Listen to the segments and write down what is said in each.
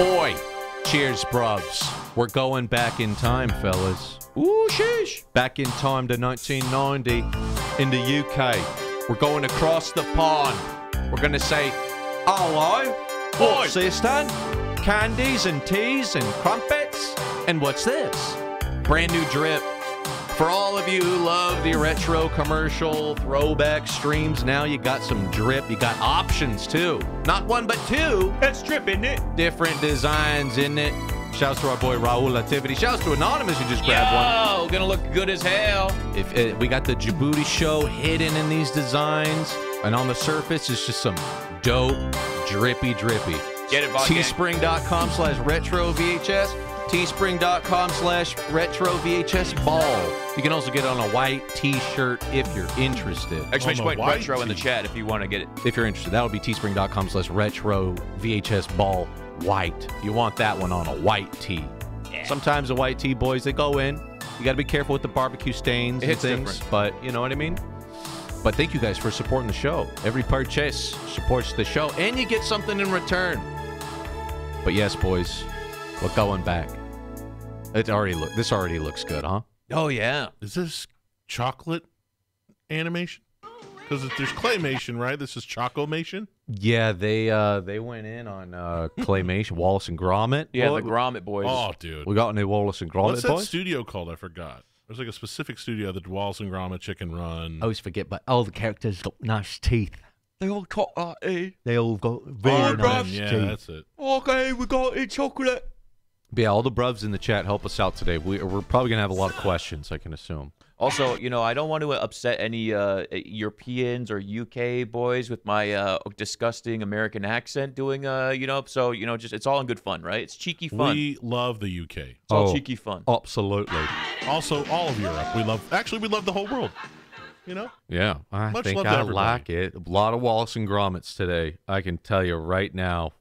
Oi! Cheers, bruvs. We're going back in time, fellas. Ooh, sheesh. Back in time to 1990 in the UK. We're going across the pond. We're going to say, hello. What's this then? Candies and teas and crumpets? And what's this? Brand new drip. For all of you who love the retro commercial throwback streams, now you got some drip. You got options too. Not one, but two. That's dripping it. Different designs in it. Shouts to our boy Raul Activity. Shouts to Anonymous who just grabbed one. Yo, gonna look good as hell. If uh, we got the Jaboody show hidden in these designs, and on the surface it's just some dope, drippy, drippy. Get it. Teespring.com slash retro VHS. Teespring.com slash retro VHS ball. You can also get on a white t-shirt if you're interested. Exclamation On a point white retro in the chat if you want to get it. If you're interested, that would be teespring.com slash retro VHS ball white. You want that one on a white tee. Sometimes the white tee boys, they go in. You got to be careful with the barbecue stains It and things, different. but you know what I mean? But thank you guys for supporting the show. Every purchase supports the show, and you get something in return. But yes, boys, we're going back. It already look. This already looks good, huh? Oh yeah. Is this chocolate animation? Because there's claymation, right? This is chocomation. Yeah, they uh they went in on uh claymation, Wallace and Gromit. Yeah, Boy, the Gromit boys. Oh, dude. we got any Wallace and Gromit What's that boys. studio called? I forgot. There's like a specific studio, the Wallace and Gromit Chicken Run. I always forget, but all the characters got nice teeth. They all talk like eh? They all got very Oh, nice yeah, teeth. that's it. Okay, we got it chocolate. But yeah, all the bruvs in the chat help us out today. We, we're probably gonna have a lot of questions, I can assume. Also, you know, I don't want to upset any uh, Europeans or UK boys with my uh, disgusting American accent doing, uh, you know, so, you know, just it's all in good fun, right? It's cheeky fun. We love the UK. it's all Oh. cheeky fun. Absolutely. Also, all of Europe. We love. Actually, we love the whole world. You know. Yeah, I Much think love I everybody. like it. A lot of Wallace and Gromits today. I can tell you right now.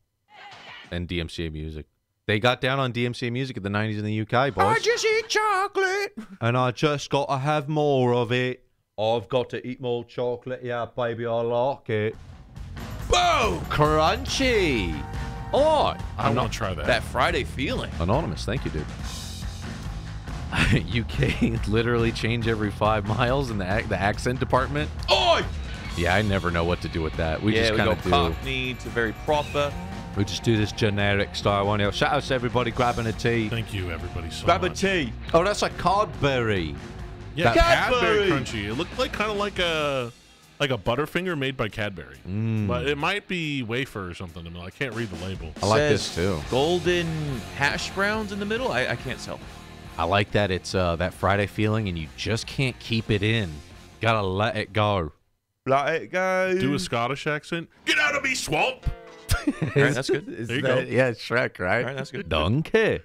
And DMCA music. They got down on DMC music in the 90s in the UK, boys. I just eat chocolate. and I just got to have more of it. I've got to eat more chocolate. Yeah, baby, I like it. Boom! Crunchy. Oh, I I'm not to try that. That Friday feeling. anonymous. Thank you, dude. UK literally change every five miles in the ac- the accent department. Oi! Yeah, I never know what to do with that. We yeah, just we kind go of do. Cockney to very proper. We just do this generic style one. here. Shout out to everybody grabbing a tea. Thank you, everybody, so Grab a tea. Oh, that's a Cadbury. Yeah, That- Cadbury Cadbury. Crunchy. It looked like kind of like a like a Butterfinger made by Cadbury, Mm. but it might be wafer or something. I, mean, I can't read the label. I like Says this too. Golden hash browns in the middle. I, I can't tell. I like that it's uh, that Friday feeling, and you just can't keep it in. Gotta let it go. Let it go. Do a Scottish accent. Get out of me, swamp! All right, that's good. Is There you that- go. Yeah, it's Shrek, right? All right, that's good. Donkey.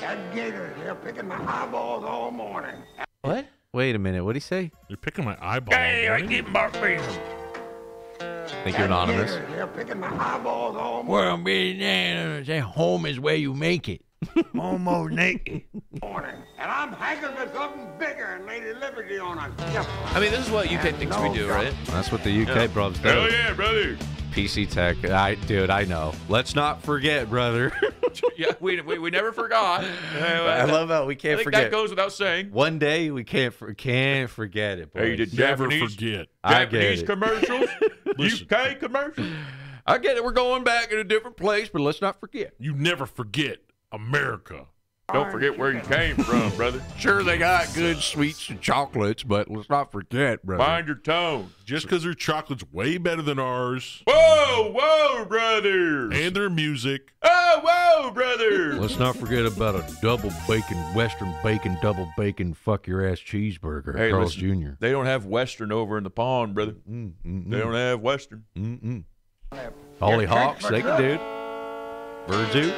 That gator, they're picking my eyeballs all morning. What? Wait a minute. What'd he say? You're picking my eyeball. Hey, I man. keep barking. Thank you're Anonymous. Gator, they're picking my eyeballs all morning. Well, man, say home is where you make it. Almost naked. morning. And I'm hankering for something bigger and Lady Liberty on a gift. I mean, this is what UK thinks we do, right? That's what the UK Yeah. bruvs do. Hell yeah, brother! PC Tech. I, dude, I know. Let's not forget, brother. yeah, we, we, we never forgot. I love how we can't think forget. that goes without saying. One day we can't for, can't forget it. Hey, you did Never Japanese, forget. I get Japanese it. commercials, Listen. UK commercials. I get it. We're going back in a different place, but let's not forget. You never forget America. Don't forget where you came from, brother. Sure, they got good sweets and chocolates, but let's not forget, brother. Mind your tone. Just because their chocolate's way better than ours, Whoa, whoa, brothers. and their music. Oh, whoa, brothers. Let's not forget about a double bacon, Western bacon, double bacon, fuck your ass cheeseburger, Hey, Carl's listen. Jr. They don't have Western over in the pond, brother. Mm, mm, They don't have Western. mm, mm. Hollyhocks, they can do it. Verzu.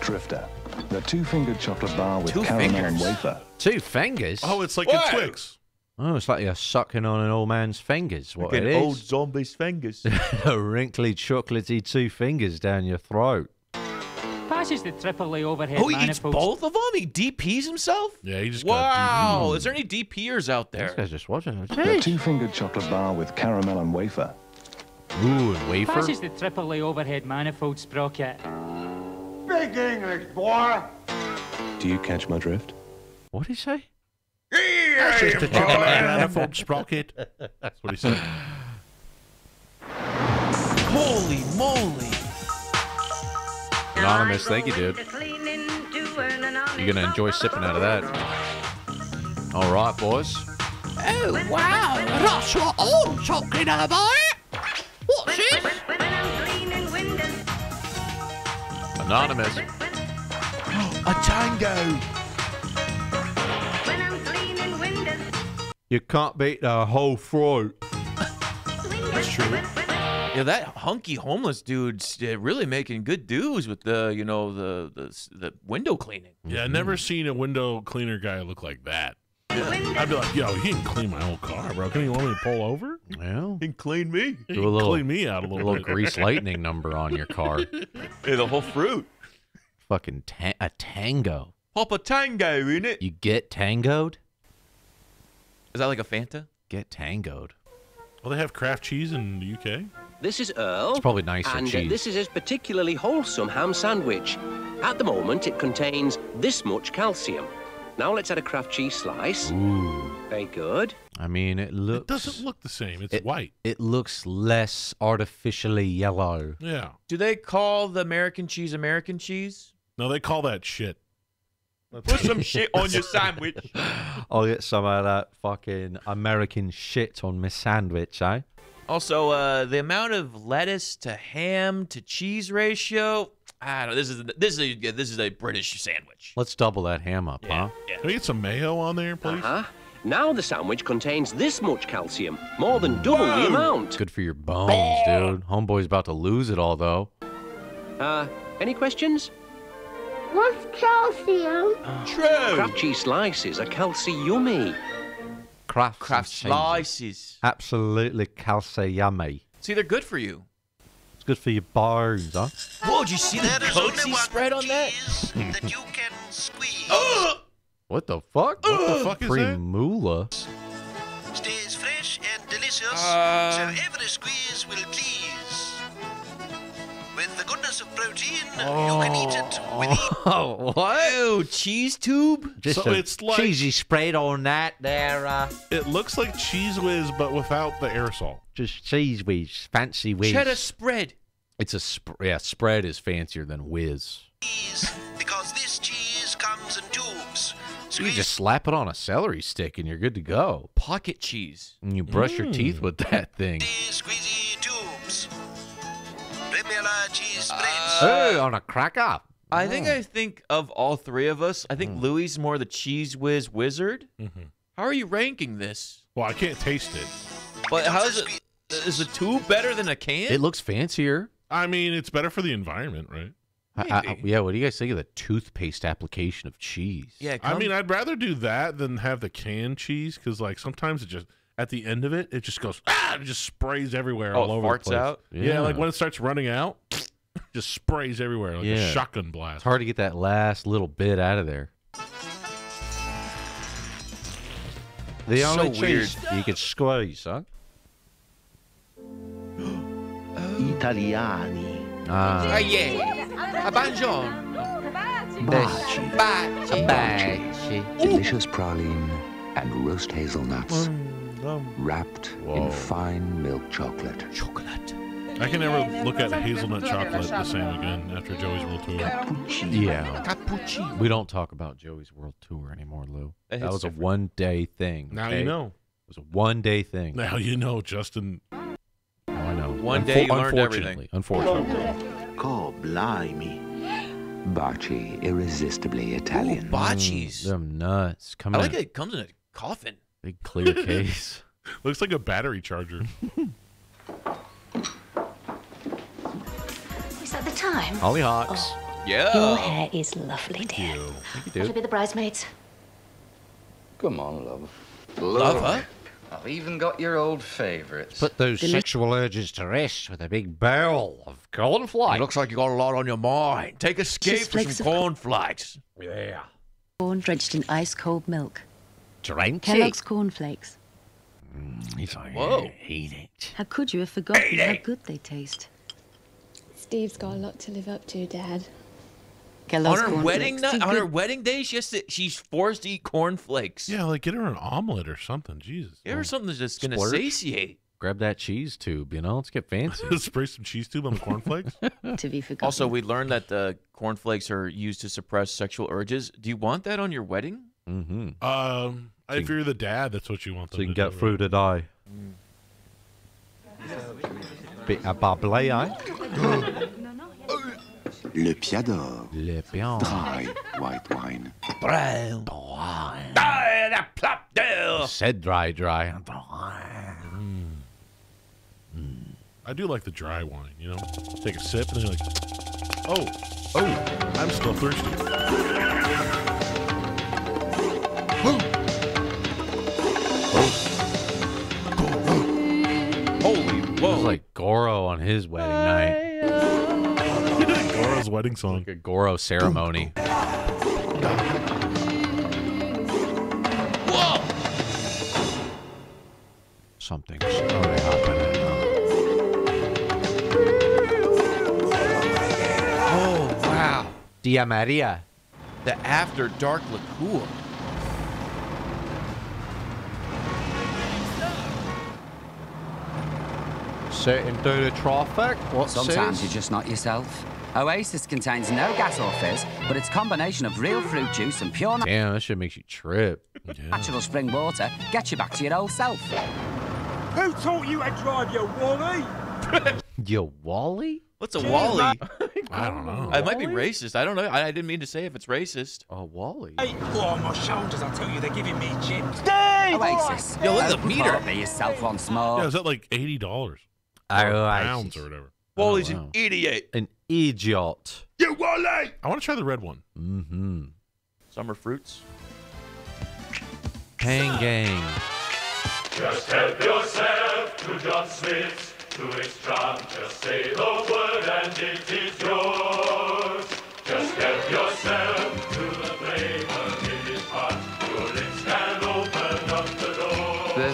Drifter, the two-fingered chocolate bar with Two caramel and fingers? wafer. Two fingers. Oh, it's like Whoa. a Twix. Oh, it's like you're sucking on an old man's fingers. What Get it old is? zombies' fingers. a wrinkly, chocolatey two fingers down your throat. Passes the triply overhead oh, he eats manifolds. both of them? He DPs himself? Yeah, he just Wow. Is there any DPers out there? This there? guy's just watching it. The two-fingered chocolate bar with caramel and wafer. Ooh, and wafer. Passes the Tripoli overhead manifold sprocket. Big English, boy. Do you catch my drift? What did he say? That's just a chicken manifold sprocket. That's what he said. Holy moly! Anonymous, thank you, dude. You're gonna enjoy sipping out of that. All right, boys. Oh, wow. That's what I'm talking about. What's this? Anonymous. A tango. You can't beat the whole fruit. That's true. Yeah, that hunky homeless dude's uh, really making good dues with the, you know, the the, the window cleaning. Yeah, I never seen a window cleaner guy look like that. I'd be like, yo, you can clean my whole car, bro. Can you want me to pull over? Well, He can clean me. You Do a little- clean me out a little, a little, little bit. grease lightning number on your car. Yeah, the whole fruit. Fucking ta- a tango. Pop a tango in it. You get tangoed? Is that like a Fanta? Get tangoed. Well, they have Kraft cheese in the UK. This is Earl. It's probably nicer and uh, cheese. this is his particularly wholesome ham sandwich. At the moment, it contains this much calcium. Now let's add a Kraft cheese slice. Ooh. Very good. I mean, it looks. It doesn't look the same. It's it- white. It looks less artificially yellow. Yeah. Do they call the American cheese American cheese? No, they call that shit. Put some shit on your sandwich. I'll get some of that fucking American shit on my sandwich, eh? Also, uh, the amount of lettuce to ham to cheese ratio. I don't know. This is this is a, this is a British sandwich. Let's double that ham up, huh? Can we get some mayo on there, please? Uh-huh. Now the sandwich contains this much calcium, more than double the amount. Good for your bones, dude. Homeboy's about to lose it all, though. Uh, any questions? What's calcium? True. Kraft cheese slices are calci yummy. Kraft, Kraft slices. Absolutely calciummy. See, they're good for you. It's good for your bones, huh? Whoa, did you see the coatsy spread on that? that you can squeeze. What the fuck? What the fuck is that? Primula. Stays fresh and delicious, Uh. so every squeeze will please. With the goodness of protein, you can eat it with ease. Oh, what? Ew, cheese tube? Just So a it's like- cheesy spread on that there. Uh, It looks like Cheez Whiz, but without the aerosol. just Cheez Whiz, fancy whiz. Cheddar spread. It's a sp- yeah. Spread is fancier than whiz. because this cheese comes in tubes. You just slap it on a celery stick and you're good to go. Pocket cheese. And you brush your Mm. teeth with that thing. squeezy cheese spreads. Uh, hey, on a cracker. I think I think of all three of us, I think mm. Lewie is more the Cheez Whiz wizard. Mm-hmm. How are you ranking this? Well, I can't taste it. But how is it? Is the tube better than a can? It looks fancier. I mean, it's better for the environment, right? I, I, yeah, what do you guys think of the toothpaste application of cheese? yeah, I mean, I'd rather do that than have the canned cheese because, like, sometimes it just at the end of it, it just goes ah, it just sprays everywhere Oh, all over farts the place. out? Yeah. like when it starts running out, just sprays everywhere like Yeah. a shotgun It's blast. hard to get that last little bit out of there. The So only cheese you could squeeze, huh? Italiani. Ah, Ah, yeah. A banjon. Delicious praline and roast hazelnuts wrapped in fine milk chocolate. Chocolate. I can never look at hazelnut chocolate the same again after Joey's World Tour. yeah. Cappuccino. We don't talk about Joey's World Tour anymore, Lou. It That hits was a one day thing. Now okay? you know. It was a one day thing. Now you know, Justin. Oh, I know. One day you learned unfortunately, Unfortunately. Oh, blimey. Baci, irresistibly Italian. Bocce's. Mm, them nuts. Come I like a it comes in a coffin. big clear case. Looks like a battery charger. Is that the time? Hollyhocks. Oh, your Yeah. hair is lovely, dear. Thank you, Shall dude. be the bridesmaids? Come on, love. Love, huh? I've even got your old favourites. Put those sexual urges to rest with a big barrel of cornflakes. It Looks like you got a lot on your mind. Take a skate Just for flakes some of- cornflakes. Yeah. Corn drenched in ice cold milk. Drink Kellogg's cornflakes. He's mm, like, Whoa. eat it. How could you have forgotten how good they taste? Steve's got a lot to live up to, Dad. On Kellogg's her wedding cornflakes, night, on her wedding day, she has to, she's forced to eat cornflakes. Yeah, like get her an omelet or something. Jesus. Give her something that's just gonna Splurge. satiate. Grab that cheese tube, you know? Let's get fancy. Spray some cheese tube on the cornflakes. to be forgotten. Also, we learned that the cornflakes are used to suppress sexual urges. Do you want that on your wedding? mm-hmm. um, if you're the dad, that's what you want. So you can to get do, through right? the day. Bit of bubbly, eh? Le Piat d'Or. Le bien. Dry white wine. Brown. Wine. Die the plop deal. Said dry, dry. I do like the dry wine. You know, take a sip and then you're like, oh, oh, I'm still thirsty. Holy It was like Goro on his wedding night. Goro's wedding song. Like a Goro ceremony. whoa! Something's slowly oh, happening. Oh wow! Tia Maria. The after dark liqueur. Sitting through the traffic. Sometimes you're just not yourself. Oasis contains no gas or fizz, but its combination of real fruit juice and pure... Damn, that shit makes you trip. Yeah. Natural spring water gets you back to your old self. Who taught you to drive your Wally? your Wally? What's a Wally? I, don't know. It might be racist. I don't know. I, I, didn't mean to say if it's racist. A Wally? Hey, on my shoulders, I tell you, they're giving me chips. Dave! Oasis. Yo, look at the meter. Yourself once more. Yeah, is that like $80? I pounds or whatever. Wally's oh, wow. an idiot. An idiot. You Wally! I want to try the red one. Mm-hmm. Summer fruits. Hang gang. Just help yourself to John Smith's. To his charm, just say the word and it is yours. Just help yourself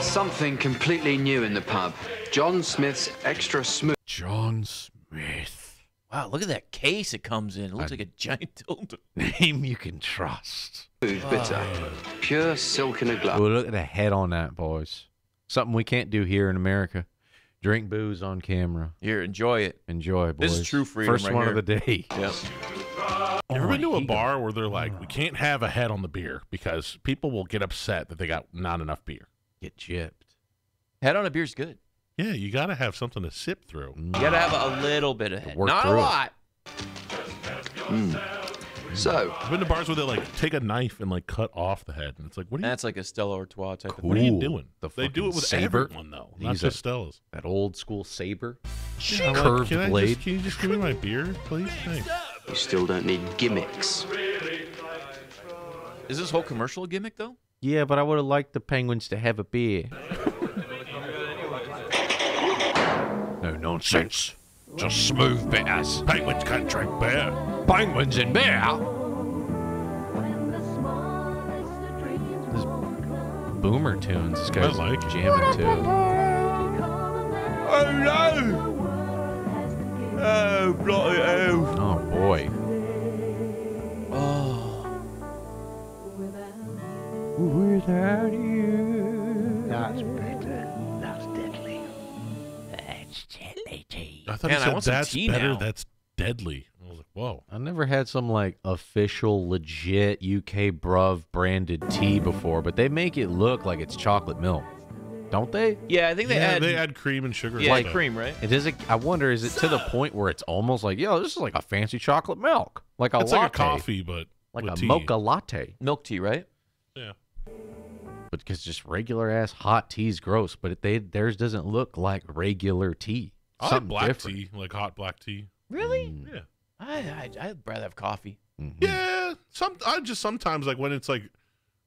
something completely new in the pub. John Smith's Extra Smooth. John Smith. Wow, look at that case it comes in. It looks like a giant dildo. Name you can trust. Smooth Bitter. Pure silk in a glass. Well, look at the head on that, boys. Something we can't do here in America. Drink booze on camera. Here, enjoy it. Enjoy, boys. This is true freedom First right one here. of the day. Yep. Ever oh, been to a he bar where they're like, we can't have a head on the beer because people will get upset that they got not enough beer. Get gypped. Head on a beer's good. Yeah, you got to have something to sip through. You gotta have a little bit of head. Work Not a through it. lot. Hmm. So, I've been to bars where they like take a knife and like cut off the head, and it's like, what are you, That's like a Stella Artois type of what are you doing? The they do it fucking with saber. everyone though, not These just are- Stella's. That old school saber. Yeah, like, Curved can I blade. Just, can you just give me my beer, please? Thanks. you still don't need gimmicks. Is this whole commercial a gimmick though? Yeah, but I would have liked the penguins to have a beer. No nonsense. Just smooth bitters. Penguins can't drink beer. Penguins in beer. This boomer tunes. This guy's like it. jamming to. Oh no! Oh bloody hell! Oh boy. Without you. That's better. That's deadly. That's deadly tea. I thought Man, I he said want some that's tea better. now." That's deadly. I was like, whoa. I never had some like official, legit UK Bruv branded tea before, but they make it look like it's chocolate milk, don't they? Yeah, I think they yeah, add. they add cream and sugar. and yeah, stuff. cream, right? It is. A, I wonder, is it to the point where it's almost like, yo, this is like a fancy chocolate milk, like a It's latte, like a coffee, but like with a tea. mocha latte. Milk tea, right? Yeah. But because just regular ass hot tea is gross, but they theirs doesn't look like regular tea. I like black different. tea, like hot black tea. Really? Yeah. I, I I'd rather have coffee. Mhm. Yeah. Some I just sometimes like when it's like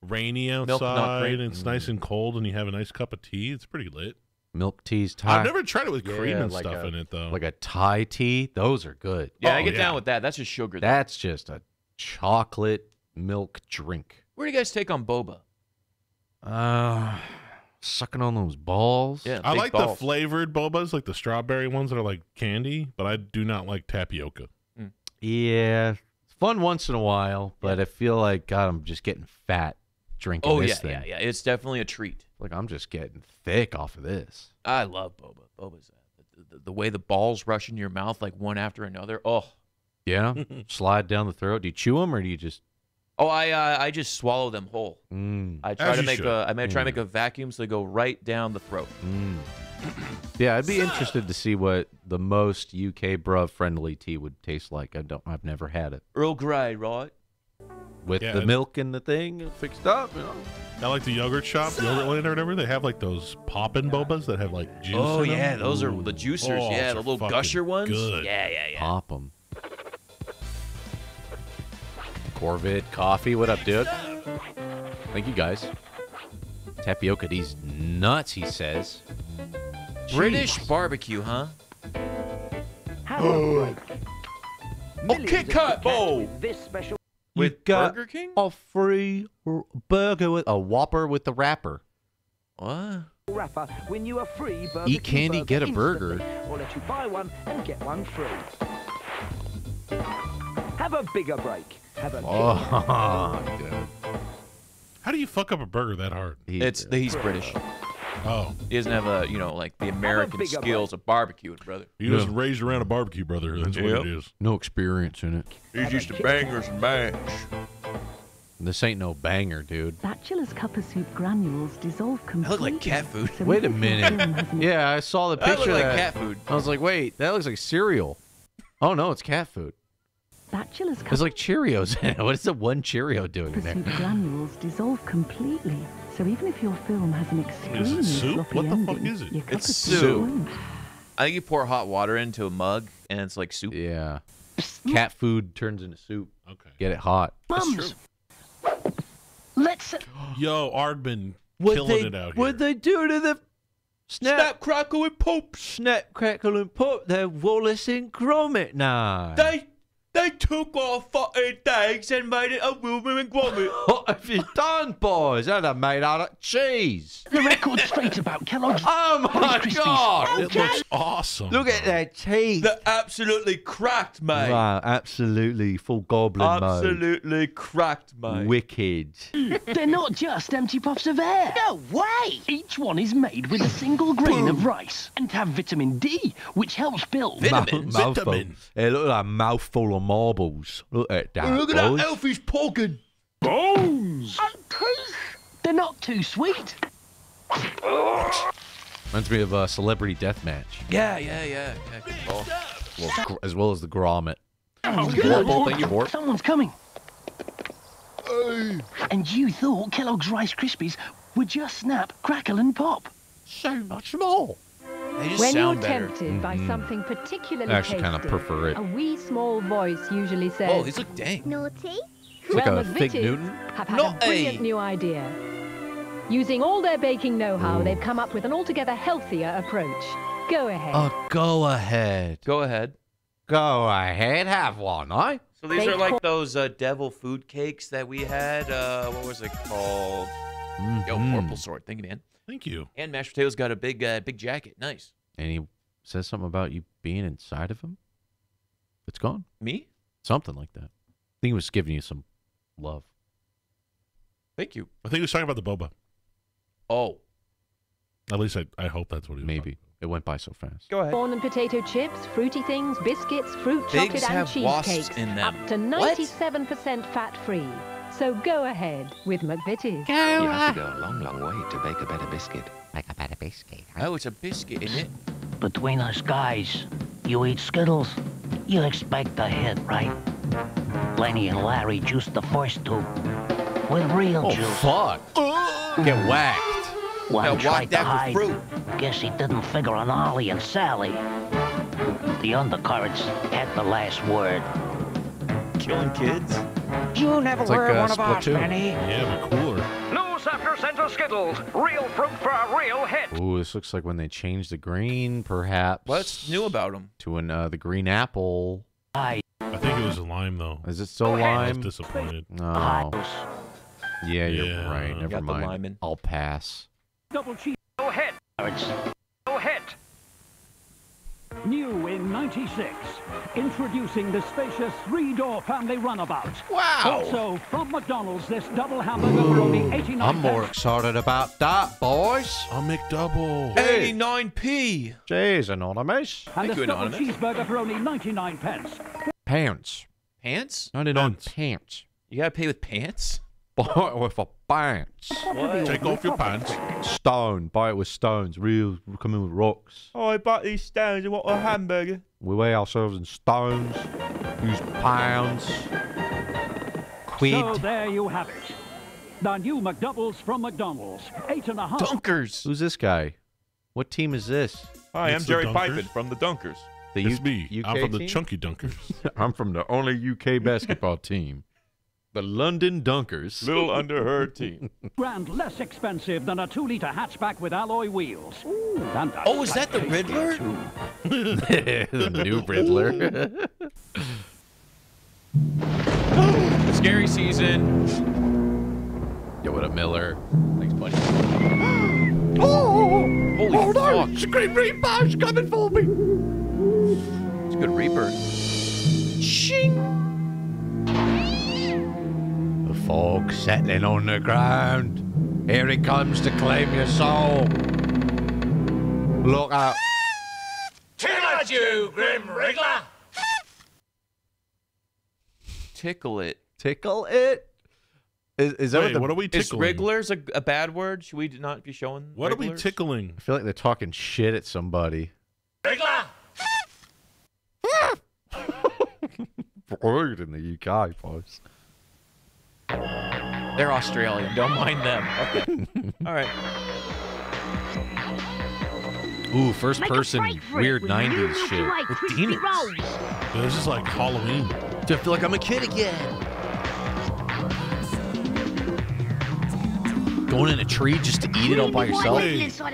rainy outside great. and it's nice and cold and you have a nice cup of tea, it's pretty lit. Milk teas, Thai. I've never tried it with cream Yeah, and like stuff a- in it though. like a Thai tea. Those are good. Yeah, I Oh, get yeah. down with that. That's just sugar. though. That's just a chocolate milk drink. Where do you guys take on boba? Uh, Sucking on those balls. Yeah, I big like balls. the flavored bobas, like the strawberry ones that are like candy, but I do not like tapioca. Yeah. It's fun once in a while, but I feel like God, I'm just getting fat drinking Oh this yeah, thing. yeah, yeah. It's definitely a treat. Like I'm just getting thick off of this. I love boba. Boba's uh, the, the, the way the balls rush into your mouth like one after another. Oh, Yeah. Slide down the throat. Do you chew them or do you just? Oh, I uh, I just swallow them whole. Mm, I try As to make should. a I may try to Mm. make a vacuum so they go right down the throat. mm. Yeah, I'd be interested to see what the most UK bruv friendly tea would taste like. I don't. I've never had it Earl Grey, right? with Yeah, the it- milk and the thing fixed up. You know? I like the yogurt shop, yogurt land or whatever. They have like those poppin' bobas that have like juice. Oh in them. yeah, those are the juicers. Oh, yeah, the little gusher ones. good. Yeah, yeah, yeah. Pop them. Corvid coffee. What up, dude? Thank you guys. Tapioca, these nuts. He says. British barbecue, huh? Oh. Oh, Kit Kat bowl. This special You got Burger King? a free burger with a Whopper with the wrapper. What? wrapper win you a free Burger Eat candy, burger get a instantly, burger. Or let you buy one and get one free. Have a bigger break. Have a Oh, dude. How do you fuck up a burger that hard? It's he's British. Oh, He doesn't have a you know like the American bigger skills of barbecuing, brother. he wasn't raised around a barbecue, brother. That's Yep. what it is. no experience in it. He's used to bangers and mash. This ain't no banger, dude. Batchelors cup of soup granules dissolve That completely. look like cat food. Wait a even if your film minute. Yeah, I saw the That picture. looked of like that. cat food. I was like, wait, that looks like cereal. Oh no, it's cat food. Batchelors cup There's like Cheerios in it. What is the one Cheerio doing of in soup there? granules dissolve completely. So even if your film has an extremely soup? sloppy What the fuck is it? It's soup soup. I think you pour hot water into a mug and it's like soup. Yeah. Cat food turns into soup. Okay. Get it hot. Mums. Let's. Yo, Aardman What killing they, it out here. What they do to the snap, Snap, crackle, and pop. snap, crackle, and pop? They're Wallace and Gromit now. They they took our fucking eggs and made it a Wilmer and Gromit. What have you done, boys? That are made out of cheese. The record straight about Kellogg's. Oh my Rice Krispies. god! It looks awesome. Look at their teeth. They're absolutely cracked, mate. Wow, absolutely full goblin Absolutely cracked, mode. mate. Wicked. They're not just empty puffs of air. No way! Each one is made with a single grain of rice and have vitamin D, which helps build. Vitamins? Mouthful. Vitamin. It look like a mouthful of marbles. Look at that. Look at that boys. Elfie's pogging. Bones! They're not too sweet. Reminds me of a celebrity death match, Yeah, yeah, yeah. yeah good oh, well, as well as the Gromit. Oh, Warble, thank you, Warp. Someone's coming. And you thought Kellogg's Rice Krispies would just snap, crackle, and pop. So much more. They just When you're better. tempted by Mhm. something particularly I actually kinda tasty, prefer it. A wee small voice usually says, Oh, these look dang. Naughty? It's like well, a Fig McVitie's Newton. have had Naughty. a brilliant new idea. Using all their baking know-how, they've come up with an altogether healthier approach. Go ahead. Oh, go ahead. Go ahead. Go ahead. Have one, eh? So these They are like call- those uh, devil food cakes that we had. Uh, what was it called? Yo, Mhm. Purple Sword. Thank you, man. Thank you. And mashed potatoes got a big, uh, big jacket. Nice. And he says something about you being inside of him. It's gone. Me? Something like that. I think he was giving you some love. Thank you. I think he was talking about the boba. Oh, At least I, I hope that's what he was. Maybe. It went by so fast. go ahead. Corn and potato chips, fruity things, biscuits, fruit Pigs chocolate and have wasps cheesecakes. in them. Up to 97% fat-free. So go ahead with McVitie's. You have to go a long, long way to bake a better biscuit. Like a better biscuit. Oh, it's a biscuit, isn't it? Between us guys, you eat Skittles, you expect a hit, right? Lenny and Larry juiced the first two with real Oh, juice. fuck. Get whacked. One Got tried whacked to out hide. with Guess he didn't figure on Ollie and Sally. The undercurrents had the last word. Killing kids? You never It's like, were uh, one of ours, Splatoon. Benny. Yeah, but cooler. Loose after Central Skittles. Real fruit for a real hit. Ooh, this looks like when they changed the green, perhaps. What's new about them? To an uh, the green apple. I I think it was a lime though. Is it still lime? I was disappointed. Oh. Yeah, you're Yeah. right. Never Got the mind. lime in. I'll pass. Double cheese. Go ahead. Go ahead. New in 96. Introducing the spacious three-door family runabout. Wow. Also, from McDonald's, this double hamburger for only 89 I'm more pence. excited about that, boys. A McDouble. 89p. Jeez, Anonymous. And Thank this you, double Anonymous. cheeseburger for only 99 pence. Pants. Pants? 99 pants. You gotta pay with pants? Buy it with a pants. Take off your pants. Stone. Buy it with stones. Real. Come in with rocks. Oh, I bought these stones and what a hamburger. We weigh ourselves in stones. Use pounds. Quid. So there you have it. The new McDoubles from McDonald's. Eight and a half. Dunkers. Who's this guy? What team is this? Hi, It's I'm Jerry Dunkers. Pipin from the Dunkers. The It's U- me. UK I'm from the? Chunky Dunkers. I'm from the only UK basketball team. The London Dunkers. Little under her team. grand less expensive than a two-liter hatchback with alloy wheels. And Oh, is that the Riddler? the new Riddler. Scary season. Yo, what up, Miller? Thanks, buddy. Oh! Holy oh fuck. no! Scream Reaper's coming for me! It's a good Reaper. The fog settling on the ground. Here he comes to claim your soul. Look out. Chill at you, Grim Wriggler! Tickle it. Tickle it? Is, is that Wait, what, the, what are we Is tickling? Wriggler's a, a bad word? Should we not be showing What are we tickling? I feel like they're talking shit at somebody. Wriggler! Rude in the UK, boys. They're Australian. Don't mind them. Okay. All right. Ooh, first Make person break for it weird 90s shit. Way With crispy demons. rolls. This is like Halloween. Do I feel like I'm a kid again? Going in a tree just to eat it all by yourself?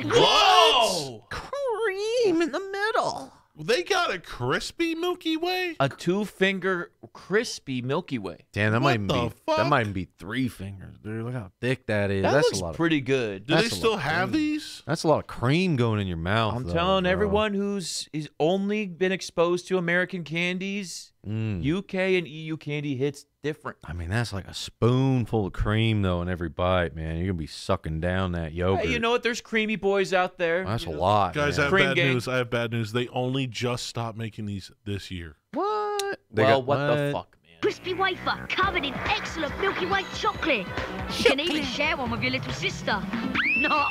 Whoa! Cream in the middle. They got a crispy Milky Way? A two finger crispy Milky Way. Damn, that What might even the be that might be three fingers, dude. Look how thick that is. That That's looks a lot. Of, pretty good. Do they That's lot still have cream. these? that's a lot of cream going in your mouth. I'm though, telling bro. everyone who's is only been exposed to American candies, Mm. UK and EU candy hits different. I mean, that's like a spoonful of cream though in every bite, man. You're gonna be sucking down that yogurt. Hey, you know what? There's creamy boys out there. that's you a know. lot, Guys, I have Cream bad gang. news. I have bad news. They only just stopped making these this year. What? They Well, got- what, the fuck, man? Crispy wafer covered in excellent Milky Way chocolate. You can even share one with your little sister. No,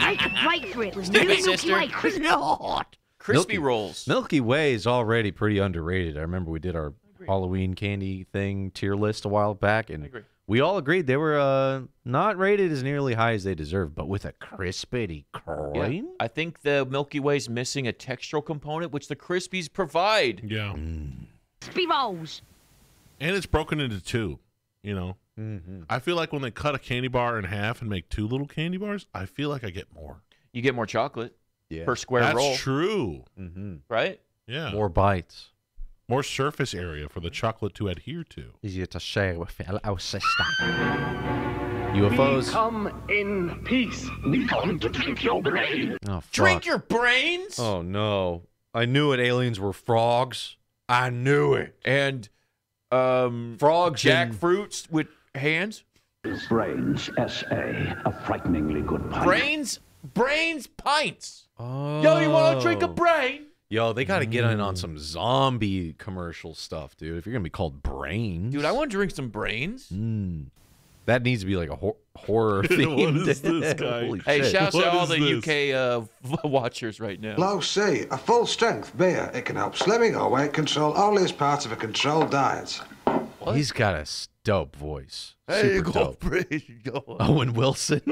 make a break for it with new Stupid Milky sister. Way crispy. Crispy Milky- rolls. Milky Way is already pretty underrated. I remember we did our Halloween candy thing tier list a while back, and agree. we all agreed they were uh, not rated as nearly high as they deserve, but with a crispity Yeah. I think the Milky Way's missing a textural component, which the Krispies provide. Yeah. Crispy rolls. And it's broken into two, you know? Mm-hmm. I feel like when they cut a candy bar in half and make two little candy bars, I feel like I get more. You get more chocolate Yeah. per square That's roll, true. Mm-hmm. right? Yeah. More bites. More surface area for the chocolate to adhere to. Easier to share with our sister. UFOs. come in peace. We come to drink your brain. Oh, fuck. Drink your brains. Oh no! I knew it. Aliens were frogs. I knew it. And um, Frogs and- jackfruits with hands. Brains, S.A. A frighteningly good pint. Brains, brains, pints. Oh. Yo, you want to drink a brain? Yo, they got to get in on some zombie commercial stuff, dude. If you're gonna be called Brains, Dude, I want to drink some brains. Mm. That needs to be like a hor- horror theme. What is this guy? Holy Hey, shit. shouts What to all the this? UK uh, watchers right now. Low C, a full strength beer. It can help slimming or weight control only as part of a controlled diet. He's got a s- dope voice. There you Super go, dope. brains. Go. Owen Wilson.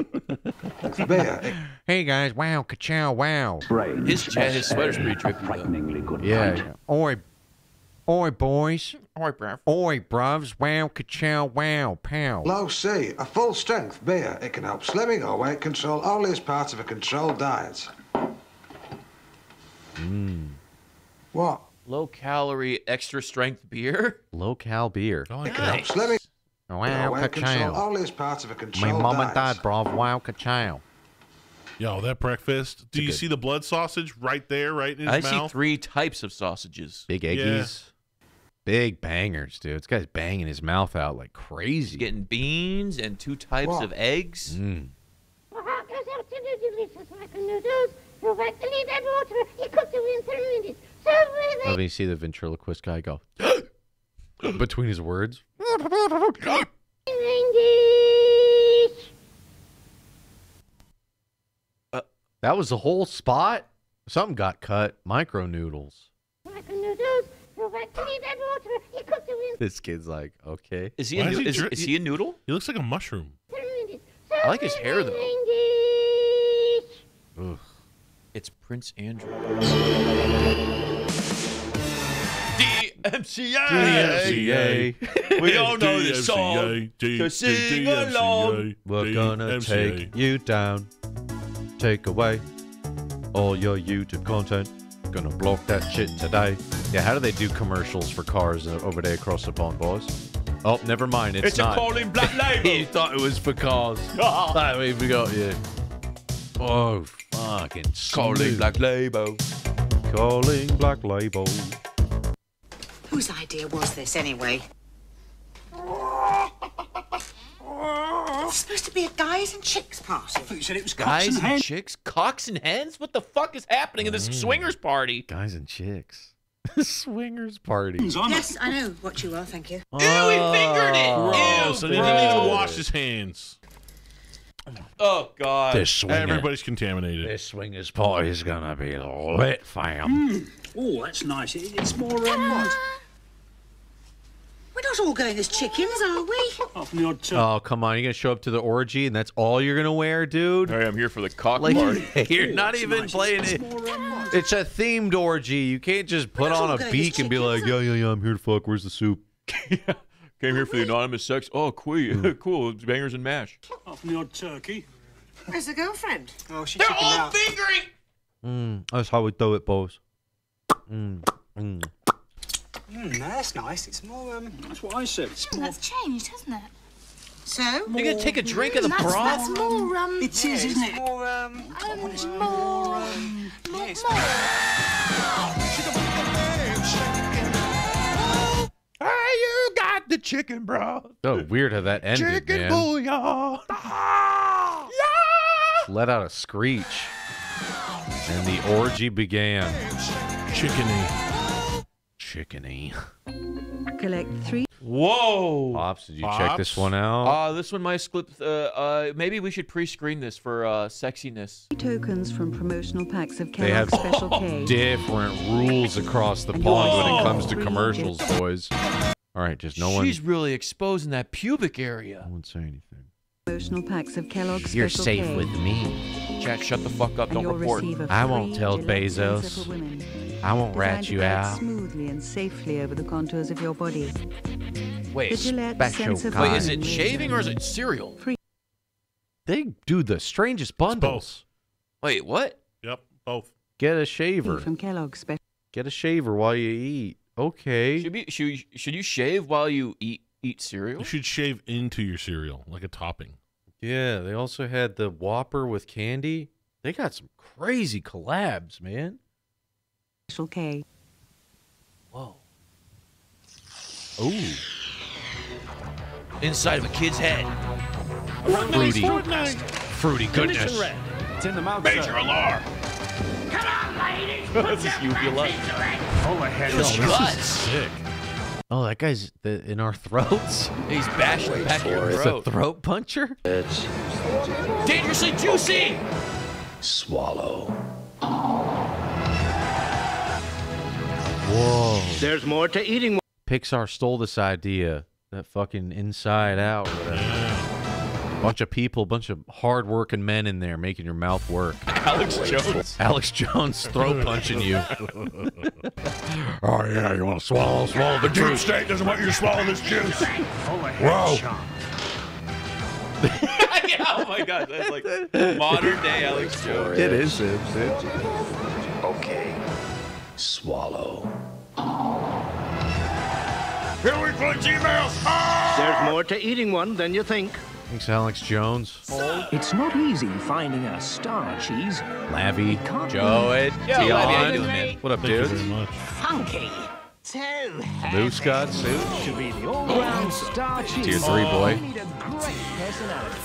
hey guys, wow, ka-chow, wow. Brains, His, ja- his S.A. sweater's pretty A trippy. frighteningly good Yeah. pint. yeah. Oi, oi, boys. All right, bruv. Oi, bruvs. Wow, ka-chow, wow, pow. Low C, a full strength beer. It can help slimming or weight control only as part of a controlled diet. Hmm. What? Low calorie, extra strength beer. Low cal beer. I like Nice. that. Slimming Wow, or weight control ka-chow. only as part of a My mom diet. and dad, bruv. Wow, ka-chow. Yo, that breakfast. Do you see the blood sausage right there, right in his mouth? I see three types of sausages. Big Yeah. Big bangers, dude. This guy's banging his mouth out like He's crazy. getting beans and two types of eggs. Mm. Let me see the ventriloquist guy go between his words. Uh, That was the whole spot. Something got cut. Micro noodles. This kid's like, okay. Is he a, Why noo- he is, dri- is he a noodle? He looks like a mushroom. I like his hair though. Ugh. It's Prince Andrew. DMCA. DMCA. We all know this song. DMCA, So sing along. We're gonna take you down. Take away all your YouTube content. Gonna block that shit today. Yeah, how do they do commercials for cars uh, over there across the pond, boys? Oh, never mind. It's, It's a Carling black label. you thought it was for cars. I mean, we got you. Oh, fucking Carling smooth. black label. Carling black label. Whose idea was this, anyway? It's supposed to be a guys and chicks party. You said it was Guys and chicks, cocks and hens. What the fuck is happening in this swingers party? Guys and chicks. Swingers party. Yes, I know what you are, thank you. Ew, he fingered it. Gross. Ew, And he didn't even wash his hands. Oh god. This swingers. Everybody's contaminated. This swingers party is gonna be lit, fam. Oh, that's nice. It, it's more um, what? We're not all going as chickens, are we? Oh, from the odd turn. Oh, come on. You're going to show up to the orgy and that's all you're going to wear, dude? Hey, I'm here for the cock Like, party. you're not that's even nice. playing It's it. more, what? It's a themed orgy. You can't just put on a beak and be like, yeah, yeah, yeah, I'm here to fuck. Where's the soup? Came here for the anonymous sex. Oh, cool. cool. It's bangers and mash. Oh, from the odd turkey. Where's the girlfriend? Oh, she's They're all out. fingering. Mm, that's how we do it, boys. Mm, mm. Mm, no, that's nice. It's more, um, that's what I said. It's more. That's changed, hasn't it? So? You're gonna take a drink of the That's, broth? that's more, um... It is, isn't it? More, um, um, more... um, more, yes. Hey, you got the chicken, bro. So weird how that ended, Chicken man. bouillon. Let out a screech. And the orgy began. Chickeny. Chickeny. Collect three. Whoa. Pops, did you check this one out? Uh, this one might slip. Uh, uh, maybe we should pre-screen this for uh, sexiness. tokens from promotional packs of They have Special K. different rules across the pond when it comes to commercials, boys. All right, just no one, She's really exposing that pubic area. I won't say anything. Promotional packs of Kellogg's You're Special safe K. with me. Jack, shut the fuck up. And Don't report. I won't tell Bezos. cleanser for women, I won't rat you glide out. Smoothly and safely over the contours of your body. Wait, The Gillette special Sense of kind. wait, is it shaving or is it cereal? They do the strangest bundles. Wait, what? Yep, both. Get a shaver. from Kellogg's Special. Get a shaver while you eat. Okay. Should be should, you- should you shave while you eat eat cereal? You should shave into your cereal like a topping. Yeah, they also had the Whopper with candy. They got some crazy collabs, man. Special K. Whoa. Ooh. Inside of a kid's head. Fruity. Fruity goodness. It's in the mouth. Major sir. alarm. this is uvula. Oh, my head. His is. Sick. Oh, that guy's the, in our throats. He's bashing the back of your It's a throat. throat puncher. Dangerously juicy. Swallow. Whoa. There's more to eating. Pixar stole this idea. That fucking Inside Out. whatever. Bunch of people, bunch of hard-working men in there making your mouth work. Alex Jones. Alex Jones throat punching you. Oh yeah, you want to swallow? Swallow the juice. State doesn't want you to swallow this juice. Whoa. yeah, oh my god, that's like modern day Alex Jones. It is. It's, it's. Okay. Swallow. Hillary Clinton's emails. Ah! There's more to eating one than you think. Thanks, Alex Jones. It's not easy finding a star cheese. Lavi, can't Joe, be- Ed, Yo, Tion. Lavi, how you doing, man? What up, Thank you dude? very much. Funky. So Moose got suit. should be the all-round star cheese. Tier three, boy. You need a great personality.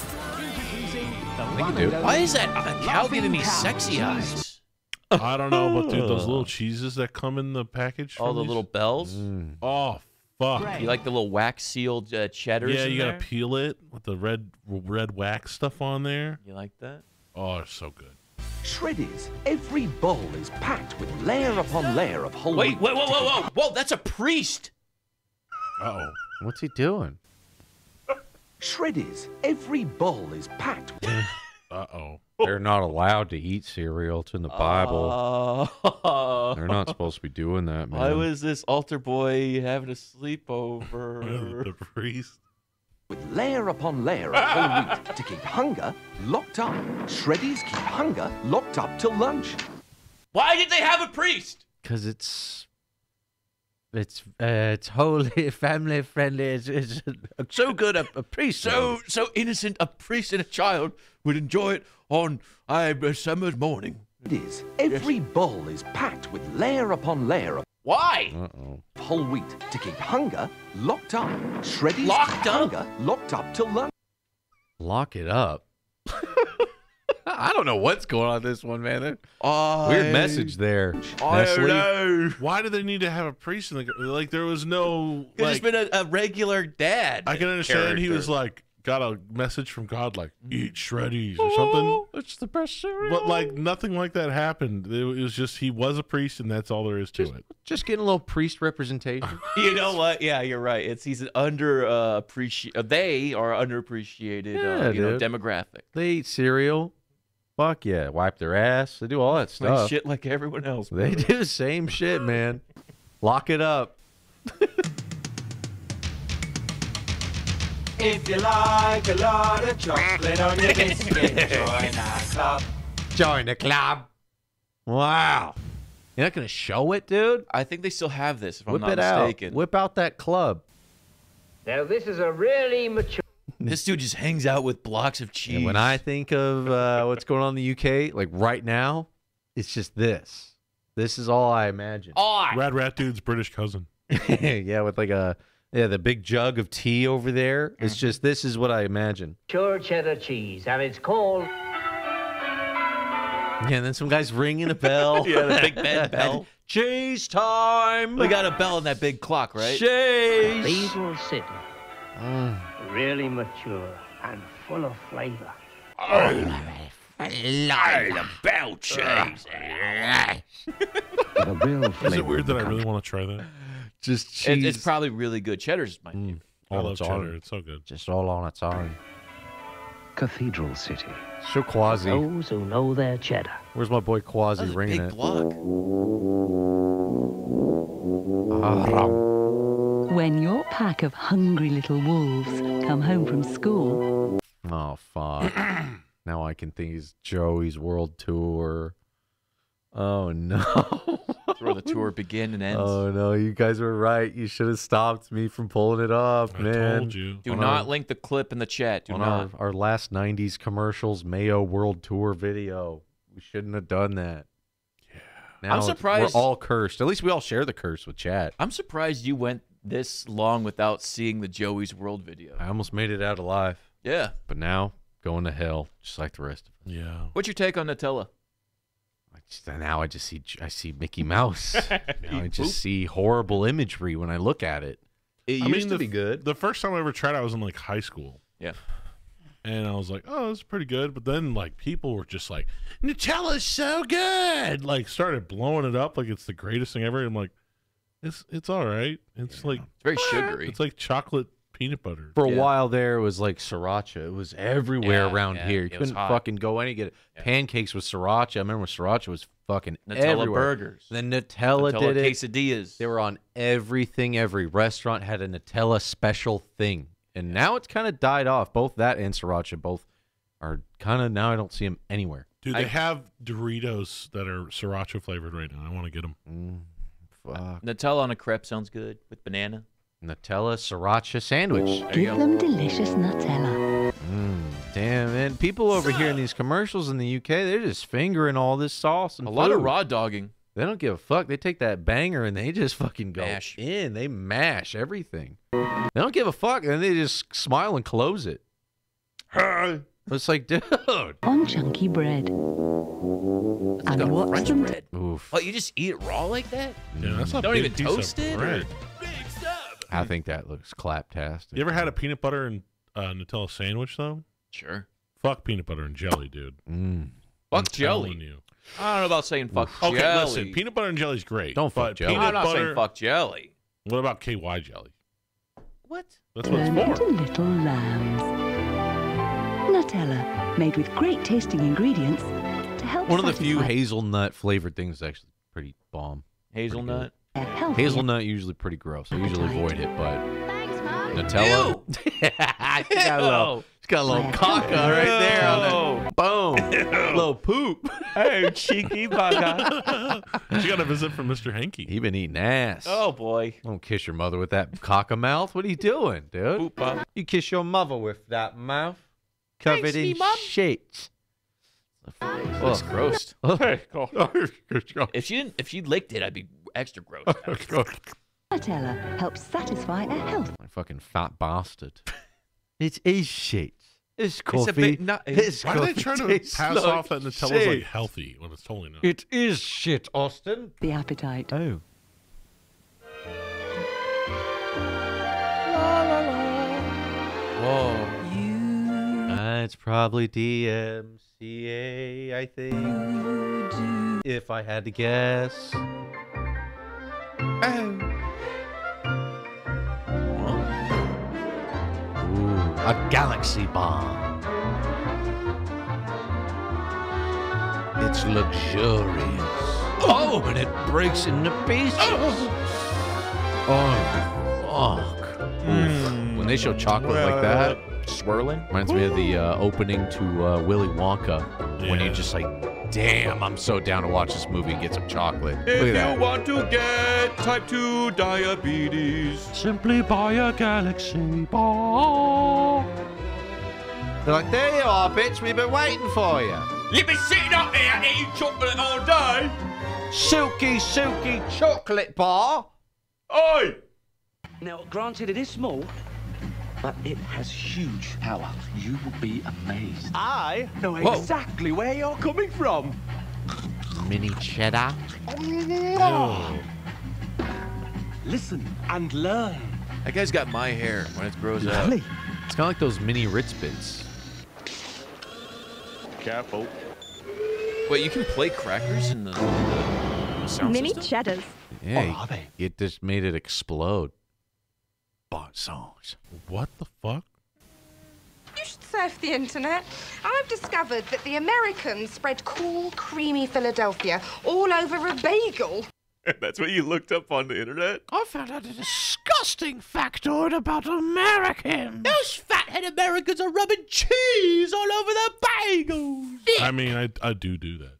Thank you, dude. Why is that uh, cow giving me sexy eyes? I don't know, but dude, those little cheeses that come in the package. All from the these- little bells. Oh fuck. You like the little wax sealed uh, cheddars? Yeah, in you gotta there? peel it with the red red wax stuff on there. You like that? Oh, it's so good. Shreddies. Every bowl is packed with layer upon layer of whole Wait, wheat. wait, whoa, whoa, whoa, whoa! That's a priest. Uh oh. What's he doing? Shreddies. Every bowl is packed. Uh oh. They're not allowed to eat cereal. It's in the Bible. Oh. They're not supposed to be doing that, man. Why was this altar boy having a sleepover? With the priest. With layer upon layer of whole wheat to keep hunger locked up. Shreddies keep hunger locked up till lunch. Why did they have a priest? Because it's it's uh, it's holy, family friendly. It's, it's so good a, a priest. So so innocent a priest and a child would enjoy it on a summer's morning. It is. Every bowl is packed with layer upon layer of Why? Uh-oh. whole wheat to keep hunger locked up. Shreddies Locked keep up? hunger locked up till lunch. Lock it up. I don't know what's going on this one, man. I, Weird message there. I don't know. Why do they need to have a priest in the like? There was no Could like. just been a, a regular dad. I can understand he was like got a message from God like eat shreddies or something. It's the best cereal. But like nothing like that happened. It was just he was a priest and that's all there is to it. Just getting a little priest representation. You know what? Yeah, you're right. It's he's an under uh, appreciate. Uh, they are underappreciated. Yeah, uh, you know, demographic. they eat cereal. Fuck yeah. Wipe their ass. They do all that Like stuff. shit like everyone else. They brother. do the same shit, man. Lock it up. If you like a lot of chocolate on your biscuit, join our club. Join the club. Wow. You're not gonna show it, dude? I think they still have this. If Whip I'm it not mistaken. out. Whip out that club. Now, this is a really mature. This dude just hangs out with blocks of cheese. And when I think of uh, what's going on in the UK, like right now, it's just this. This is all I imagine. oh, Rad Rat Dude's British cousin. yeah, with like a yeah, the big jug of tea over there. It's just this is what I imagine. Pure cheddar cheese, and it's called. Yeah, and then some guys ringing a bell. Yeah, the Big Ben bell. Cheese time. we got a bell in that big clock, right? Cheese. Cathedral City. Mm. Really mature and full of flavor. Oh bell cheese. The real Is it weird that I really want to try that? Just It, cheese. it's probably really good. Cheddar's my favorite. I all love its cheddar. own. It's so good. Just all on its own. Cathedral City. So Quasi. Those who know their cheddar. Where's my boy Quasi That's a ringing big it? block. Ah, When your pack of hungry little wolves come home from school, Oh fuck. now I can think he's Joey's world tour. Oh no. That's where the tour begin and ends. Oh no, you guys were right. You should have stopped me from pulling it off, I man. told you. Do on not our- link the clip in the chat. Do on not. our, our last 90s commercials Mayo World Tour video. We shouldn't have done that. Yeah. Now I'm surprised- We're all cursed. At least we all share the curse with chat. I'm surprised you went this long without seeing the Joey's World video. I almost made it out alive. Yeah. But now, going to hell, just like the rest of us. Yeah. What's your take on Nutella? I just, now I just see I see Mickey Mouse. now I Poop. just see horrible imagery when I look at it. It I used mean, to the, be good. The first time I ever tried, it, I was in like high school, Yeah. and I was like, "Oh, this is pretty good." But then, like, people were just like, "Nutella's so good!" Like, started blowing it up like it's the greatest thing ever. I'm like, "It's it's all right. It's like It's very sugary. it's like chocolate peanut butter." For a Yeah. while there, it was like sriracha. It was everywhere Yeah, around yeah, here. You it couldn't fucking go any get it. Pancakes with sriracha. I remember when sriracha was fucking Nutella everywhere. burgers. Then Nutella, Nutella did it. quesadillas. They were on everything. Every restaurant had a Nutella special thing, and now it's kind of died off. Both that and sriracha both are kind of now. I don't see them anywhere. Dude, I- they have Doritos that are sriracha flavored right now. I want to get them. Mm, fuck. Nutella on a crepe sounds good with banana. Nutella sriracha sandwich. There give them delicious Nutella. Mm. Damn, man. People over here in these commercials in the UK, they're just fingering all this sauce and A lot of food. raw dogging. They don't give a fuck. They take that banger and they just fucking go Mash. in. They mash everything. They don't give a fuck, and they just smile and close it. It's like, dude. On chunky bread. And watch them Oof. Oh, you just eat it raw like that? Yeah, that's a Don't big even piece of toast it? or- bread. I think that looks claptastic. You ever had a peanut butter and uh, Nutella sandwich though? Sure. Fuck peanut butter and jelly, dude. Mm. Fuck I'm telling jelly. You. I don't know about saying fuck Okay, jelly. listen. Peanut butter and jelly's great. Don't fuck but jelly. Peanut I'm not butter, saying fuck jelly. What about KY jelly? What? That's what Turn it's for. into little lambs. Nutella, made with great tasting ingredients to help One of the few satisfy hazelnut flavored things that's actually pretty bomb. Hazelnut. A healthy Hazelnut usually pretty gross. I usually avoid it, but Thanks, Mom. Nutella. it's got a little, it's got a little caca right there on that. Boom. little poop. Oh, cheeky bugger. she got a visit from Mr. Hanky. He been eating ass. oh boy. Don't kiss your mother with that caca mouth. What are you doing, dude? Poop up. You kiss your mother with that mouth covered Thanks, in me mum. shit. That's gross. If she didn't, if she licked it, I'd be extra gross. Nutella helps satisfy a health. My fucking fat bastard. it is shit. It's It's a coffee. bit nut- It's Why are they trying to tastes pass like off that Nutella's shit. like healthy when it's totally not? It is shit, Austin. The appetite. Oh. Whoa. Uh, it's probably DMCA, I think. If I had to guess. Ooh, a galaxy bomb. It's luxurious. Oh, and it breaks into pieces. Oh, fuck. Oof. When they show chocolate like that, Swirling. Reminds me of the uh, opening to uh, Willy Wonka when Yeah. you're just like, damn, I'm so down to watch this movie and get some chocolate. If Look you that. want to get type 2 diabetes, Simply buy a Galaxy bar. They're like, there you are, bitch. We've been waiting for you. you've been sitting up here eating chocolate all day. Silky, silky chocolate bar. Oi! Now, granted, it is small, but it has huge power. You will be amazed. I know Whoa. exactly where you're coming from. Mini cheddar. Oh. Listen and learn. That guy's got my hair when it grows out. It's kind of like those mini Ritz bits. Careful. Wait, you can play crackers in the, the sound Mini system? cheddars. Yeah, Oh, are they? it just made it explode. Bon songs. What the fuck? You should surf the internet. I've discovered that the Americans spread cool, creamy Philadelphia all over a bagel. That's what you looked up on the internet? I found out a disgusting factoid about Americans. Those fathead Americans are rubbing cheese all over their bagels. I mean, I I do do that.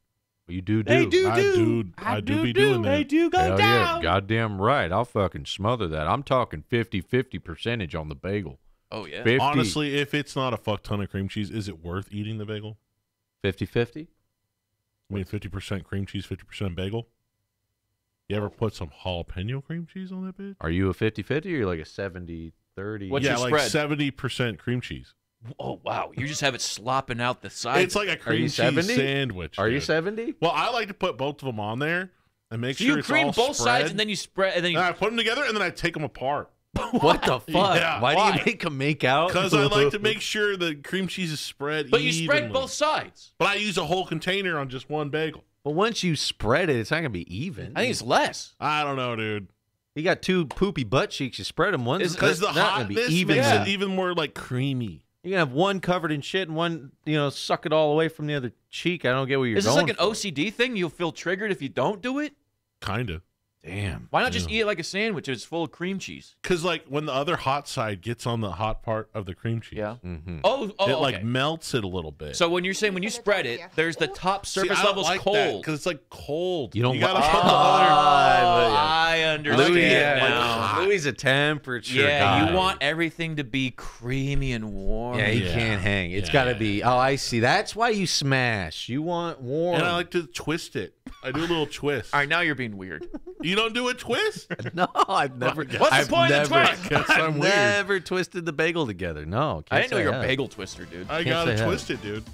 You do do. They do I do. do. I, do, be do. doing They do go Hell yeah, down. goddamn right. I'll fucking smother that. I'm talking 50-50 percentage on the bagel. Oh, yeah. 50, Honestly, if it's not a fuck ton of cream cheese, is it worth eating the bagel? 50-50? I mean, fifty percent cream cheese, fifty percent bagel. You ever put some jalapeno cream cheese on that bitch? Are you a 50-50 or you're like a 70-30? What's yeah, your like spread? seventy percent cream cheese. Oh, wow. You just have it slopping out the side. It's like a cream cheese 70? sandwich. Are you 70? Well, I like to put both of them on there and make So sure you cream both spread. sides and then you spread, and then you. And I put them together and then I take them apart. What the fuck? Yeah, why, do you make them make out? Because I like to make sure the cream cheese is spread. but you spread both sides. But I use a whole container on just one bagel. Well, once you spread it, it's not gonna be even. I think it's less. I don't know, dude. You got two poopy butt cheeks. You spread them. One's Because the be hotness even. makes it even more like creamy. You can have one covered in shit and one, you know, suck it all away from the other cheek. I don't get where you're Is this going. like an for. OCD thing? You'll feel triggered if you don't do it? Kinda. Damn. Why not just eat it like a sandwich? It's full of cream cheese. Because like when the other hot side gets on the hot part of the cream cheese, Yeah. Mm-hmm. Oh, oh, it like okay. melts it a little bit. So when you're saying when you spread it, there's the top surface level's cold. because it's like cold. You don't You gotta want- put the Ah, other. I understand Lewie, now. Lewie is a temperature yeah, guy. you want everything to be creamy and warm. Yeah, he can't hang. It's got to be. Oh, I see. That's why you smash. You want warm. And I like to twist it. I do a little twist. All right, now you're being weird. You don't do a twist? no, I've never. What's the I've point of the twist? I've I'm weird. never twisted the bagel together. No, I can't didn't know you're a bagel twister, dude. I gotta say twist it, dude.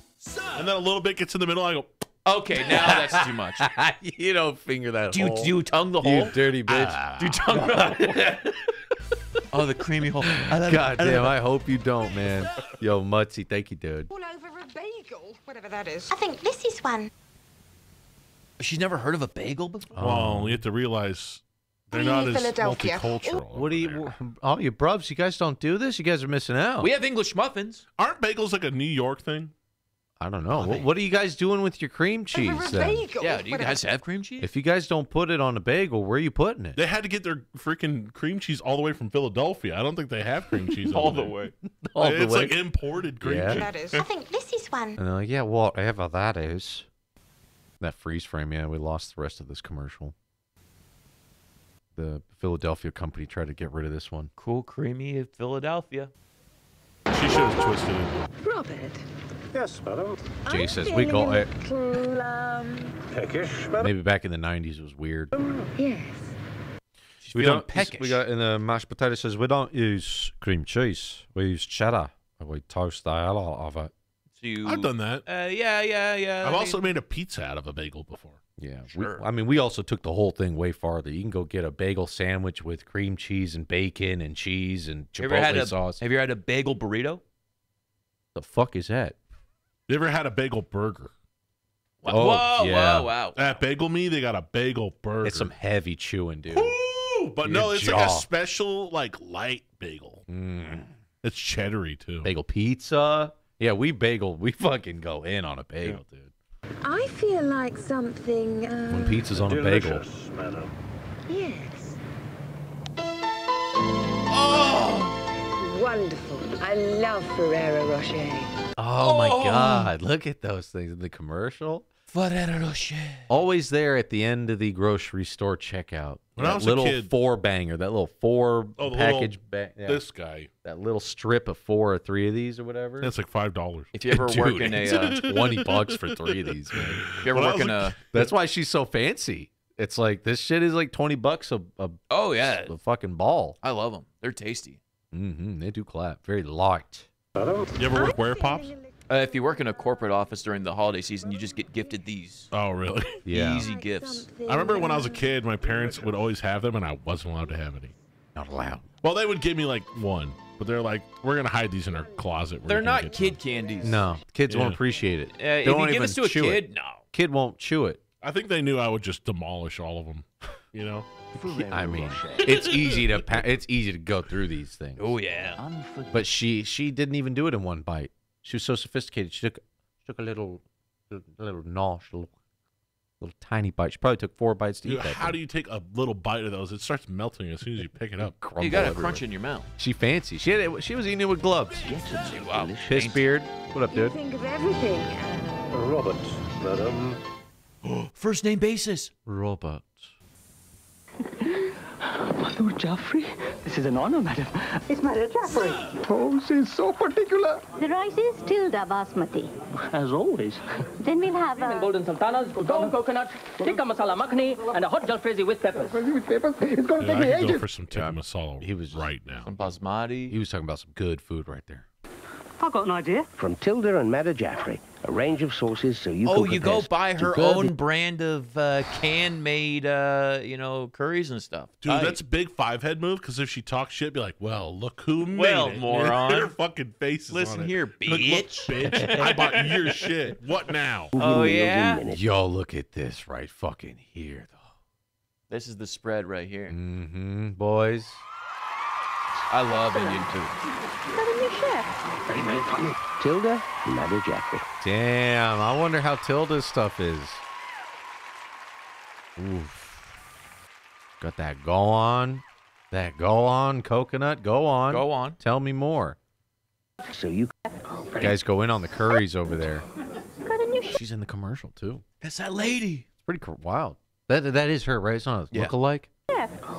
And then a little bit gets in the middle. I go. Okay, now that's too much. you don't finger that Do you, hole. do you tongue the hole? You dirty bitch. Ah. Do you tongue the hole? oh, the creamy hole. God damn, I hope you don't, man. Yo, Mutsy, thank you, dude. All over a bagel, whatever that is. I think this is one. She's never heard of a bagel before. Well, oh. you have to realize they're not as Philadelphia. multicultural. What do you, oh, you brubs, you guys don't do this? You guys are missing out. We have English muffins. Aren't bagels like a New York thing? I don't know. What, what are you guys doing with your cream cheese then? bagel. Yeah, do you guys have cream cheese? If you guys don't put it on a bagel, where are you putting it? They had to get their freaking cream cheese all the way from Philadelphia. I don't think they have cream cheese All the way. All the it's way. like imported cream Yeah. cheese. That is. I think this is one. And they're like, yeah, whatever that is. That freeze frame, yeah, we lost the rest of this commercial. The Philadelphia company tried to get rid of this one. Cool, creamy Philadelphia. She should have twisted it. Robert. Yes, madam. Jay says we got it. Little, um, Peckish, madam. Maybe back in the '90s it was weird. yes. She's We don't. peckish. We got in the mashed potato says we don't use cream cheese. We use cheddar. And we toast the hell out of it. So you, I've done that. Uh, yeah, yeah, yeah. I've I also mean- made a pizza out of a bagel before. Yeah, Sure. we, I mean, we also took the whole thing way farther. You can go get a bagel sandwich with cream cheese and bacon and cheese and Have had chipotle a sauce. Have you ever had a bagel burrito? the fuck is that? You ever had a bagel burger? Wow, Oh, whoa, yeah. wow, wow. At Bagel Me, they got a bagel burger. It's some heavy chewing, dude. Ooh, but Your no, it's like a special, like light bagel. Mm. It's cheddary too. Bagel pizza. Yeah, we bagel. We fucking go in on a bagel, dude. I feel like something. Uh, When pizza's on a bagel. Delicious, madam. Yes. Oh, Wonderful. I love Ferrero Rocher. Oh, my Oh. god! Look at those things in the commercial. Ferrero Rocher. Always there at the end of the grocery store checkout. When I that was a little kid- four banger, that little four Oh, package little- ba- yeah, This guy. that little strip of four or three of these or whatever. That's like five dollars. If you ever Dude, work in a, it's uh, twenty bucks for three of these, man. if you ever When work in a a, That's why she's so fancy. It's like this shit is like twenty bucks a a, oh yeah, a fucking ball. I love them. They're tasty. Mm-hmm. They do clap. Very light. You ever work where pops? Uh, if you work in a corporate office during the holiday season, you just get gifted these Oh, really? Yeah. easy gifts. I remember when I was a kid, my parents would always have them, and I wasn't allowed to have any. Not allowed. Well, they would give me like one, but they're like, "We're gonna hide these in our closet." We're They're not get kid candies. No, kids won't appreciate it. Uh, They if you won't give even this to a chew kid, it. no. Kid won't chew it. I think they knew I would just demolish all of them. You know? I mean, it's easy to pa- it's easy to go through these things. Oh yeah. But she she didn't even do it in one bite. She was so sophisticated. She took she took a little a little nosh, a little, little tiny bite. She probably took four bites to Dude, eat that. how thing. do you take a little bite of those? It starts melting as soon as you pick it up. You got a everywhere. crunch in your mouth. She fancy. She had it, she was eating it with gloves. Wow. Piss beard. What up, dude? Think of everything. Robert, madam. First name basis. Robert. Madhur Jaffrey, this is an honor, madam. it's Madhur Jaffrey. Oh, she's so particular. The rice is Tilda Basmati. As always. Then we'll have And a... golden sultanas, golden coconut, tikka masala makhni, and a hot jalfrezi with peppers. With peppers? It's going Dude, I could go for some tikka masala He was right now. Some basmati. He was talking about some good food right there. I've got an idea. From Tilda and Madhur Jaffrey, a range of sauces so you oh, can you go buy her superb- own brand of uh, can-made, uh, you know, curries and stuff. Dude, Tight. that's a big five head move because if she talks shit, be like, well, look who made Well, it. moron. Her fucking face is Listen on it. here, Look, look, bitch. bitch. I bought your shit. What now? Oh yeah. Yo, look at this right fucking here, though. This is the spread right here. Mm-hmm, boys. I love Indian food. Very, very funny. Tilda, Madhur Jaffrey. Damn, I wonder how Tilda's stuff is. Oof. Got that go on. That go on coconut. Go on. Go on. Tell me more. So you You guys go in on the curries over there. She's in the commercial too. That's that lady. It's pretty wild. That that is her, right? It's not a Yeah. look-alike.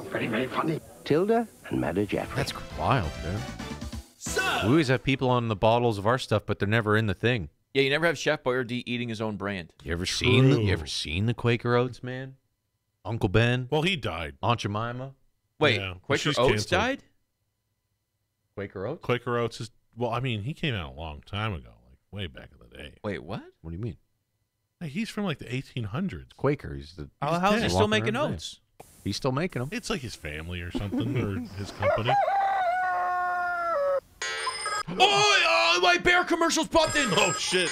very, very funny. Tilda and Madhur Jaffrey. That's wild, dude. We always have people on the bottles of our stuff, but they're never in the thing. Yeah, you never have Chef Boyardee eating his own brand. You ever seen the, you ever seen the Quaker Oats, man? Uncle Ben, Well, he died. Aunt Jemima, Wait, Yeah, Quaker she's Oats canceled. died? Quaker Oats. Quaker Oats is well. I mean, he came out a long time ago, like way back in the day. Wait, what? What do you mean? Hey, he's from like the 1800s. Quaker. He's the. How, how's he still making around oats? He's still making them. It's like his family or something, or his company. Oh, oh, my bear commercial's popped in. Oh shit!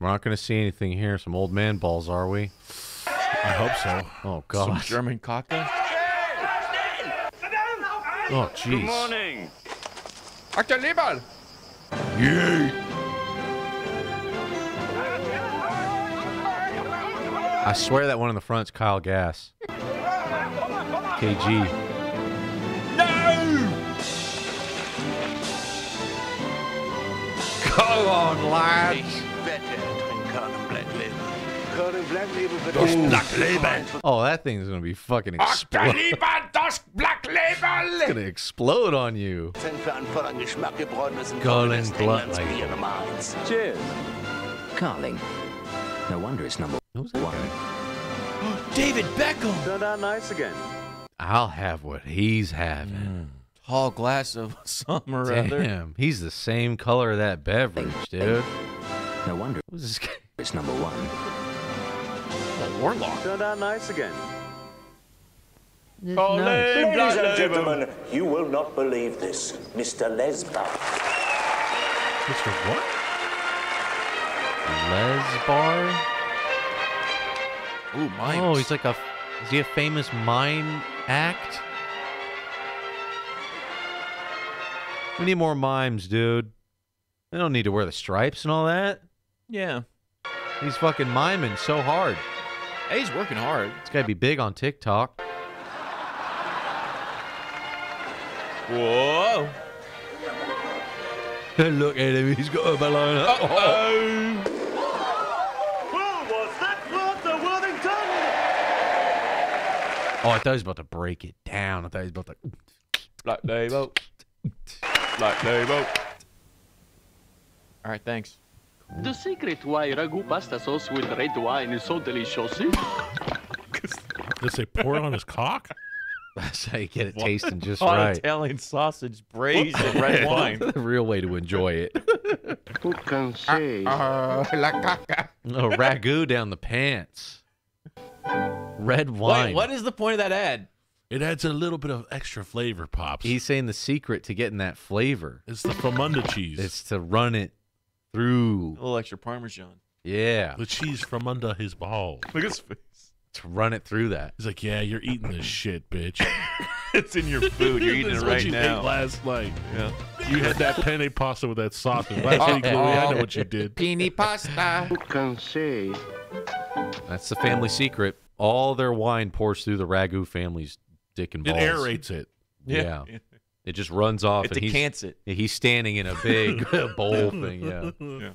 We're not going to see anything here. Some old man balls, are we? I hope so. Oh God. Some God. German cocktail. Oh jeez. Good morning. Dr. Lieber. I swear that one in the front's Kyle Gass. KG. No! Come on, lads. Oh, that thing's gonna be fucking explode. Black Label! It's gonna explode on you. Golden blunt like Cheers. Carling. No wonder it's number Who's that one. guy? David Beckham. Turned out nice again. I'll have what he's having. Hmm. Tall glass of some or other. Damn, he's the same color of that beverage, dude. No wonder Who's this guy? it's number one. The Warlock. Turned out nice again. Ladies and gentlemen, you will not believe this. Mr. Lesbar. Mr. What? Les Bar? Ooh, mine. Oh, he's like a. Is he a famous mime act? We need more mimes, dude. They don't need to wear the stripes and all that. Yeah. He's fucking miming so hard. Hey, he's working hard. It's got to be big on TikTok. Whoa. Look at him. He's got a balloon. Uh-oh. Well, was that worth the Worthington? Oh, I thought he was about to break it down. I thought he was about to. Black Label. Black Label. All right, thanks. The secret why ragu pasta sauce with red wine is so delicious. Did they pour it on his cock? That's how you get it tasting just Hot right. Italian sausage braised in red wine. the real way to enjoy it. Who can say? Ah, la caca. Oh, ragu down the pants. Red wine. Wait, what is the point of that ad? It adds a little bit of extra flavor, pops. He's saying the secret to getting that flavor it's the Famunda cheese. is to run it through. A little extra Parmesan. Yeah, the cheese from under his balls. Look at his face. To run it through that. He's like, yeah, you're eating this shit, bitch. It's in your food. You're eating This it is what right you now. ate last night. Yeah. You had that penne pasta with that sausage last week, Lewie. I know oh. what you did. Pini pasta. Who can say? That's the family secret. All their wine pours through the ragu family's dick and balls. It balls. aerates it. Yeah. It just runs off. It and he's- decants it. He's standing in a big bowl thing. Yeah. Yeah.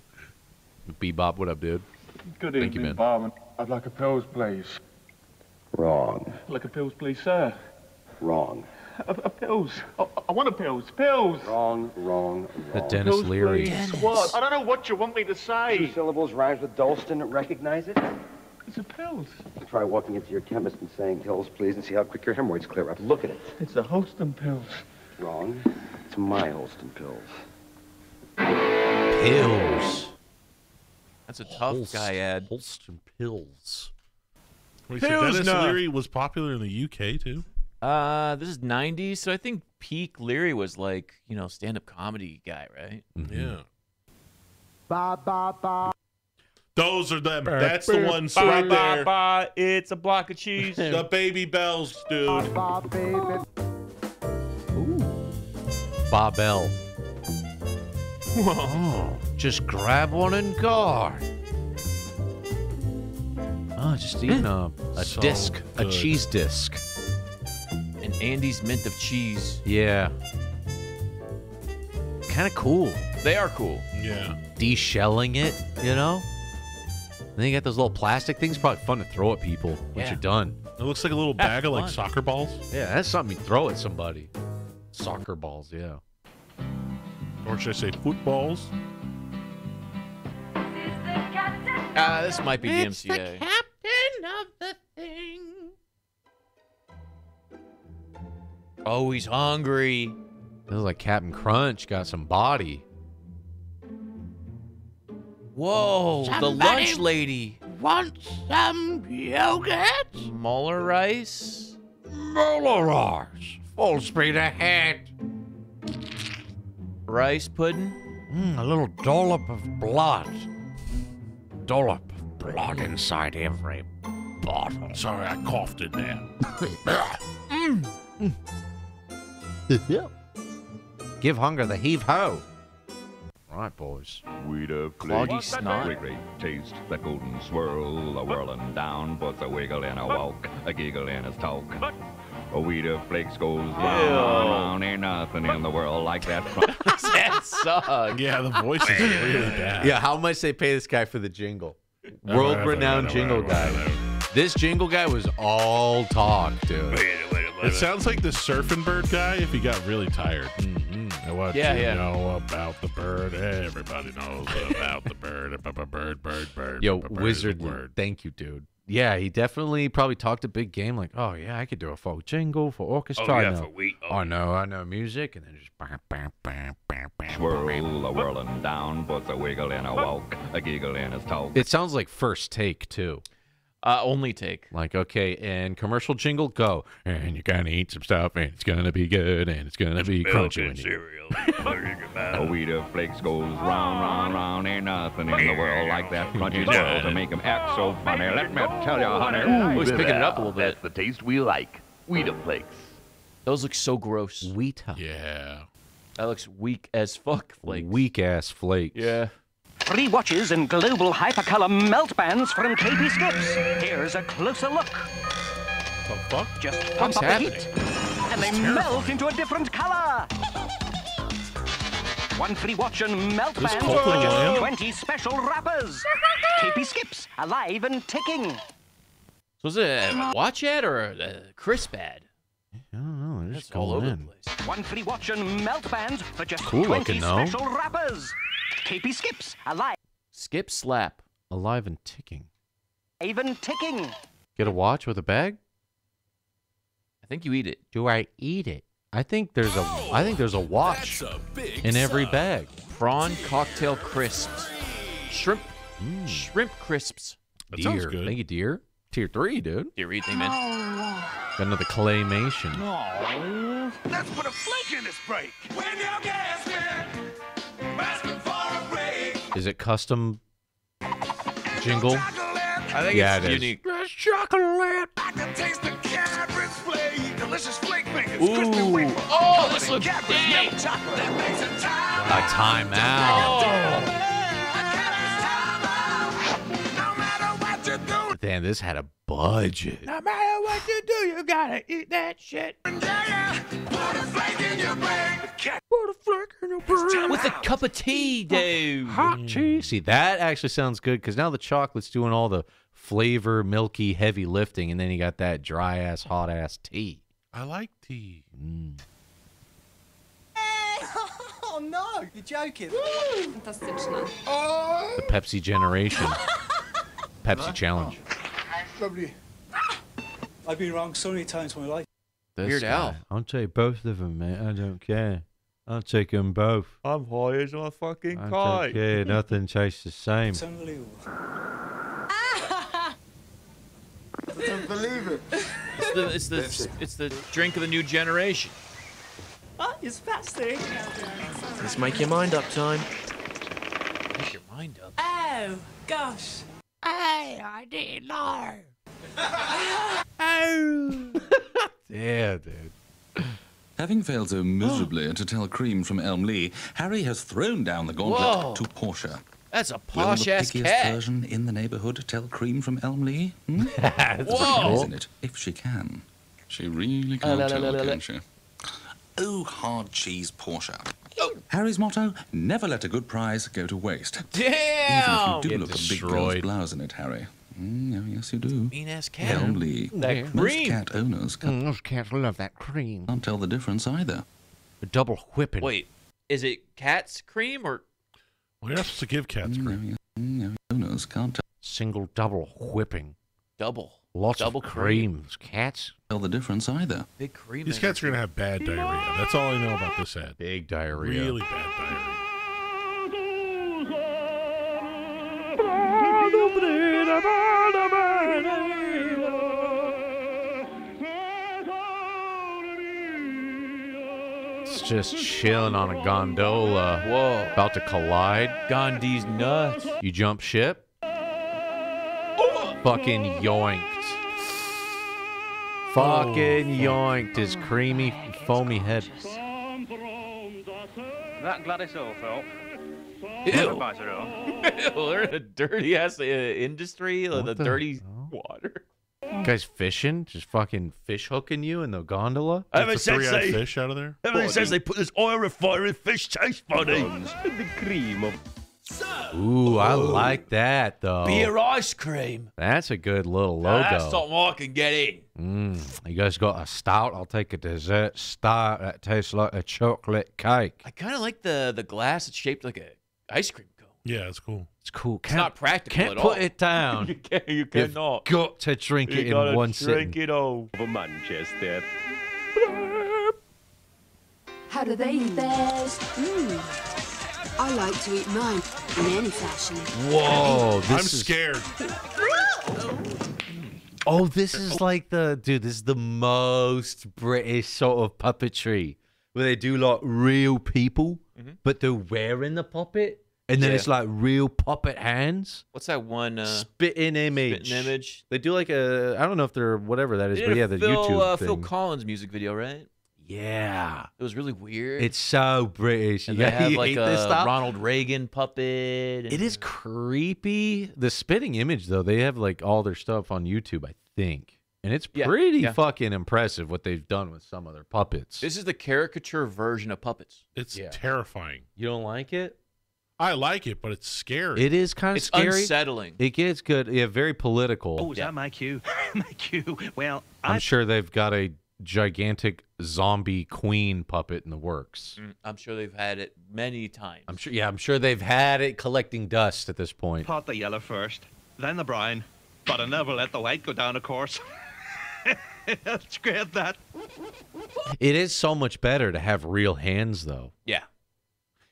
Bebop, what up, dude? Good Thank you, evening, man. barman. I'd like a pills, please. Wrong. Like a pills, please, sir. Wrong. A, a pills. I, I want a pills. Pills. Wrong. Wrong. The wrong. Denis Pills, Leary. please. What? I don't know what you want me to say. Two syllables rhymes with Dalston. Recognize it? It's a pills. Try walking into your chemist and saying pills, please, and see how quick your hemorrhoids clear up. Look at it. It's the Holsten Pils. Wrong. It's my Holsten Pils. Pills. That's a tough guy ad. Holsten Pils. Wait, so Pills Denis now. Leary was popular in the UK too. Uh, this is '90s, so I think peak Leary was like you know stand-up comedy guy, right? Yeah. Ba ba ba. Those are them. That's the ones Ba, right ba, there. ba, it's a block of cheese. The baby bells, dude. Ba baby. Barbell. Oh, just grab one and guard. Oh, just eating a, a So disc, a cheese disc. And Andy's mint of cheese. Yeah. Kind of cool. They are cool. Yeah. Deshelling it, you know? Then you got those little plastic things. Probably fun to throw at people once Yeah. you're done. It looks like a little Have bag of like soccer balls. Yeah, that's something you throw at somebody. Soccer balls, yeah. Or should I say footballs? Ah, this might be It's the DMCA. Of the thing. Oh, he's hungry. Is like Captain Crunch got some body. Whoa, the lunch lady. Want some yogurt? Muller rice. Molarise. Full speed ahead. Rice pudding. Mm, a little dollop of blood. Dollop blood inside every bottle. Sorry, I coughed in there. Give hunger the heave ho. Right, boys. We'd a Cloggy snot. Great, great taste, that golden swirl, a whirling down, puts a wiggle in a walk, a giggle in his talk. A weed of flakes goes round, round, round, ain't nothing in the world like that. that sucks. Yeah, the voice is really bad. Yeah, how much they pay this guy for the jingle? All right, World all renowned jingle all right, all guy. This jingle guy was all talk, dude. It sounds like the surfing bird guy if he got really tired. Mm-hmm. And what Yeah, you yeah. know about the bird? Everybody knows about the bird. Bird, bird, bird, bird. Yo, bird is a wizard, word. thank you, dude. Yeah, he definitely probably talked a big game like, oh yeah, I could do a folk jingle for orchestra. Oh, I yeah, know. for wheat. Oh, I know, I know music, and then just bam, bam, bam, bam, bam, Swirl, a whirling down, puts a wiggle in a walk, a giggle in his talk. It sounds like first take too. Uh, only take. Like, okay, and commercial jingle, go. And you're gonna eat some stuff, and it's gonna be good, and it's gonna be crunchy. when you- A wheat of flakes goes round, round, round, ain't nothing in the world like that crunchy swirl to make him act so funny. Let me tell you, honey. Oh, he's picking it up a little bit. That's the taste we like. Wheat of flakes. Those look so gross. Wheat. Yeah. That looks weak as fuck, flakes. Weak ass flakes. Yeah. Three watches and global hypercolor melt bands from KP Skips. Here's a closer look. The fuck? Just What's pump up the heat, and they melt into a different color. One free watch and melt This bands for just Lamb? 20 special wrappers. KP Skips, alive and ticking. So is it a watch ad or a crisp ad? I don't know. They're just all going over in. the place. One free watch and melt bands for just Cool 20 looking, though. special wrappers. KP Skips, alive Skip slap. Alive and ticking. Even ticking. Get a watch with a bag? I think you eat it. Do I eat it? I think there's a I think there's a watch in every bag. Prawn cocktail crisps. Shrimp. Mm. Shrimp crisps. That deer. sounds good. Thank you, deer. Tier three, dude. Dear eating, man. Got another claymation. Let's put a flake in this break. When your gas man, Is it custom jingle? I think Yeah, it's it is. unique. There's chocolate. I can taste the carrots flake. Delicious flake fingers. crispy Ooh. wheat. Oh, this Chocolate, looks carrots, chocolate. That makes it time. A timeout. No matter what you do. Damn, this had a budget. No matter what you do, you gotta eat that shit. Yeah, yeah. Put a flake in your break. Put a flick in your brain. With a cup of tea, dude. Hot cheese. See, that actually sounds good because now the chocolate's doing all the flavor, milky, heavy lifting, and then you got that dry ass, hot ass tea. I like tea. Mm. Oh no, you're joking. Fantastyczne. The Pepsi generation. Pepsi challenge. Lovely. I've been wrong so many times in my life. This Weird guy. Al. I'll take both of them, mate. I don't care. I'll take them both. I'm high as a fucking I don't care. Nothing tastes the same. It's unbelievable. I don't believe it. It's the, it's the it's the drink of the new generation. Oh, it's fasting. Let's make your mind up time. Make your mind up. Oh, gosh. Hey, I didn't know. oh. Yeah, dude. Having failed so miserably to tell Cream from Elmlea, Harry has thrown down the gauntlet Whoa. to Portia. That's a Will posh the ass pickiest cat. Persian in the neighborhood tell Cream from Elmlea? Hmm? That's Whoa! pretty cool. Isn't it? If she can. She really Uh, can la, la, tell, la, la, la. can she? Oh, hard cheese Portia. Harry's motto, never let a good prize go to waste. Damn! Even if you do Get look a big destroyed. girl's blouse in it, Harry. Mm, yes, you do. Mean ass cat. Elmlea. That Most cat owners can't, Mm, cats love that cream. can't tell the difference either. A double whipping. Wait, is it cat's cream or Well, you're not supposed to give cats Mm, cream. oh, yes. Owners can't tell. Single double whipping. double? Lots Double of cream. creams. Cats. tell the difference either. Big cream. These cats are gonna have bad diarrhea. That's all I know about this ad. Big diarrhea. Really bad diarrhea. It's just chilling on a gondola. Whoa. About to collide. Gandhi's nuts. You jump ship. Fucking yoinked. Fucking oh, yoinked his creamy, foamy head. That Gladys Oldthorpe. Ew. Never buys her own. They're in a dirty ass uh, industry, like the, the dirty water. Guys fishing, just fucking fish hooking you in the gondola. Ever three-eyed fish out of there. Everyone says they put this oil refinery in fish taste funny. the cream of Ooh, I like that though. Beer ice cream. That's a good little Now, logo. That's something I can get in. Mm, you guys got a stout? I'll take a dessert stout that tastes like a chocolate cake. I kind of like the the glass. It's shaped like a ice cream cone. Yeah, it's cool. It's cool. It's not practical Can't at put it down. you can't. You You've cannot. got to drink You it in gotta one drink sitting. it all. of Manchester. How do they eat theirs? Mm. I like to eat mine in any fashion. Whoa, this I'm is scared. Oh, this is like the dude. This is the most British sort of puppetry where they do like real people, but they're wearing the puppet, and then Yeah. it's like real puppet hands. What's that one? Uh, Spitting image. spitting image. They do like a. I don't know if they're whatever that is, but yeah, the Phil, YouTube uh, thing. Phil Collins music video, right? yeah, It was really weird. it's so British. and You they have like this a? Ronald Reagan puppet. It and- is creepy. The spitting image, though, they have like all their stuff on YouTube, I think. And it's Yeah, pretty yeah. fucking impressive what they've done with some of their puppets. This is the caricature version of puppets. It's Yeah. terrifying. you don't like it? I like it, but it's scary. It is kind of It's scary. unsettling. It gets good. Yeah, very political. Oh, is that my cue? my cue. Well, I'm I sure they've got a gigantic zombie queen puppet in the works. Mm, I'm sure they've had it many times. I'm sure. Yeah, I'm sure they've had it collecting dust at this point. pot the yellow first, then the brown, but I never let the white go down, of course. That's great, that. It is so much better to have real hands, though. Yeah.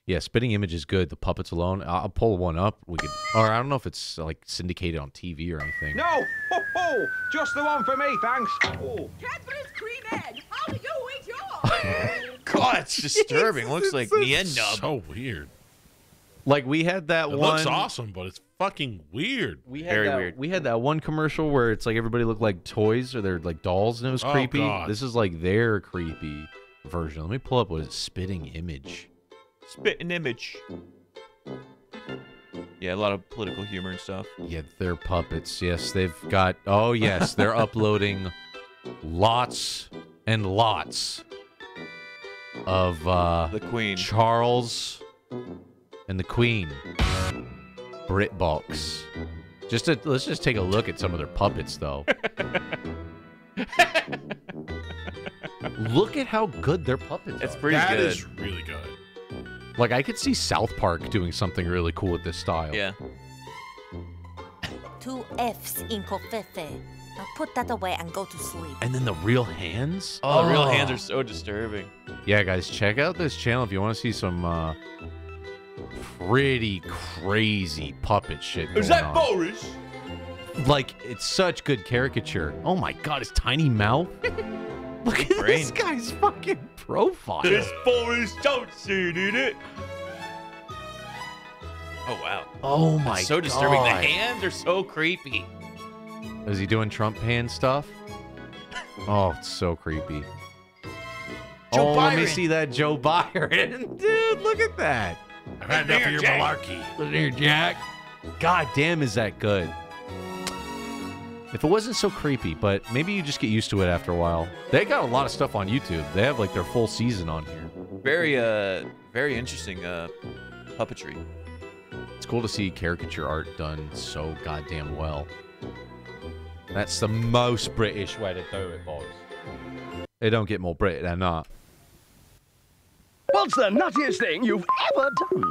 Yeah, spitting image is good. The puppets alone, I'll I'll pull one up. We could, or I don't know if it's like syndicated on TV or anything. No! Ho, ho! Just the one for me, thanks. Oh. Cadbury's cream egg. How do you eat yours? God, it's disturbing. Looks like Nien Nunb. so weird. Like we had that It one. looks awesome, but it's fucking weird. We had Very that, weird. We had that one commercial where it's like everybody looked like toys or they're like dolls and it was Oh, creepy. God. This is like their creepy version. Let me pull up what is spitting image. Spitting image. Yeah, a lot of political humor and stuff. Yeah, they're puppets. Yes, they've got. Oh yes, they're uploading lots and lots of uh, The Queen. Charles and the Queen. BritBox. Just to, let's just take a look at some of their puppets, though. look at how good their puppets It's are. pretty That good. is really good. Like I could see South Park doing something really cool with this style. Yeah. Two F's in covfefe. Now put that away and go to sleep. And then the real hands. Oh, the real hands are so disturbing. Yeah, guys, check out this channel if you want to see some uh, pretty crazy puppet shit. Is that on. Boris? Like, it's such good caricature. Oh my god, his tiny mouth. Look at Brain. this guy's fucking profile. This Boris Johnson in it. Oh wow. Oh That's my so disturbing. The hands are so creepy. Is he doing Trump hand stuff? Oh, it's so creepy. Joe oh, let me see that Joe Byron. Dude, look at that. I've had enough of your malarkey. Listen here, Jack. God damn, is that good? If it wasn't so creepy, but maybe you just get used to it after a while. They got a lot of stuff on YouTube. They have like their full season on here. Very uh, very interesting uh, puppetry. It's cool to see caricature art done so goddamn well. That's the most British way to do it, boys. They don't get more Brit than that. What's the nuttiest thing you've ever done?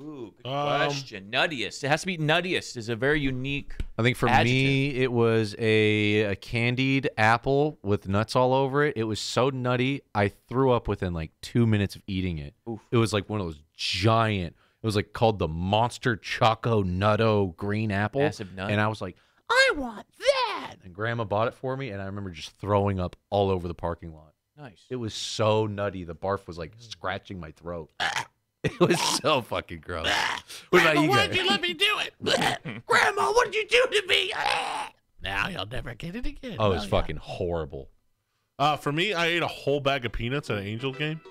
Ooh, good Um, question. Nuttiest. It has to be nuttiest. Is a very unique. I think for adjective. me, it was a, a candied apple with nuts all over it. It was so nutty, I threw up within like two minutes of eating it. It was like one of those giant. It was like called the Monster Choco Nutto Green Apple, Massive nut. and I was like, I want that. And Grandma bought it for me, and I remember just throwing up all over the parking lot. Nice. It was so nutty. The barf was like scratching my throat. It was so fucking gross. What about you why'd you let me do it? Grandma, what did you do to me? now you'll never get it again. Oh, it was ya? fucking horrible. Uh, for me, I ate a whole bag of peanuts at an Angel game.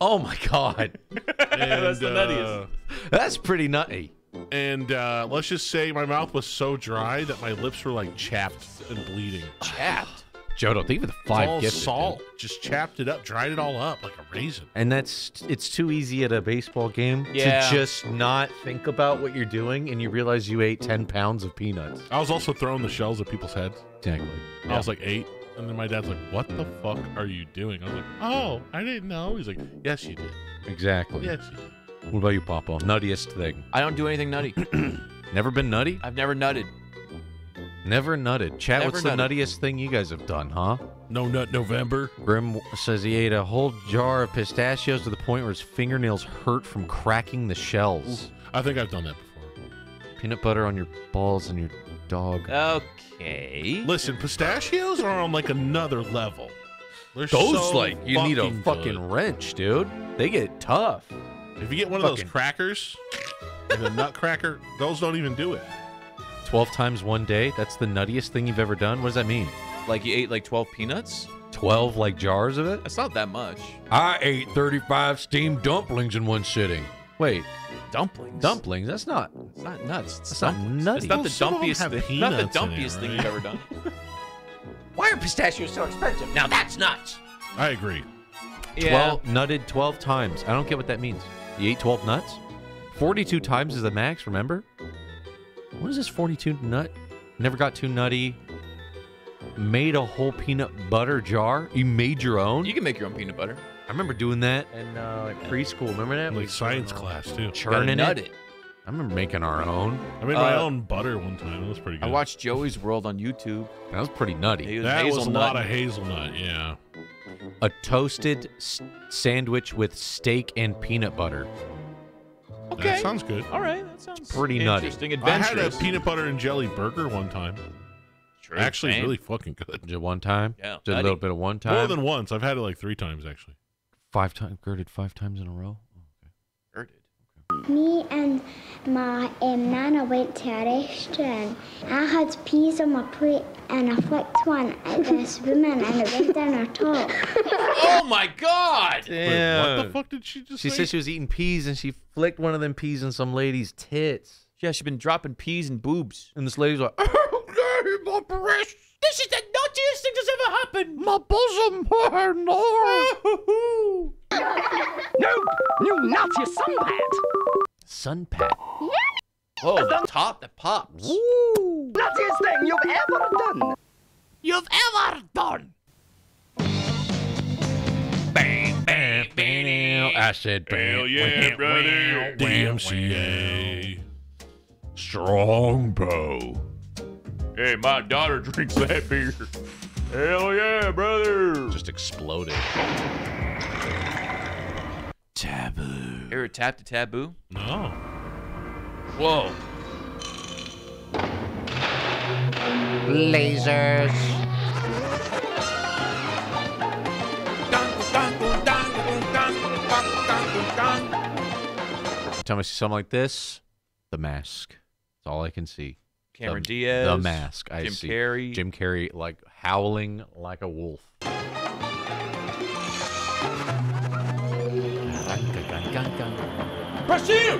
Oh my god. And, the nuttiest. uh, That's pretty nutty. and uh, let's just say my mouth was so dry that my lips were like chapped and bleeding. Chapped. Joe, don't think of the It's five all gifted, salt. dude. Just chapped it up, dried it all up like a raisin. And that's it's too easy at a baseball game Yeah. to just not think about what you're doing and you realize you ate 10 pounds of peanuts. I was also throwing the shells at people's heads. Exactly. I was like eight, and then my dad's like, "What the fuck are you doing?" I was like, "Oh, I didn't know." He's like, "Yes, you did. Exactly. Yes, you did." What about you, Papa? Nuttiest thing. I don't do anything nutty. Never been nutty? I've never nutted. Never nutted. Chat, Never what's the nuttiest thing you guys have done, huh? No nut November. Grim says he ate a whole jar of pistachios to the point where his fingernails hurt from cracking the shells. I think I've done that before. Peanut butter on your balls and your dog. Okay. Listen, pistachios are on like another level. They're Those so like you need a fucking fucking good. wrench, dude. They get tough. If you get one of those crackers, and a nutcracker, those don't even do it. Twelve times one day. That's the nuttiest thing you've ever done. What does that mean? Like you ate like 12 peanuts? Twelve like jars of it? That's not that much. I ate thirty-five steamed dumplings in one sitting. Wait, Dumplings. dumplings? That's not. It's not nuts. It's That's not dumplings. nutty. It's not Well, the some of them dumpiest have thing. Not the peanuts in it, dumpiest thing right? you've ever done. Why are pistachios so expensive? Now that's nuts. I agree. Yeah. Twelve nutted twelve times. I don't get what that means. You ate twelve nuts? Forty-two times is the max. Remember? What is this forty-two nut? Never got too nutty. Made a whole peanut butter jar. You made your own. You can make your own peanut butter. I remember doing that in uh, like preschool. Remember that? Like science uh, class too. Churning nut it. it. I remember making our own. I made my Uh, own butter one time. It was pretty good. I watched Joey's World on YouTube. That was pretty nutty. Was that was a lot of hazelnut. Yeah. A toasted s- sandwich with steak and peanut butter. Okay. That sounds good. All right, that sounds pretty nutty. interesting. I had a Adventurous. peanut butter and jelly burger one time. True, Actually, it's same. really fucking good. Did one time? Yeah, Did a nutty. little bit of one time. More than once. I've had it like three times actually. five times. Girded five times in a row. Girded. Me and my um, nana went to a restaurant. I had peas on my plate and I flicked one at this woman and it went down her top. Oh my God! Wait, what the fuck did she just She say? said she was eating peas and she flicked one of them peas in some lady's tits. Yeah, she's been dropping peas and boobs. And this lady's like, This is the nuttiest thing that's ever happened. My bosom. Oh, no. No, you nutty sunpat. sun pat. Oh, the top that pops. Ooh, Nuttiest thing you've ever done. You've ever done. Bang, bang, bang. I said, Hell bang, yeah, bang, brother. bang, DMCA. Strongbow. Hey, my daughter drinks that beer. Hell yeah, brother. Just exploded. Taboo. Ever tap the taboo? No. Whoa. Lasers. Time I see something like this, the mask. That's all I can see. Cameron the, Diaz, The mask. I Jim see. Carrey. Jim Carrey, like howling like a wolf. Brazil!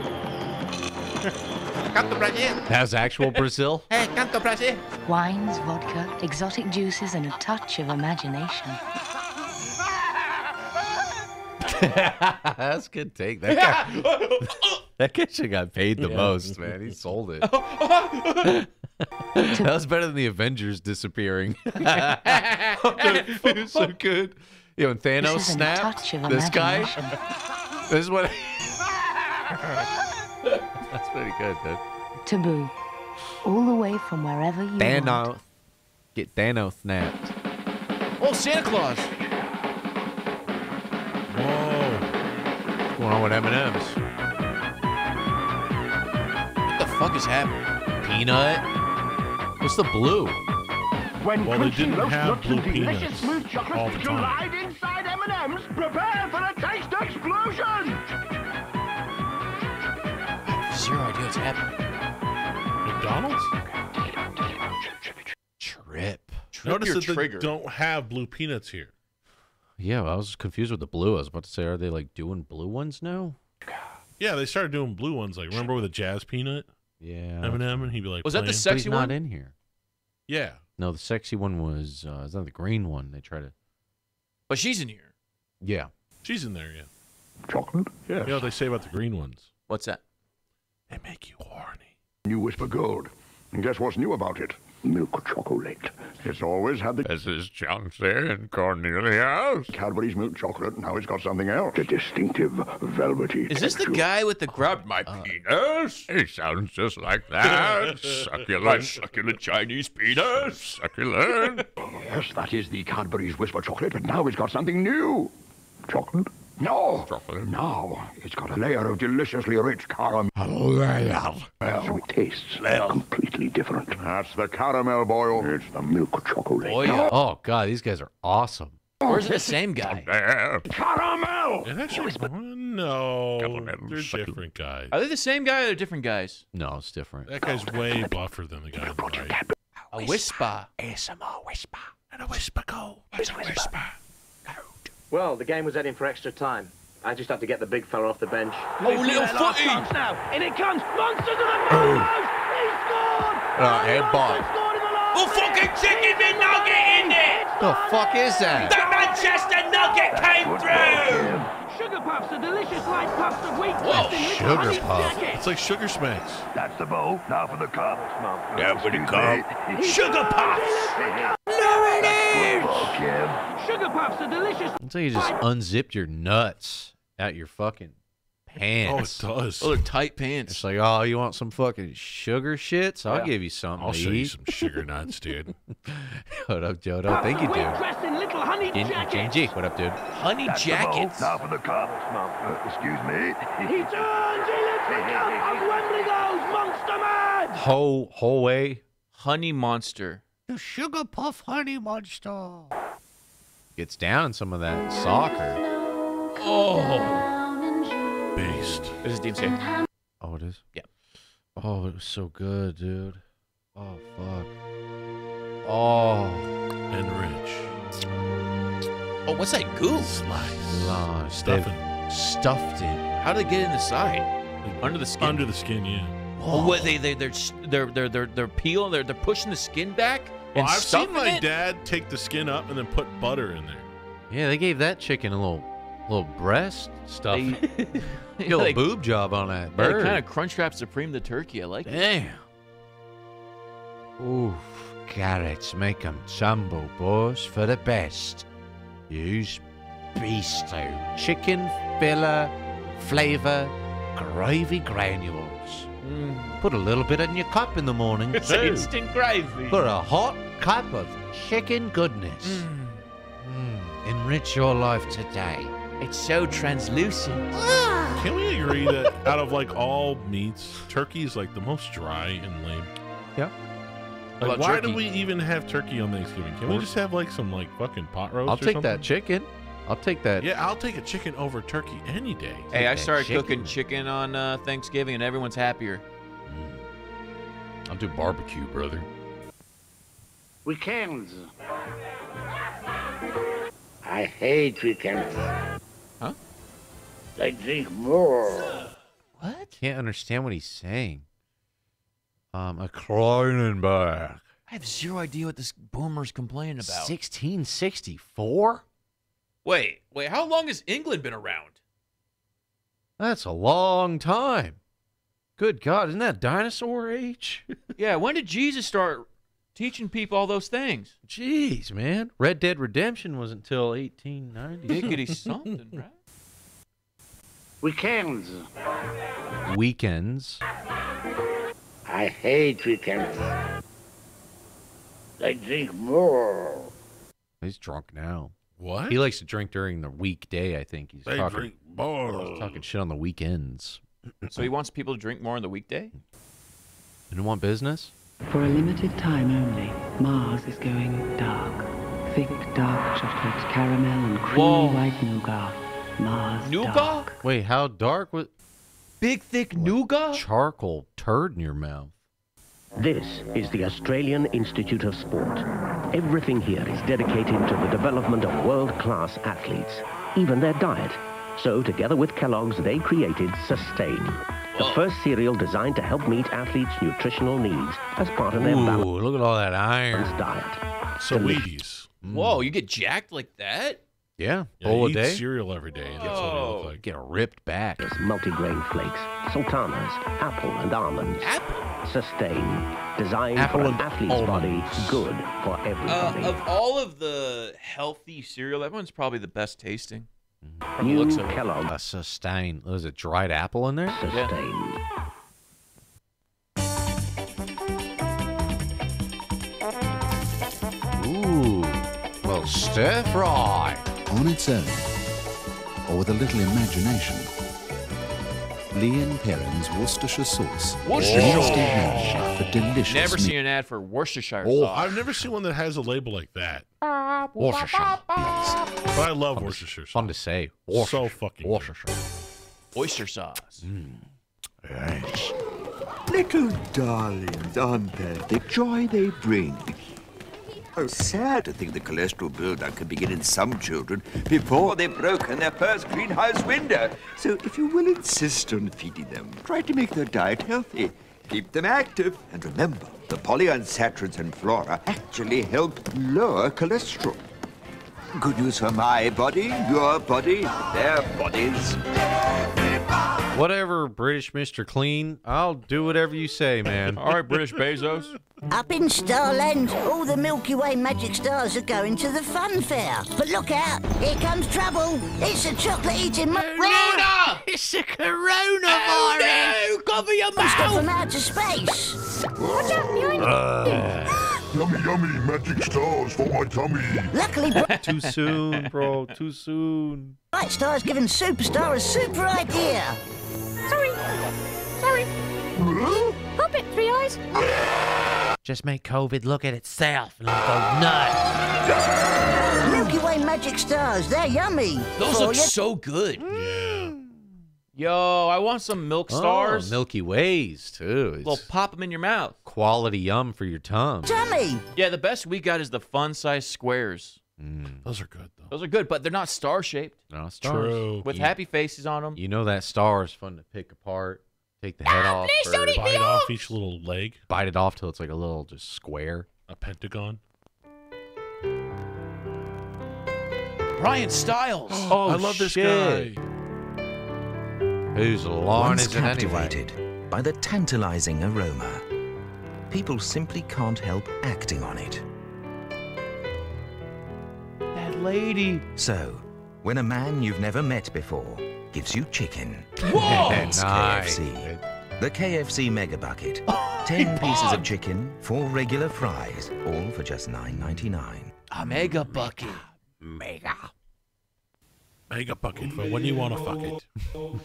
Canto Brazil. That's actual Brazil. Hey, canto Brazil. Wines, vodka, exotic juices, and a touch of imagination. That's a good take. That guy, that guy should got paid the Yeah. most, man. He sold it. Oh. that was better than the Avengers disappearing. it was so good. Yeah, when Thanos This snapped, this guy. This is what. That's pretty good, dude. Taboo. All the way from wherever you want. Thanos. Get Thanos snapped. Oh, Santa Claus. Whoa. What's going on with M&M's? What the fuck is happening? Peanut? What's the blue? When Well, they didn't have blue peanuts all the time. inside M&M's, prepare for a taste explosion! Zero idea what's happening. McDonald's? Trip. Notice your that they don't have blue peanuts here. Yeah, I was confused with the blue. I was about to say, are they like doing blue ones now? Yeah, they started doing blue ones. Like, remember with a jazz peanut? Yeah. Eminem, and he'd be like, Was that the playing- But sexy he's not one? in here. Yeah. No, the sexy one was uh, is that the green one? They try to. But she's in here. Yeah. She's in there, yeah. Chocolate? You know what they say about the green ones? What's that? They make you horny. New Wispa Gold. And guess what's new about it? Milk chocolate. It's always had the... This is Chauncey and Cornelius. Cadbury's milk chocolate. Now it's got something else. The distinctive velvety Is this the guy with the grub? My uh, penis? He sounds just like that. succulent, succulent Chinese penis. Succulent. Oh, yes, that is the Cadbury's Wispa chocolate, but now it's got something new. Chocolate? No. Chocolate. Now it's got a layer of deliciously rich caramel. A layer. Well, So it tastes completely different. That's the caramel boil. It's the milk chocolate. Oh yeah. Oh god, these guys are awesome. Where's the same guy? There. Caramel! It actually, oh, no, Government they're different guys. Are they the same guy or they're different guys? No, it's different. That guy's way buffer than the guy on the right. A whisper. ASMR whisper. And a whisper go. It's a whisper. Well, the game was heading for extra time. I just had to get the big fella off the bench. Oh, little footy. now, and it comes. Monsters of the Mouse! He scored! Uh, headbutt. scored the Oh, fucking chicken McNugget in there! The fuck is that? The Manchester Nugget came through! Sugar Puffs, the delicious light puffs of wheat Whoa, dressed in little Sugar honey Puff. jackets. It's like Sugar Smacks. That's the bowl. Now for the cup. Now for the cup. Sugar Puffs! There it is! Sugar Puffs, the delicious It's like you just unzipped your nuts out your fucking pants. Oh, it does. Oh, they're tight pants. It's like, oh, you want some fucking sugar shits? I'll Yeah. give you something I'll to show you some sugar nuts, dude. what up, Jodo? Thank you, wheat dude. dressed in little honey Jin- jackets. Jinji, what up, dude? Honey jackets. Now for the cup. Uh, excuse me. He turns, he lifts the cup, and Wembley goes monster mad! Whole whole way Honey monster. The Sugar Puff Honey Monster. gets down in some of that soccer. Oh. Based. This is DMC. Oh, it is. Yeah. Oh, it was so good, dude. Oh fuck. Oh, And rich. Oh, what's that goo? Slice. gosh, Stuffing. stuffed it. How did it get in the side? Under the skin. Under the skin, yeah. Oh, what they they they're they're they're they're they're peeling. They're they're pushing the skin back Well, I've seen stuffing my it. dad take the skin up and then put butter in there. Yeah, they gave that chicken a little little breast stuff. They- Get a little they- boob job on that bird. Yeah, bird. kind of Crunchwrap Supreme the turkey. I like it. Damn. Oof, carrots make 'em tumble, boys, for the best. Use Bisto. Chicken filler, flavor, gravy granules. Mm. Put a little bit in your cup in the morning. It's instant gravy. For a hot cup of chicken goodness. Mm, Enrich your life today. It's so translucent. Can we agree that out of like all meats, turkey is like the most dry and lame? Yeah. Like, why turkey? do we even have turkey on Thanksgiving? Can we just have like some like fucking pot roast? I'll or take something? that chicken. I'll take that. Yeah, I'll take a chicken over turkey any day. Hey, I started chicken. cooking chicken on uh, Thanksgiving, and everyone's happier. I'll do barbecue, brother. Weekends. I hate weekends. Huh? I drink more. What? Can't understand what he's saying. Um, a Kronenbourg. I have zero idea what this boomer's complaining about. 1664? Wait, wait, how long has England been around? That's a long time. Good God, isn't that dinosaur age? yeah, when did Jesus start teaching people all those things? Jeez, man. Red Dead Redemption was until 1890. Diggity something, right? Weekends. Weekends. I hate weekends. I drink more. He's drunk now. What? He likes to drink during the weekday, I think. He's They talking, drink more. he's talking shit on the weekends. So he wants people to drink more on the weekday? You don't want business? For a limited time only, Mars is going dark. Thick, dark chocolate, caramel, and creamy Whoa. white nougat. Mars Nougat? dark. Wait, how dark was Big thick nougat? charcoal turd in your mouth? This is the Australian Institute of Sport. Everything here is dedicated to the development of world-class athletes, even their diet. So, together with Kellogg's, they created Sustain, the first cereal designed to help meet athletes' nutritional needs as part of their Ooh, balanced look at all that iron. diet. So Wheaties. Whoa, you get jacked like that? Yeah, Yeah, bowl he a eats day. cereal every day. And that's what he looks like. Get a ripped back. There's multigrain flakes, sultanas, apple and almonds. Apple? Sustain, designed Apple for an athlete's almonds. body, good for Uh, of all of the healthy cereal, that one's probably the best tasting. From the New looks of it. Kellogg A sustain. Was it dried apple in there? Sustain. Ooh, well, stir fry. On its own, or with a little imagination. Lea and Perrins Worcestershire sauce. Worcestershire. Instant marriage oh. for delicious Never meat. seen an ad for Worcestershire Oh, sauce. I've never seen one that has a label like that. Worcestershire. But I love Worcestershire sauce. Fun to say. So fucking good. Worcestershire. Oyster sauce. Mm. Yes. Little darlings, aren't they? The joy they bring. Oh, sad to think the cholesterol buildup can begin in some children before they've broken their first greenhouse window. So if you will insist on feeding them, try to make their diet healthy. Keep them active. And remember, the polyunsaturates and flora actually help lower cholesterol. Good news for my body, your body, their bodies. Whatever, British Mr. Clean. I'll do whatever you say, man. All right, British Bezos. Up in Starland, all the Milky Way magic stars are going to the fun fair. But look out, here comes trouble. It's a chocolate-eating mo- Rona! It's a coronavirus! Oh, no! Cover your monster mouth! from outer space. Watch out behind uh. ah! Yummy, yummy, magic stars for my tummy. Luckily, Too soon, bro. Too soon. Bright Star's given Superstar a super idea. Sorry. Sorry. Hop it, Three Eyes. Just make COVID look at itself and it'll go nuts. Milky Way magic stars, they're yummy. Those For look your- so good. Mm. Yo, I want some milk oh, stars. Oh, Milky Ways, too. It's Well, pop them in your mouth. quality yum for your tongue. Tummy. Yeah, the best we got is the fun size squares. Mm. Those are good, though. Those are good, but they're not star shaped. No, stars. True. With You- happy faces on them. You know that star is fun to pick apart, take the head ah, off, please or don't eat me Bite off each little leg. bite it off till it's like a little just square. A pentagon. Ryan Stiles. Oh, I love this shit. guy. Whose lawn Once is it anyway? captivated by the tantalizing aroma, people simply can't help acting on it. That lady. So, when a man you've never met before gives you chicken, Whoa! it's Nice. KFC. The KFC Mega Bucket. Oh, Ten pieces of chicken, four regular fries, all for just $9.99. A mega bucket. Mega. Mega bucket for when you want to fuck it. Is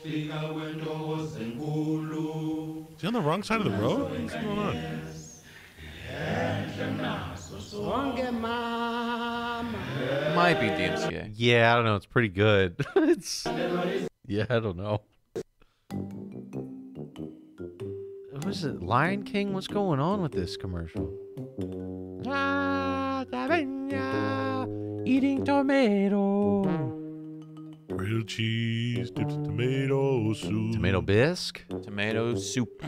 he on the wrong side of the road? What's going on? Might be DMCA. Yeah, I don't know. It's pretty good. it's yeah, I don't know. What is it? Lion King? What's going on with this commercial? Eating tomato. Grilled cheese dipped in tomato soup. Tomato bisque? Tomato soup.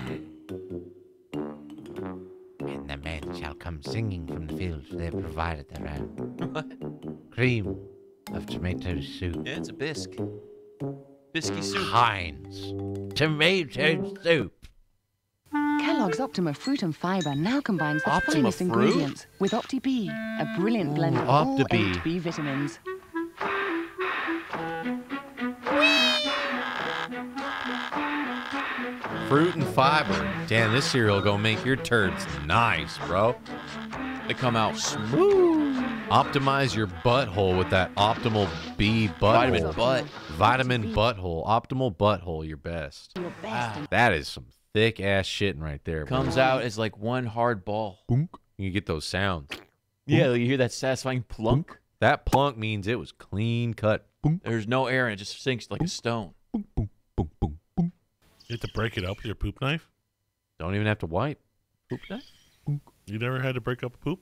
And the men shall come singing from the fields. They've provided their own What? cream of tomato soup. Yeah, it's a bisque. Biscuit mm, soup. Heinz tomato soup. Kellogg's Optima Fruit and Fibre now combines the Optima finest Fruit? ingredients with OptiB, a brilliant blend of all Opti-B. eight B vitamins. Fruit and fiber. Damn, this cereal gonna make your turds nice, bro. They come out smooth. Optimize your butthole with that optimal B butthole. Vitamin butt. Vitamin butthole. Optimal butthole, your best. Ah. That is some thick ass shitting right there. bro. Comes out as like one hard ball. Boonk. You get those sounds. Yeah, you hear that satisfying plunk? That plunk means it was clean cut. Boom. There's no air and it just sinks like a stone. You have to break it up with your poop knife? Don't even have to wipe. Poop knife? You never had to break up a poop?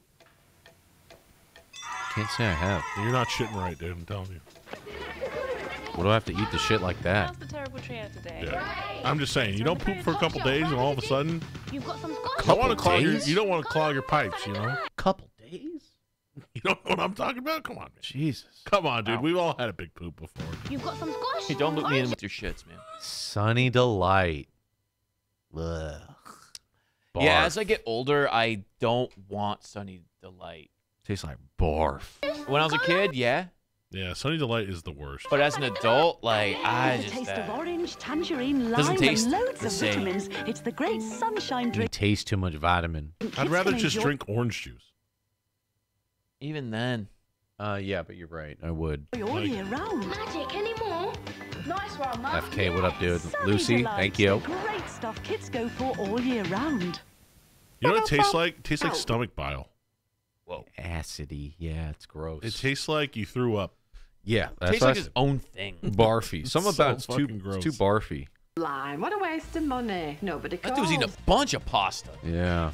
Can't say I have. You're not shitting right, dude. I'm telling you. What do I have to eat the shit like that? the terrible trio today? Yeah. I'm just saying, you don't poop for a couple days and all of a sudden You've got some you squash. don't want to clog your days? you don't want to clog your pipes, you know? Couple days? You don't know what I'm talking about? Come on, man. Jesus. Come on, dude. We've all had a big poop before. You've got some squash. Hey, don't look me in with your shits, man. Sunny delight. Ugh. Yeah, as I get older, I don't want Sunny Delight. Tastes like barf. When I was a kid, yeah. Yeah, Sunny Delight is the worst. But as an adult, like I the just taste uh, of orange, tangerine, Doesn't lime, taste and loads the of same. vitamins. It's the great sunshine You drink. taste too much vitamin. I'd rather just enjoy- drink orange juice. even then. Uh, yeah, but you're right. I would. all year round. Magic anymore? Nice one, Mum. FK, what up, dude? Sunny Lucy, Delights, thank you. Great stuff kids go for all year round. You know what it tastes like? It tastes like stomach bile. Whoa. Acidy. Yeah, it's gross. It tastes like you threw up. yeah, that's Tastes like I its s- own thing. barfy. Some It's about so it's too, fucking it's too barfy. Lime, what a waste of money. Nobody That dude's eating a bunch of pasta. Yeah.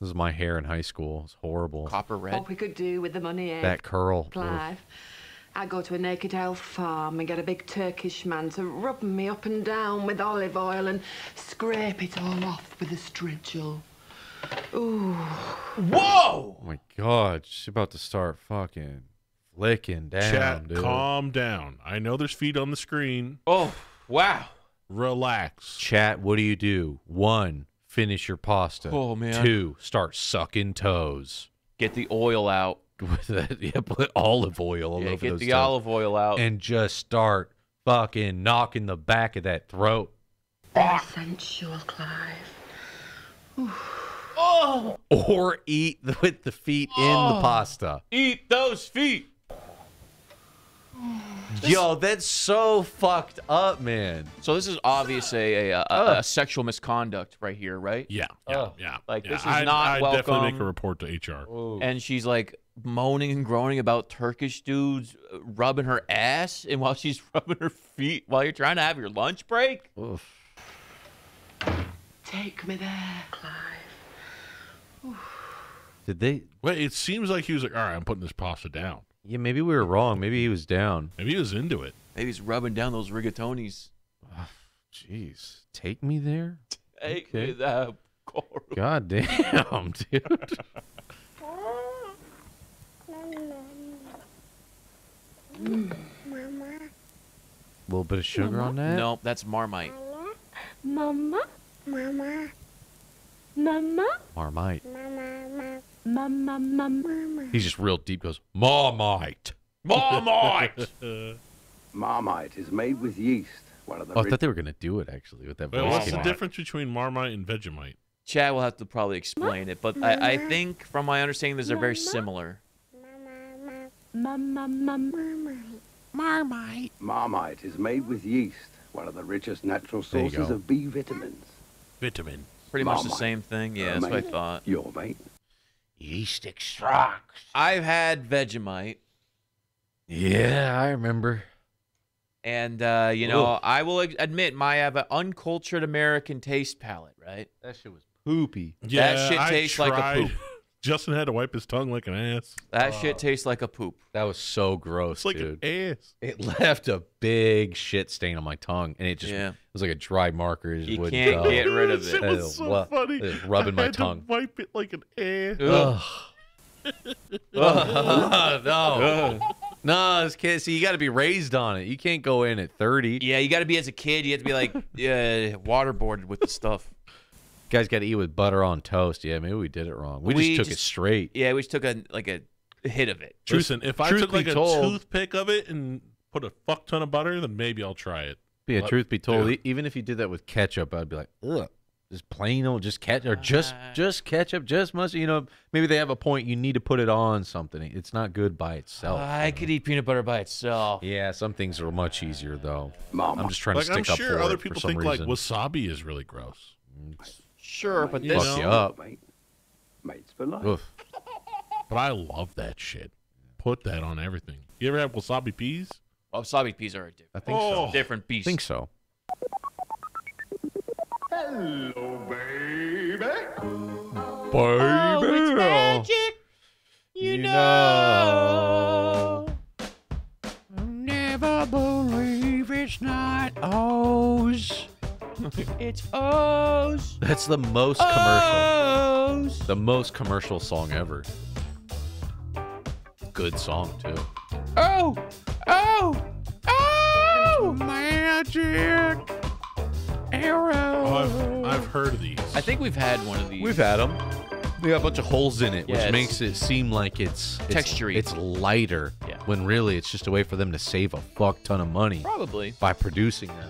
This is my hair in high school. It's horrible. Copper red. What we could do with the money, eh? That curl. Ugh. Clive. I'd go to a naked elf farm and get a big Turkish man to rub me up and down with olive oil and scrape it all off with a strigil. Ooh. Whoa! Oh my god, she's about to start fucking flicking down, Chat, dude. calm down. I know there's feet on the screen. Oh, wow. Relax. Chat, what do you do? One, finish your pasta. Oh, man. Two, start sucking toes. Get the oil out. With that, yeah, put olive oil all Yeah, over get those the toes. olive oil out. and just start fucking knocking the back of that throat. They're sensual, Clive. Oh, Or eat the- with the feet in the Oh. pasta. eat those feet. Yo, that's so fucked up, man. So this is obviously a, a, a, a sexual misconduct right here, right? Yeah, yeah, yeah. Like yeah. this is I'd, not I'd welcome. definitely make a report to HR. and she's like moaning and groaning about Turkish dudes uh, rubbing her ass, and while she's rubbing her feet while you're trying to have your lunch break. Take me there, Clive. Did they? Wait, it seems like he was like, all right, I'm putting this pasta down. Yeah, maybe we were wrong. Maybe he was down. Maybe he was into it. Maybe he's rubbing down those rigatonis. Jeez, take me there. Take Okay. me there. Coral. God damn, dude. Mama. A little bit of sugar on that. Nope, that's Marmite. Mama. Mama. Mama. Marmite. Mama. Mama, mama. He's just real deep. Goes Marmite. Marmite. Marmite is made with yeast, one of the Oh, I thought they were gonna do it actually with that Wait, voice. what's the out. difference between Marmite and Vegemite? Chad will have to probably explain it, but I, I think, from my understanding, these are very similar. Mama, mama. Marmite. Marmite is made with yeast, one of the richest natural sources of B vitamins. Vitamin. Pretty much the same thing. Yeah, that's what I thought. Your mate. Yeast extracts. I've had Vegemite, Yeah, I remember. and uh, you know, Ugh. I will admit, my I have an uncultured American taste palate, right? That shit was poopy. Yeah, that shit I tastes tried, like a poop. Justin had to wipe his tongue like an ass. That shit tastes like a poop. That was so gross, It's like dude. an ass. It left a big shit stain on my tongue, and it just Yeah. it was like a dry marker. It just You wouldn't can't go. get rid of it. it. was so wa- funny. it was rubbing I my had tongue. To wipe it like an ass. Ugh. no, no, this kid. See, you got to be raised on it. You can't go in at thirty. Yeah, you got to be as a kid. You have to be like, yeah, waterboarded with the stuff. Guys got to eat with butter on toast. Yeah, maybe we did it wrong. We, just took it straight. Yeah, we just took a like a hit of it. Listen, if I took be like a toothpick of it and put a fuck ton of butter, then maybe I'll try it. Yeah, But- truth be told, Yeah. e- even if you did that with ketchup, I'd be like, ugh, just plain old, just ketchup, or just ah. just ketchup, just mustard. You know, maybe they have a point. You need to put it on something. It's not good by itself. Ah, I could eat peanut butter by itself. yeah, some things are much easier though. I'm just trying like to I'm stick up sure for other it for people some think reason. like wasabi is really gross. Mm. Sure, but this Fuck you know? up. Mates for life. Oof. But I love that shit. Put that on everything. You ever have wasabi peas? wasabi peas are a different, I think so. Oh. different I beast. think so. Hello, baby. Baby. Oh, it's magic. You, know. Never believe it's not O's. it's O's. That's the most commercial. O's. The most commercial song ever. Good song too. Oh. Oh. Oh. Magic. Arrow. Oh, I've, I've heard of these. I think we've had one of these. We've had them. We got a bunch of holes in it, Yeah, which it's- makes it seem like it's, it's Texture-y. It's lighter. Yeah. When really it's just a way for them to save a fuck ton of money Probably. by producing them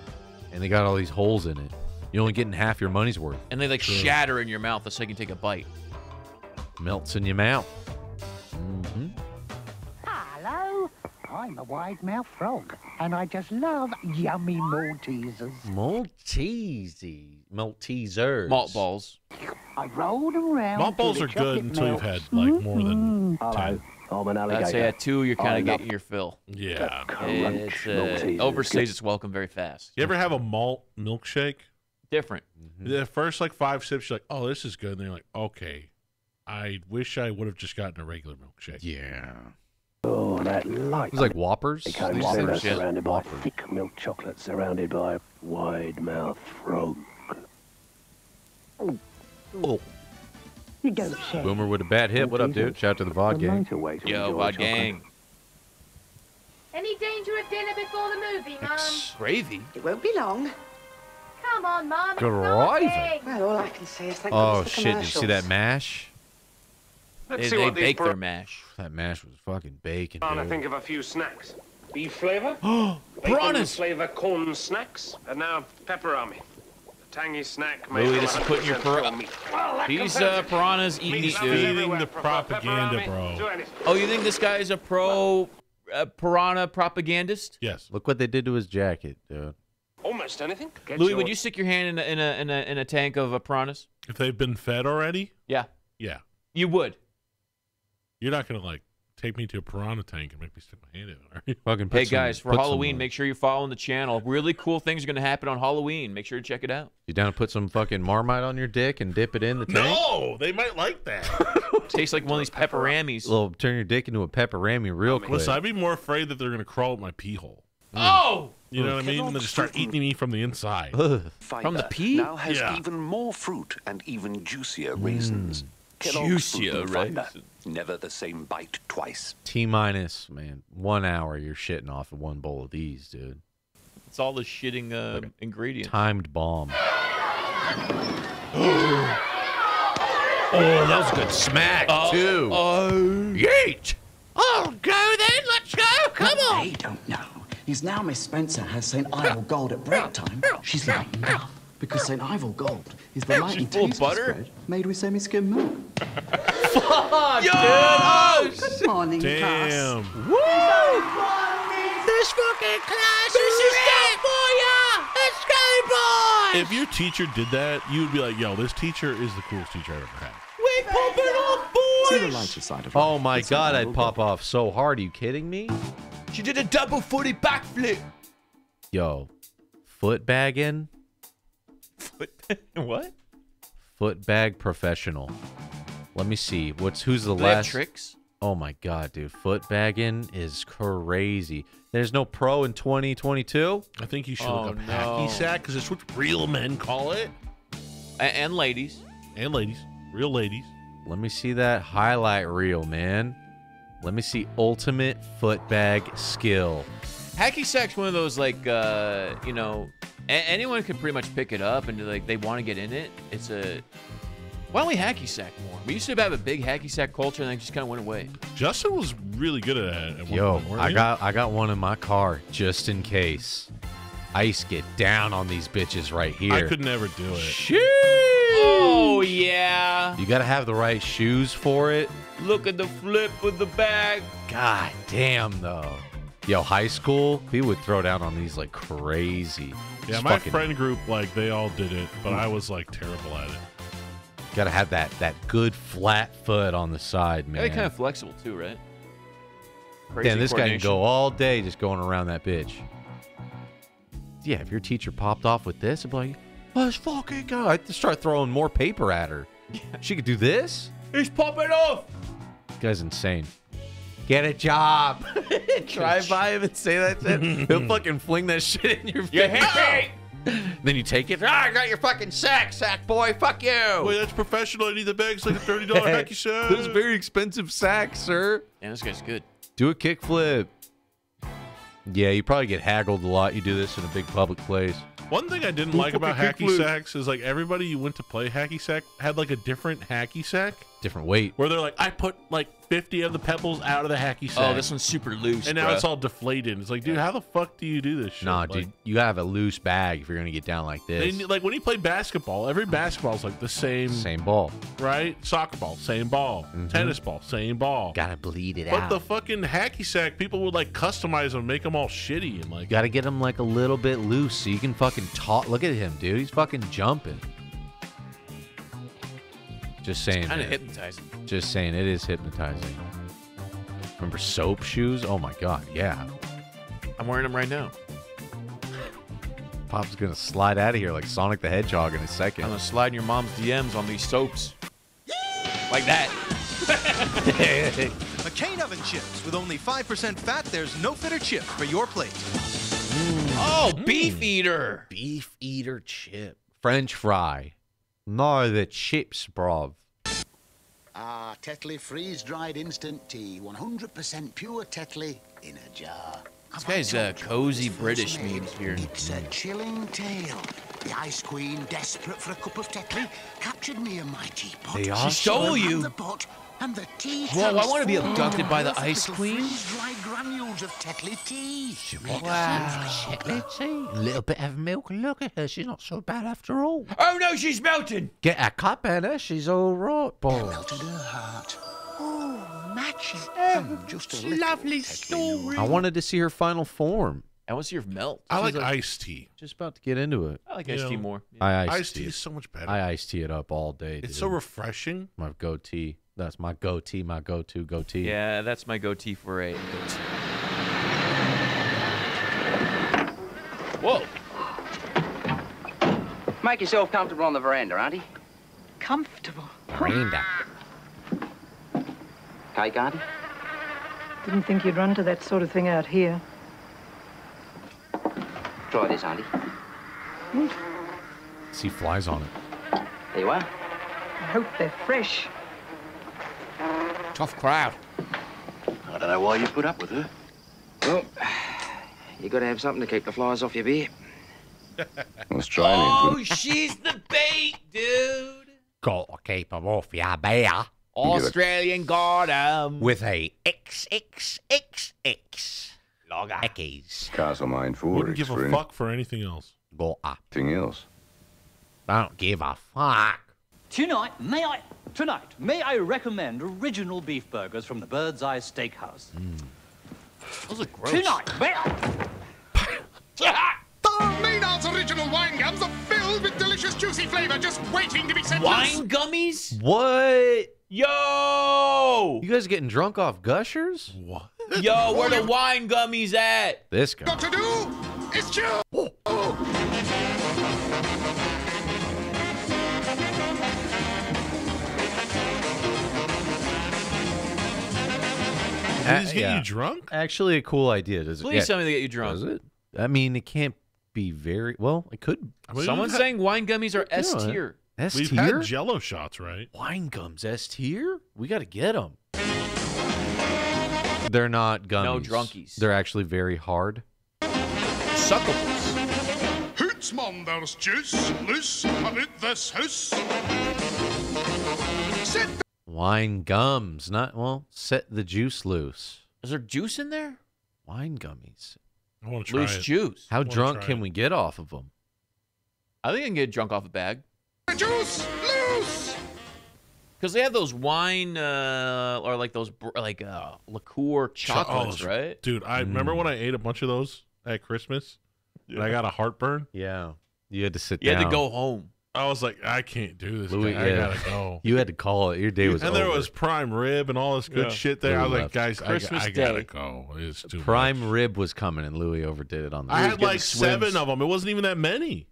and they got all these holes in it. You're only getting half your money's worth. And they like True. shatter in your mouth the second you take a bite. Melts in your mouth. Mm-hmm. Hello, I'm a wide mouth frog, and I just love yummy Maltesers. Maltesers. Maltesers. Malt balls. I rolled around. Malt balls are good until you've had like more than mm-hmm. 10. Almanelli I'd say at two, you're kind of getting your fill. Yeah. It's, uh, its welcome very fast. You ever have a malt milkshake? Different. Mm -hmm. The first like five sips, you're like, oh, this is good. And then you're like, okay, I wish I would have just gotten a regular milkshake. Yeah. Oh, that light. It's like Whoppers. They kind of surrounded by Whopper. thick milk chocolate, surrounded by wide mouth frog. Oh. oh. You go, Chef. Boomer with a bad hit. What up, dude? Shout out to the VOD gang. Yo, Vod Gang. Any danger of dinner before the movie, Mum? Gravy? It won't be long. Come on, Mum. it's Gravy? Well, all I can say is thank Oh goodness for shit! Did you see that commercials. mash? They, they bake their mash. That mash was fucking bacon. Trying to think of a few snacks. Beef flavor, Piranhas! flavor corn snacks, and now Peperami. A tangy snack made Lewie, from this is putting your 100% pir- real meat. Well, that These uh, piranhas eating Meat's it, lovely dude. everywhere the propaganda, bro. Oh, you think this guy is a pro uh, piranha propagandist? Yes. Look what they did to his jacket, dude. Almost anything. Get Lewie, your- would you stick your hand in a in a in a, in a tank of uh, piranhas? If they've been fed already, Yeah, yeah. you would. You're not gonna like take me to a piranha tank and make me stick my hand in it, are? Fucking put Hey some- guys, for Halloween, uh, make sure you're following the channel. Really cool things are going to happen on Halloween. Make sure to check it out. You down to put some fucking marmite on your dick and dip it in the tank? No, they might like that. Tastes like one of these pepperammies. Little turn your dick into a Peperami real quick. Listen, I'd be more afraid that they're gonna crawl at my pee hole. Mm. Mm. Oh, You know what I mean? And then just start eating me from the inside. From the pea? now has Yeah. even more fruit and even juicier raisins. Mm. Kellogg's Juicier Fruit and Fiber. raisins. Never the same bite twice. T minus, man, one hour you're shitting off of one bowl of these, dude. It's all the shitting uh, ingredients. Timed bomb. Oh, that was a good smack too. Oh, Yeet! I'll go then. Let's go. Come on. They don't know is now Miss Spencer has St. Ivel Gold at break time. She's like, no, because St. Ivel Gold is the light She's and full of tasty butter? spread made with semi-skim milk. Fuck, Yo! Oh, Good morning, class. Damn. This fucking class is it for ya. Let's boys. If your teacher did that, you would be like, "Yo, this teacher is the coolest teacher I've ever had." We popping off, See the boys. lighter side of Oh my It's god, I'd Gold. pop off so hard. Are you kidding me? She did a double footy backflip. Yo, foot bagging, Foot what? foot bag professional. Let me see. What's who's the Do they have last tricks? Oh my god, dude. Foot bagging is crazy. There's no pro in 2022? I think you should Oh, look up no. hacky sack because it's what real men call it. A- and ladies. And ladies. Real ladies. Let me see that highlight reel, man. Let me see ultimate foot bag skill. Hacky sack's one of those like uh, you know, a- anyone can pretty much pick it up and like they want to get in it. It's a why don't we hacky sack more? We used to have a big hacky sack culture and then it just kind of went away. Justin was really good at it. At one Yo, point, I you? got I got one in my car just in case. Ice get down on these bitches right here. I could never do it. Shoes. Oh yeah. You gotta have the right shoes for it. Look at the flip with the bag. God damn though. Yo, high school, people would throw down on these like crazy. Yeah, Just my fucking- friend group, like, they all did it, but I was, like, terrible at it. Gotta have that that good flat foot on the side, man. they're kind of flexible too, right? Crazy Damn, this guy can go all day just going around that bitch. Yeah, if your teacher popped off with this, I'd be like, let's fucking go. I'd just start throwing more paper at her. She could do this? He's popping off. This guy's insane. Get a job. Drive by him and say that shit. He'll fucking fling that shit in your face. You hit me. Then you take it. Ah, I got your fucking sack, sack boy. Fuck you. Wait, that's professional. I need the bag's like a $30 hacky sack. This is very expensive sack, sir. Yeah, this guy's good. Do a kickflip. Yeah, you probably get haggled a lot. You do this in a big public place. One thing I didn't Who like about fucking hacky sacks is like everybody you went to play hacky sack had like a different hacky sack Different weight. where they're like, I put like 50 of the pebbles out of the hacky oh, sack. Oh, this one's super loose. and now bruh. it's all deflated. It's like, dude, how the fuck do you do this shit? Nah, Like, dude, you gotta have a loose bag if you're gonna get down like They, this. like when you play basketball, every basketball is like the same, Same ball. right? Soccer ball, same ball. Mm-hmm. Tennis ball, same ball. Gotta bleed it But out. But the fucking hacky sack, people would like customize them, make them all shitty, and like, You gotta get them like a little bit loose so you can fucking talk. Look at him, dude. He's fucking jumping. Just saying. kind of hypnotizing. Just saying, it is hypnotizing. Remember soap shoes? Oh my god, yeah. I'm wearing them right now. Pop's gonna slide out of here like Sonic the Hedgehog in a second. I'm gonna slide in your mom's DMs on these soaps. Like that. McCain oven chips with only 5% fat. There's no fitter chip for your plate. Mm. Oh, mm. beef eater. Beef eater chip. French fry. No, the chips, bruv. Ah, Tetley freeze-dried instant tea, 100% pure Tetley in a jar. This guy's uh, cozy British memes here. It's a chilling tale. The Ice Queen, desperate for a cup of Tetley, captured me in my teapot. They She are stole you. The pot and the tea Whoa, I wanna be abducted by the Ice Queen. Freeze-dried granules of Tetley tea. Let's see. A little bit of milk. Look at her. She's not so bad after all. Oh no, she's melting. Get a cup, Anna. She's all right, boy. Melted her heart. Oh, magic. Oh, just a lovely story. I wanted to see her final form. I want to see her melt. I like like- iced tea. Just about to get into it. I like You iced tea know, more. I iced, Iced tea. tea is so much better. I iced tea it up all day. it's dude. so refreshing. my goatee. That's my goatee. My go-to goatee. Yeah, that's my goatee for a goatee. Whoa. Make yourself comfortable on the veranda, auntie. Comfortable. Brenda. Cake, auntie? Didn't think you'd run to that sort of thing out here. Try this, auntie. See flies on it. There you are. I hope they're fresh. Tough crowd. I don't know why you put up with her. Well, you got to have something to keep the flies off your beer. Oh, she's the bait, dude. Gotta keep 'em off ya, bear. Australian got 'em. With a XXXX. Logger. Eckies. Castlemaine 4 Wouldn't give a fuck for anything else. Gotta. Anything else? Don't give a fuck. Tonight, may I tonight may I recommend original beef burgers from the Bird's Eye Steakhouse. Hmm. Those are gross. Tonight, may I? Maynard's original wine gums are filled with delicious juicy flavor just waiting to be set Wine gummies? What? Yo! You guys getting drunk off gushers? What? Yo, where the wine gummies at? This guy. What to do is chew. Does this Uh, get yeah. you drunk? Actually, a cool idea. Does it? Please tell me they get you drunk. Does it? I mean, it can't be very well. It could. Someone's saying wine gummies are S tier. S We've tier. had Jello shots, right? Wine gums S tier. We got to get them. They're not gummies. No drunkies. They're actually very hard. Suckables. Hoots, man, there's juice loose about this house. Sit Wine gums, not well. Set the juice loose. Is there juice in there? Wine gummies. I want to try Loose it. juice. How drunk can it. we get off of them? I think I can get drunk off a bag. juice loose. Because they have those wine uh, or like those like uh, liqueur chocolates, Oh, right? Dude, I remember when I ate a bunch of those at Christmas and I got a heartburn. Yeah, you had to sit You down. had to go home. I was like, I can't do this. Louis, guy. I gotta go. You had to call it. Your day was and there was prime rib and all this good Yeah. shit there. I was Louis like, guys, I, Christmas I gotta go. It's too Prime much. rib was coming, and Louis overdid it on the. I had getting like seven swims. of them. It wasn't even that many.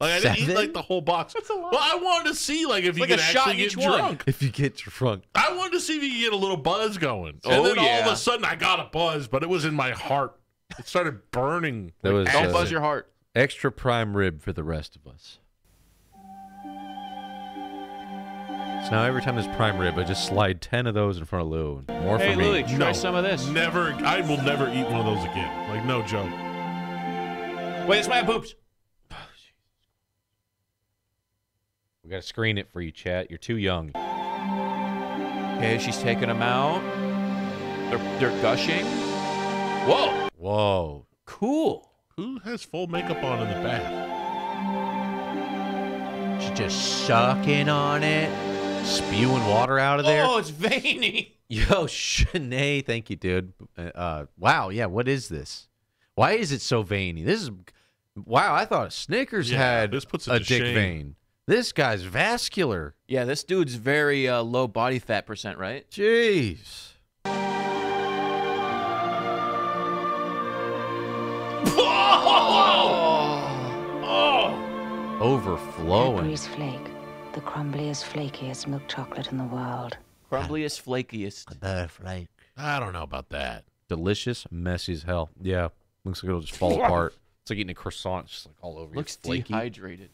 Like I didn't eat like the whole box. Well, I wanted to see like if you like could a shot actually each get one. drunk. if you get drunk, I wanted to see if you could get a little buzz going. Oh, and then all of a sudden I got a buzz, but it was in my heart. It started burning. There like was, Don't uh, buzz your heart. extra prime rib for the rest of us. So now every time there's prime rib, I just slide ten of those in front of Lou. More Hey, for me. Louis, try No. some of this. Never. I will never eat one of those again. Like no joke. Wait, it's my boobs. We gotta screen it for you, chat. You're too young. Okay, she's taking them out. They're they're gushing. Whoa, Whoa. cool. Who has full makeup on in the bath? She's just sucking on it, spewing water out of there. Oh, it's veiny. Yo, Shanae, thank you, dude. Uh, wow, yeah, what is this? Why is it so veiny? This is wow. I thought Snickers Yeah, had this puts a to dick shame. vein. This guy's vascular. Yeah, this dude's very uh, low body fat percent, right? Jeez. Oh, Overflowing. Cadbury's Flake, the crumbliest, flakiest milk chocolate in the world. crumbliest, flakiest. Butterfly. I don't know about that. Delicious, messy as hell. Yeah. Looks like it'll just fall apart. It's like eating a croissant, it's just like all over. you, Looks flaky. dehydrated.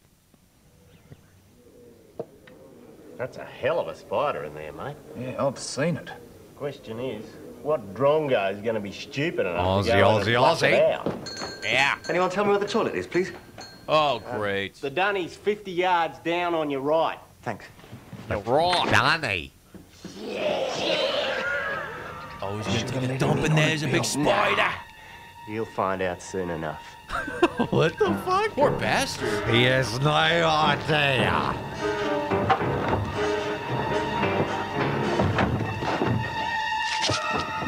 That's a hell of a spider in there, mate. Yeah, I've seen it. Question is, what drongo is going to be stupid enough Aussie, to go in Aussie, and flush it Aussie. out? Yeah. Anyone tell me where the toilet is, please? Oh, great. The dunny's 50 yards down on your right. Thanks. You're wrong. Donnie. Oh, he's gonna take a dump in there. There's a big spider. You'll find out soon enough. what the fuck? Poor bastard. He has no idea.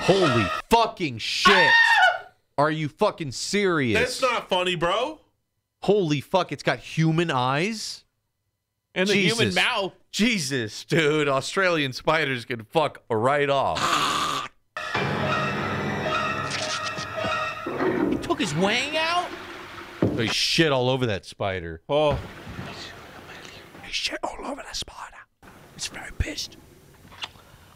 Holy fucking shit. Are you fucking serious? That's not funny, bro. Holy fuck, it's got human eyes? And the human mouth. Jesus, dude, Australian spiders can fuck right off. He took his wang out. They shit all over that spider. Oh, He shit all over the spider. It's very pissed.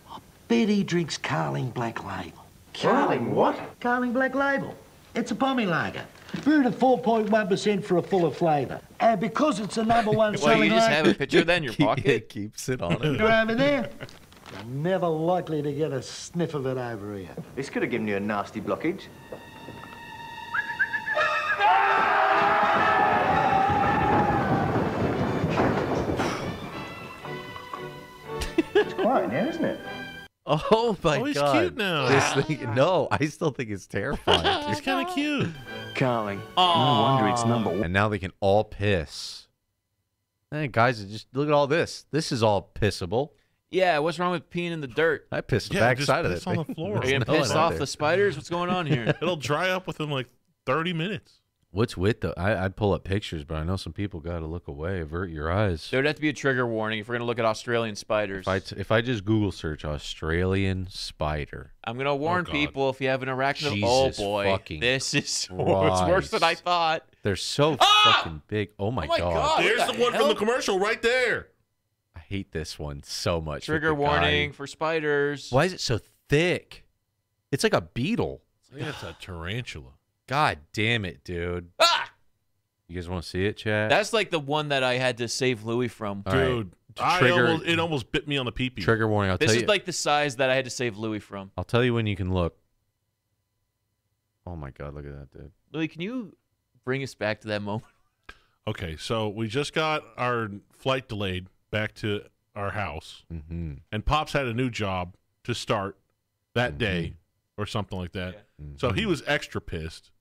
I Bet he drinks Carling Black Label. Carling what? Carling Black Label. It's a pommy lager. Brewed at 4.1% for a fuller flavour. And because it's the number one well, selling you just lager... have a picture of that in your pocket. keeps it on it. You're over there. You're never likely to get a sniff of it over here. This could have given you a nasty blockage. it's quiet now, isn't it? Oh my Oh, he's god. cute now. This thing, no, I still think it's terrifying. He's kind of cute. Carling. Oh, No wonder it's number one. and now they can all piss. Hey guys, just look at all this. This is all pissable. Yeah, what's wrong with peeing in the dirt? I pissed the Yeah, just backside of piss that on the floor. Are There's you no gonna piss off there. the spiders? What's going on here? It'll dry up within like 30 minutes. What's with the? I, I'd pull up pictures, but I know some people got to look away, avert your eyes. There'd have to be a trigger warning if we're gonna look at Australian spiders. If I t- if I just Google search Australian spider, I'm gonna warn God. people if you have an arachnid. Jesus oh boy, fucking this is it's worse than I thought. they're so Ah! fucking big. Oh my, Oh my god. God. There's the the, one hell? from the commercial right there. I hate this one so much. Trigger the guy. warning for spiders. Why is it so thick? It's like a beetle. I think that's a tarantula. God damn it, dude. Ah! You guys want to see it, Chad? That's like the one that I had to save Louis from. All right. Dude, I Trigger- almost, it almost bit me on the pee-pee. Trigger warning. I'll This tell is you. like the size that I had to save Louis from. I'll tell you when you can look. Oh my god, look at that, dude. Louis, can you bring us back to that moment? Okay, so we just got our flight delayed back to our house, mm-hmm. and Pops had a new job to start that Mm-hmm. day or something like that. So he was extra pissed,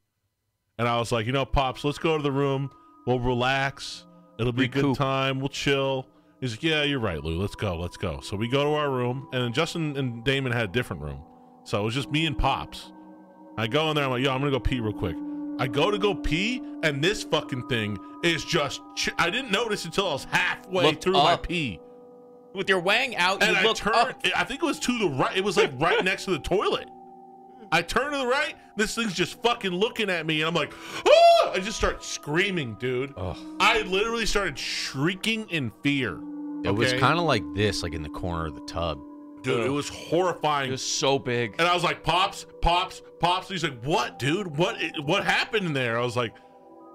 and I was like, you know, Pops, let's go to the room. We'll relax. It'll be a good time. We'll chill. He's like, yeah, you're right, Lou. Let's go. Let's go. So we go to our room, and then Justin and Damon had a different room. So it was just me and Pops. I go in there. I'm like, yo, I'm gonna go pee real quick. I go to go pee, and this fucking thing is just. Ch- I didn't notice until I was halfway Looked through my pee. With your wang out, And I look turned. up. I think it was to the right. It was like right next to the toilet. I turn to the right. This thing's just fucking looking at me, and I'm like, ah! I just start screaming, dude. I literally started shrieking in fear. It was kind of like this, like in the corner of the tub. Dude, it was horrifying. It was so big. And I was like, "Pops, pops, pops." He's like, "What, dude? What? What happened in there?" I was like,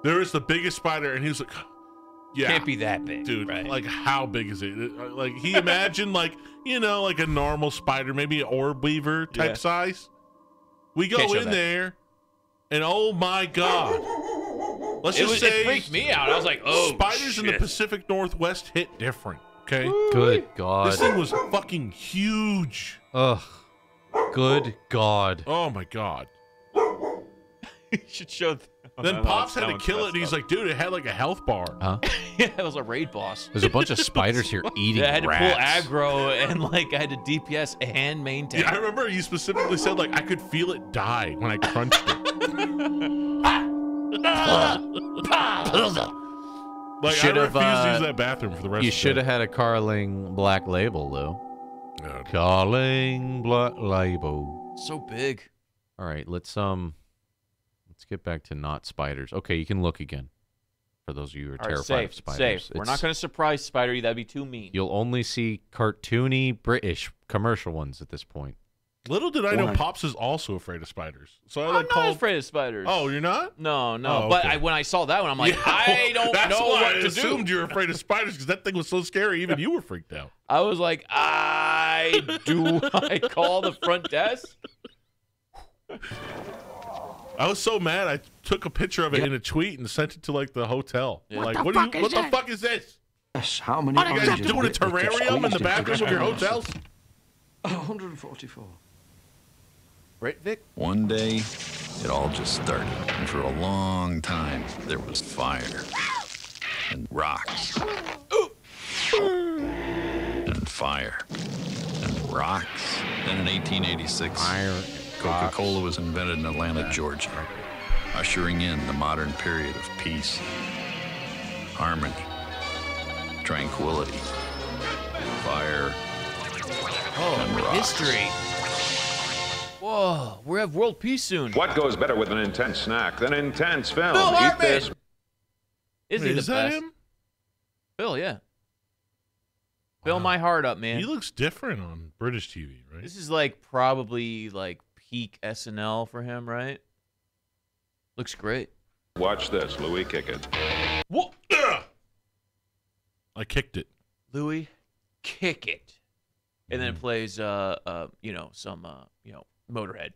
"There is the biggest spider," and he was like, "Yeah, Can't be that big, dude. Like, how big is it? Like, he imagined like you know, like a normal spider, maybe an orb weaver type Yeah. size. We go in that. there, and oh my god, let's It just was- it freaked me out. I was like, oh, spiders in the. Pacific Northwest hit different. Okay, Good God. this thing was fucking huge. Ugh. Good God. Oh my god. you should show. Then Pops had to kill it, and he's like, dude, it had like a health bar. Huh? yeah, it was a raid boss. There's a bunch of spiders here eating Yeah, I had rats. to pull aggro and like I had to DPS and maintain. Yeah, I remember you specifically said like I could feel it die when I crunched it. like I Should've, refuse to uh, use that bathroom for the rest. You of the should have had a Carling Black Label, Lou. Carling Black Label. So big. All right, let's um, let's get back to not spiders. Okay, you can look again. For those of you who are All right, terrified safe, of spiders, safe. We're not going to surprise Spider. That'd be too mean. You'll only see cartoony British commercial ones at this point. Little did I know, Why? Pops is also afraid of spiders. So I I'm like not called. afraid of spiders. Oh, you're not? No, no. Oh, But. I, when I saw that one, I'm like, Yeah, I don't That's know why what I to assumed do. you were afraid of spiders because that thing was so scary. Even you were freaked out. I was like, I do. I call the front desk. I was so mad. I took a picture of it in a tweet and sent it to like the hotel. What like, the what, fuck do is you? What the fuck is this? Yes, how many What are you guys doing a terrarium in the squeezed bathroom of your hotels? 144. Right, Vic? One day, it all just started. And for a long time, there was fire and rocks. And fire and rocks. Then in 1886, Coca-Cola was invented in Atlanta, Georgia, ushering in the modern period of peace, harmony, tranquility, fire, oh, and rocks. History. Whoa, we have world peace soon. What goes better with an intense snack than intense film? Bill Eat Hartman! this. Is Wait, he the is that best? him? Bill, yeah. Fill my heart up, man. He looks different on British TV, right? This is like probably like peak SNL for him, right? Looks great. Watch this, Louis. Kick it. What? I kicked it. Louis, kick it, and then it plays, uh, uh, you know, some, uh, you know, Motorhead.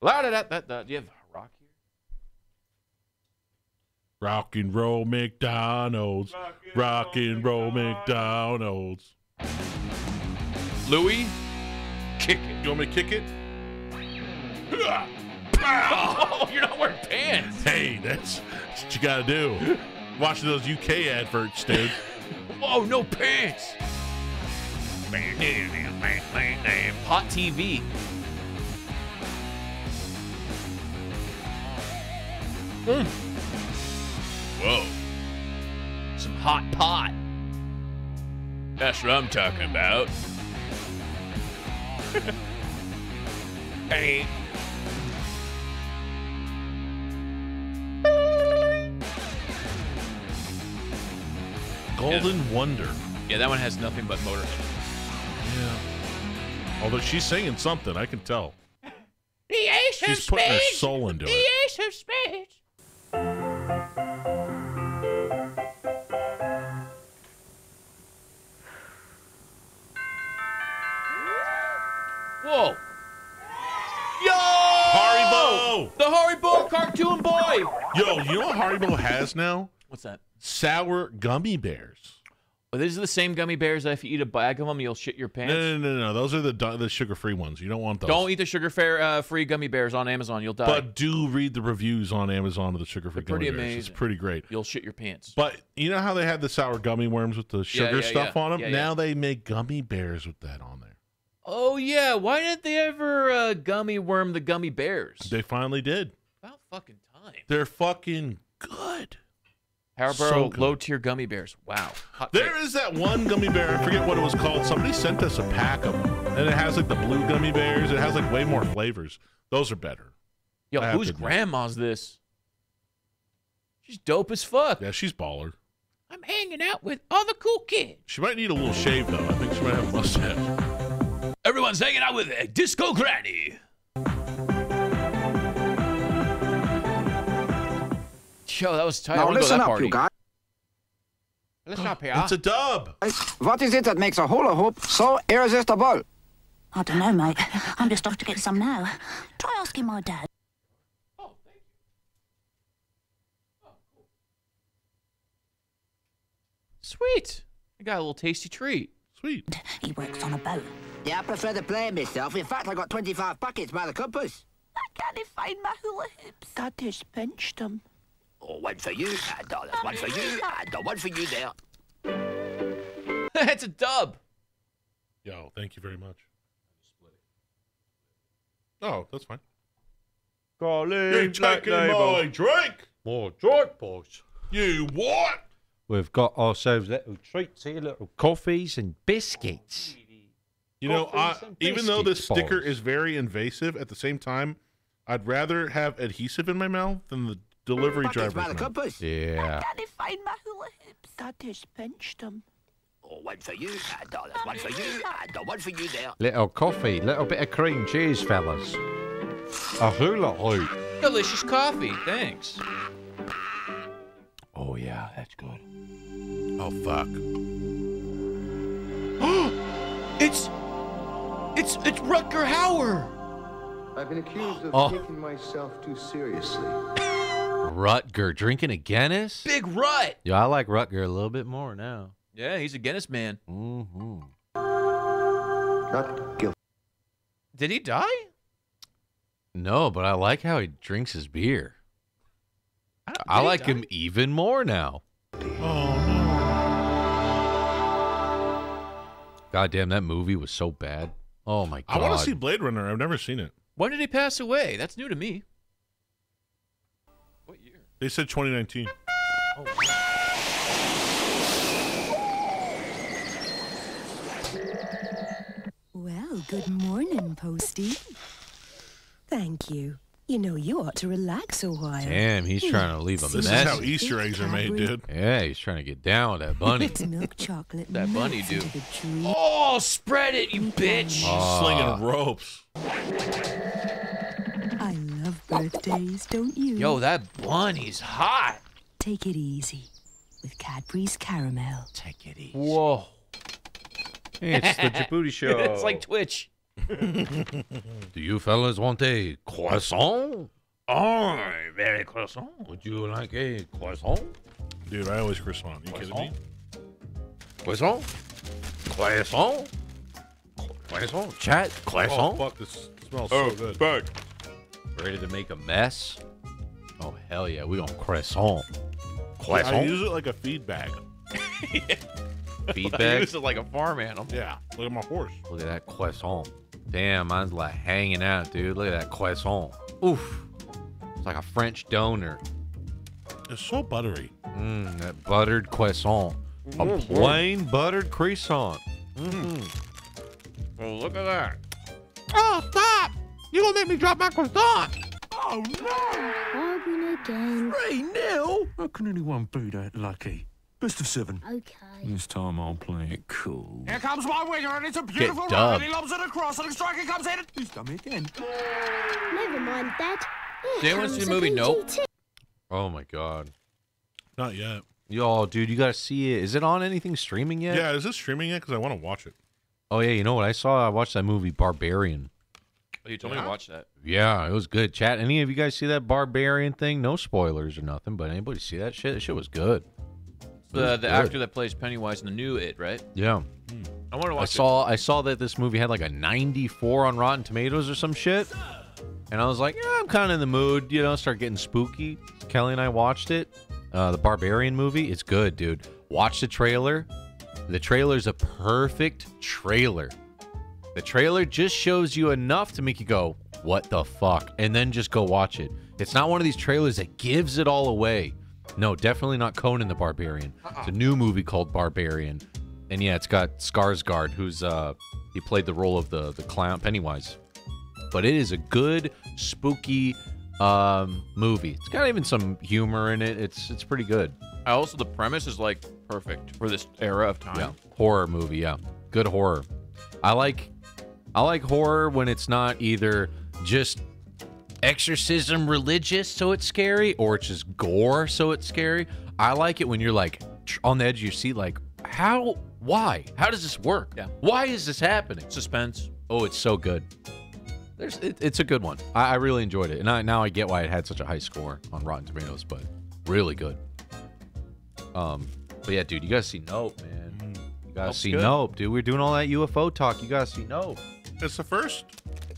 La da da da da. Do you have rock here? Rock and roll McDonald's. Rock and roll McDonald's. Louis, kick it. You want me to kick it? Oh, you're not wearing pants. Hey, that's, that's what you gotta do. Watching those UK adverts, dude. Whoa, no pants. Hot TV. Mm. Whoa. Some hot pot. That's what I'm talking about. hey. Golden Wonder. Yeah, that one has nothing but Motorhead. Yeah. Although she's singing something, I can tell. The ace She's of putting her soul into the it. ace of spades. Whoa. Yo! Haribo! The Haribo cartoon boy! Yo, you know what Haribo has now? What's that? Sour gummy bears. Well, these are the same gummy bears that if you eat a bag of them, you'll shit your pants. No, no, no, no. Those are the the sugar free ones. You don't want those. Don't eat the sugar fair, uh, free gummy bears on Amazon. You'll die. But do read the reviews on Amazon of the sugar free gummy bears. amazing. It's pretty great. You'll shit your pants. But you know how they had the sour gummy worms with the sugar yeah, stuff yeah. on them? Yeah, yeah. now they make gummy bears with that on there. Oh yeah, why didn't they ever uh, gummy worm the gummy bears? They finally did. About fucking time. They're fucking good. Haribo So low tier gummy bears. Wow. Hot There is that one gummy bear. I forget what it was called. Somebody sent us a pack of them, and it has like the blue gummy bears. It has like way more flavors. Those are better. Yo, I whose to admit. grandma's this? She's dope as fuck. Yeah, she's baller. I'm hanging out with all the cool kids. She might need a little shave though. I think she might have a mustache. Everyone's hanging out with a disco granny. Yo, that was tight. I Now wanna to listen that up, party. you guys. Listen up here. It's a dub. What is it that makes a hula hoop so irresistible? I don't know, mate. I'm just off to get some now. Try asking my dad. Sweet. I got a little tasty treat. Sweet. He works on a boat. Yeah, I prefer to play myself. In fact, I got 25 buckets by the compass. I can't find my hula hoops. Dad just pinched them. Oh, one for you, and uh, one for you, and uh, one for you there. That's a dub. Yo, thank you very much. Oh, that's fine. You're taking my drink. More drink, boys. You what? We've got ourselves little treats here, little coffees and biscuits. You know, I, even though this biscuits, sticker boys. is very invasive, at the same time, I'd rather have adhesive in my mouth than the delivery Buckets driver's by compass. Yeah. Can't find my hula hoops. Dad just pinched them. Oh, one for you, and uh, one for you, and uh, one for you there. Little coffee, little bit of cream. cheese, fellas. A hula hoop. Delicious coffee. Thanks. Oh, yeah, that's good. Oh fuck! It's it's it's Rutger Hauer. I've been accused of Oh. taking myself too seriously. Rutger drinking a Guinness? Big Rut. Yeah, I like Rutger a little bit more now. Yeah, he's a Guinness man. Mm-hmm. Not guilty. Did he die? No, but I like how he drinks his beer. I, did he like him even more now. Oh no! God damn, that movie was so bad. Oh my god. I want to see Blade Runner. I've never seen it. When did he pass away? That's new to me. They said 2019. Well, good morning, Posty. Thank you. You know, you ought to relax a while. Damn, he's trying to leave a This is how Easter eggs are made, dude. Yeah, he's trying to get down with that bunny. It's milk chocolate. That bunny melts do. into the tree. Oh, spread it, you bitch. Ah. Slinging ropes. I love birthdays, don't you? Yo, that bunny's hot. Take it easy with Cadbury's caramel. Take it easy. Whoa. It's the Jaboody show. it's like Twitch. Do you fellas want a croissant? Oh, very croissant. Would you like a croissant? Dude, I always croissant. You kidding me? Croissant? Croissant? Croissant? Chat? Croissant? Oh Croissant? fuck! This smells Oh, so good. fuck. Ready to make a mess? Oh, hell yeah. We on croissant. Croissant. I Croissant? use it like a feed bag. Feed I bag? use it like a farm animal. Yeah, look at my horse. Look at that croissant. Damn, mine's like hanging out, dude. Look at that croissant. Oof. It's like a French donor. It's so buttery. Mmm, that buttered croissant. A Mm. plain buttered croissant. Mm. Well, look at that. Oh, stop! You're gonna make me drop my croissant. Oh, no! Arguing again. 3 nil? How can anyone be that lucky? Best of seven. Okay. This time I'll play it cool. Here comes my winner, and it's a beautiful run. And he lobs it across, and the striker comes in. He's done me again. Never mind, Dad. Here Did anyone see the movie Nope? Oh my god. Not yet. Yo, dude, you gotta see it. Is it on anything streaming yet? Yeah, is this streaming yet? Because I want to watch it. Oh yeah, you know what I saw? I watched that movie Barbarian. Oh, you told me to watch that. Yeah, it was good. Chat. Any of you guys see that Barbarian thing? No spoilers or nothing, but anybody see that shit? That shit was good. It The was the good. actor that plays Pennywise in the new It, right? Yeah. I want to watch. I watch saw I saw that this movie had like a 94 on Rotten Tomatoes or some shit. And I was like, yeah, I'm kind of in the mood, you know, start getting spooky. Kelly and I watched it. Uh, the Barbarian movie. It's good, dude. Watch the trailer. The trailer's a perfect trailer. The trailer just shows you enough to make you go, what the fuck? And then just go watch it. It's not one of these trailers that gives it all away. No, definitely not Conan the Barbarian. It's a new movie called Barbarian. And yeah, it's got Skarsgård, who's uh he played the role of the the clown Pennywise. But it is a good spooky um movie. It's got even some humor in it. It's it's pretty good. Also, the premise is like perfect for this era of time. Yeah. Horror movie, yeah. Good horror. I like I like horror when it's not either just exorcism religious so it's scary or it's just gore so it's scary. I like it when you're like on the edge of your seat like how why? How does this work? Yeah. Why is this happening? Suspense. Oh, it's so good. There's it, it's a good one. I, I really enjoyed it. And I, now I get why it had such a high score on Rotten Tomatoes, but really good. Um but yeah, dude, you gotta see Nope, man. You gotta Nope's see good. Nope, dude. We're doing all that UFO talk. You gotta see Nope. It's the first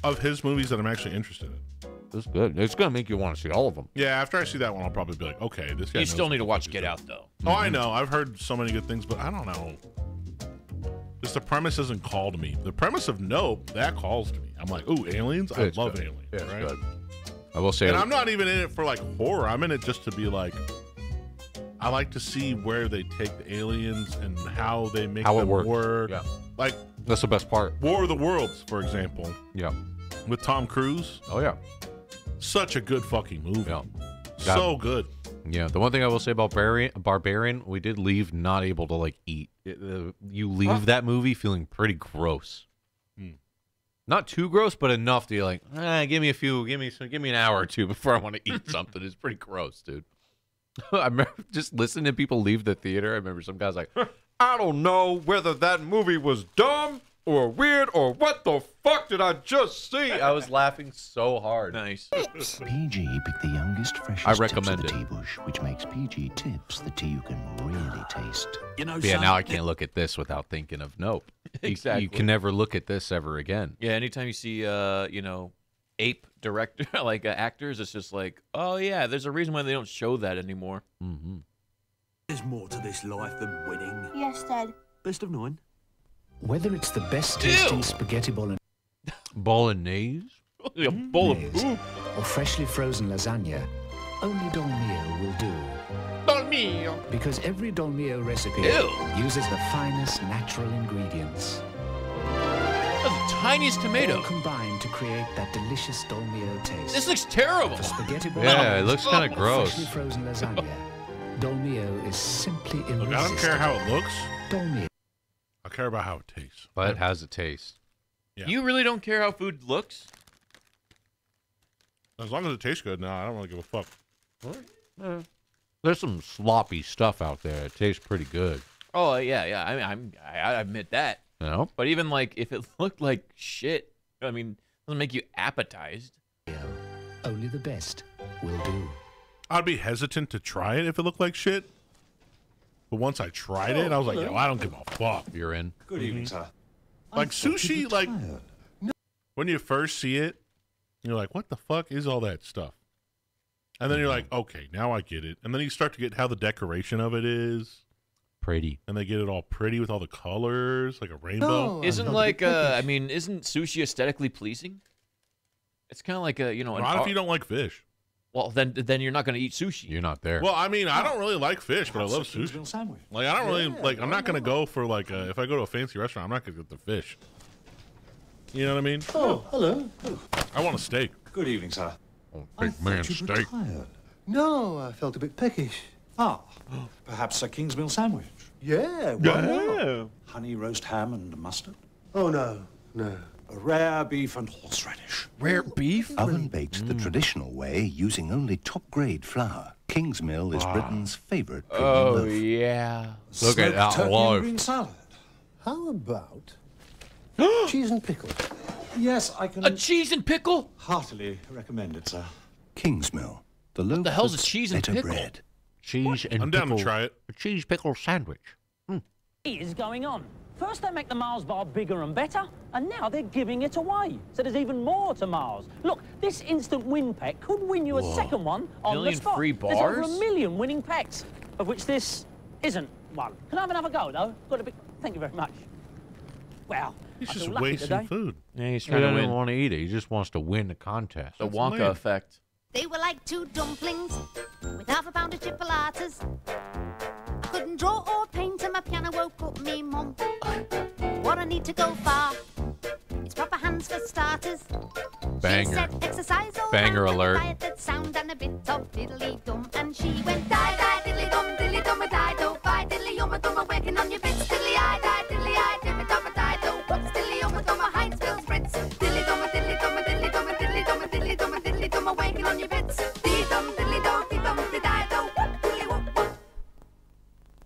of his movies that I'm actually interested in. It's good. It's gonna make you want to see all of them. Yeah, after I see that one, I'll probably be like, okay, this guy. You still need to watch Get he's Out though. Oh, I know. I've heard so many good things, but I don't know. Just the premise doesn't call to me. The premise of Nope that calls to me. I'm like, ooh, aliens. I It's love good. aliens. Yeah, it's right? good. I will say And I'm not even in it for like horror. I'm in it just to be like, I like to see where they take the aliens and how they make How it them works. work. Yeah. Like that's the best part. War of the Worlds, for example. Yeah. With Tom Cruise. Oh yeah. Such a good fucking movie. Yeah. So good. Yeah, the one thing I will say about Barbarian, Barbarian, we did leave not able to like eat. It- uh, you leave that movie feeling pretty gross. Hmm. Not too gross, but enough to be like, eh, give me a few, give me some, give me an hour or two before I want to eat something. It's pretty gross, dude. I remember just listening to people leave the theater. I remember some guys like, I don't know whether that movie was dumb or weird or what the fuck did I just see? I was laughing so hard. Nice. PG picked the youngest, freshest I tips recommend of the tea bush, which makes PG tips the tea you can really taste. You know, But yeah, son, now I can't look at this without thinking of nope. You- Exactly. You, can never look at this ever again. Yeah, anytime you see, uh, you know, ape director like uh, actors, it's just like, oh yeah, there's a reason why they don't show that anymore. Mm-hmm. There's more to this life than winning. Yes, Dad. Best of nine. Whether it's the best tasting spaghetti bolognese Bolognese? a bowl of poop. or freshly frozen lasagna, only Dolmio will do. Dolmio. Because every Dolmio recipe Ew. uses the finest natural ingredients. That's the tiniest tomato. Combined to create that delicious Dolmio taste. This looks terrible. For spaghetti Yeah, it looks kinda gross. Freshly frozen lasagna. Dolmio is simply irresistible. Look, I don't care how it looks. Dolmio. I care about how it tastes. But it has a taste. Yeah. You really don't care how food looks? As long as it tastes good, no, I don't really give a fuck. Eh, There's some sloppy stuff out there. It tastes pretty good. Oh yeah, yeah. I mean, I'm I, I admit that. You know? But even like if it looked like shit, I mean, it doesn't make you appetized. Only the best will do. I'd be hesitant to try it if it looked like shit. But once I tried it, I was like, yo, I don't give a fuck. You're in. Good evening, sir. Like sushi, like when you first see it, you're like, what the fuck is all that stuff? And then you're like, okay, now I get it. And then you start to get how the decoration of it is. Pretty. And they get it all pretty with all the colors, like a rainbow. Isn't like uh, I mean, isn't sushi aesthetically pleasing? It's kind of like a you know. an Not if art- you don't like fish. Well, then then you're not going to eat sushi. You're not there. Well, I mean, I don't really like fish, but I love sushi. sandwich. Like, I don't really Yeah, like. I'm not gonna go for like a, if I go to a fancy restaurant, I'm not gonna get the fish. You know what I mean? Oh, hello. I want a steak. Good evening, sir. Big man steak. No, I felt a bit peckish. Ah, perhaps a Kingsmill sandwich. Yeah, why not? Honey roast ham and mustard. Oh, no, no. A rare beef and horseradish. Rare beef? Oven baked the mm. traditional way using only top grade flour. Kingsmill is Wow. Britain's favourite Oh loaf. yeah. Look at Smoked that turkey loaf. and green salad. How about cheese and pickle? Yes, I can. A cheese and pickle? Heartily recommend it, sir. Kingsmill, the loaf the hell's a cheese and pickle? bread. Cheese and I'm down to try it. A cheese pickle sandwich. Hmm. What is going on? First they make the Mars bar bigger and better, and now they're giving it away. So there's even more to Mars. Look, this instant win pack could win you a second one on Million the spot. free There's over a million winning packs, of which this isn't one. Can I have another go, though? Got a bit... Thank you very much. Well, He's I just wasting today. food. Yeah, he's He trying to doesn't win. want to eat it. He just wants to win the contest. The Wonka effect. They were like two dumplings with half a pound of chipolatas. I couldn't draw or paint and my piano woke up me mum. What I need to go far is proper hands for starters. She Banger. said exercise all Banger alert. quiet that sound and a bit of diddly dum. And she went die die diddly dum diddly dum a die do bye diddly yum a dum a working on your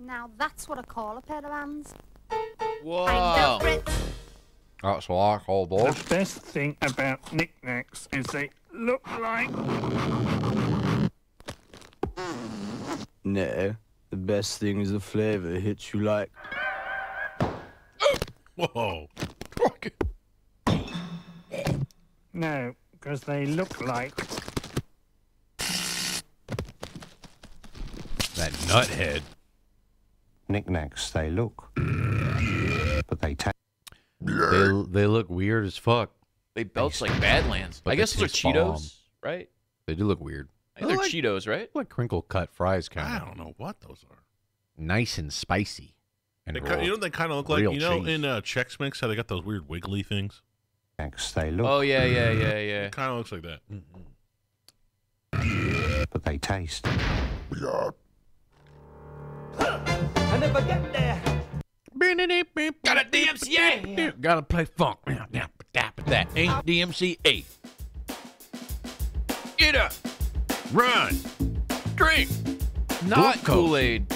Now that's what I call a pair of hands. Whoa. That's like all boys. The best thing about Nik Naks is they look like. No, the best thing is the flavor hits you like. Whoa. No, because they look like. That nuthead. Nik Naks, they look. but they taste. They, they look weird as fuck. They belch like Badlands. But I guess those are Cheetos, bomb. right? They do look weird. I think they're Cheetos, right? Like crinkle cut fries, kind of. I don't know what those are. Nice and spicy. And They raw. ki- you know what they kind of look like? Real You know, cheese. in uh, Chex Mix, how they got those weird wiggly things? Nik Naks, they look. Oh yeah, yeah, yeah, yeah. It kind of looks like that. But they taste. And if I get there, Got a DMCA. Gotta play funk. Yeah, yeah, that, that ain't DMCA. Get up. Run. Drink. Not Kool Aid.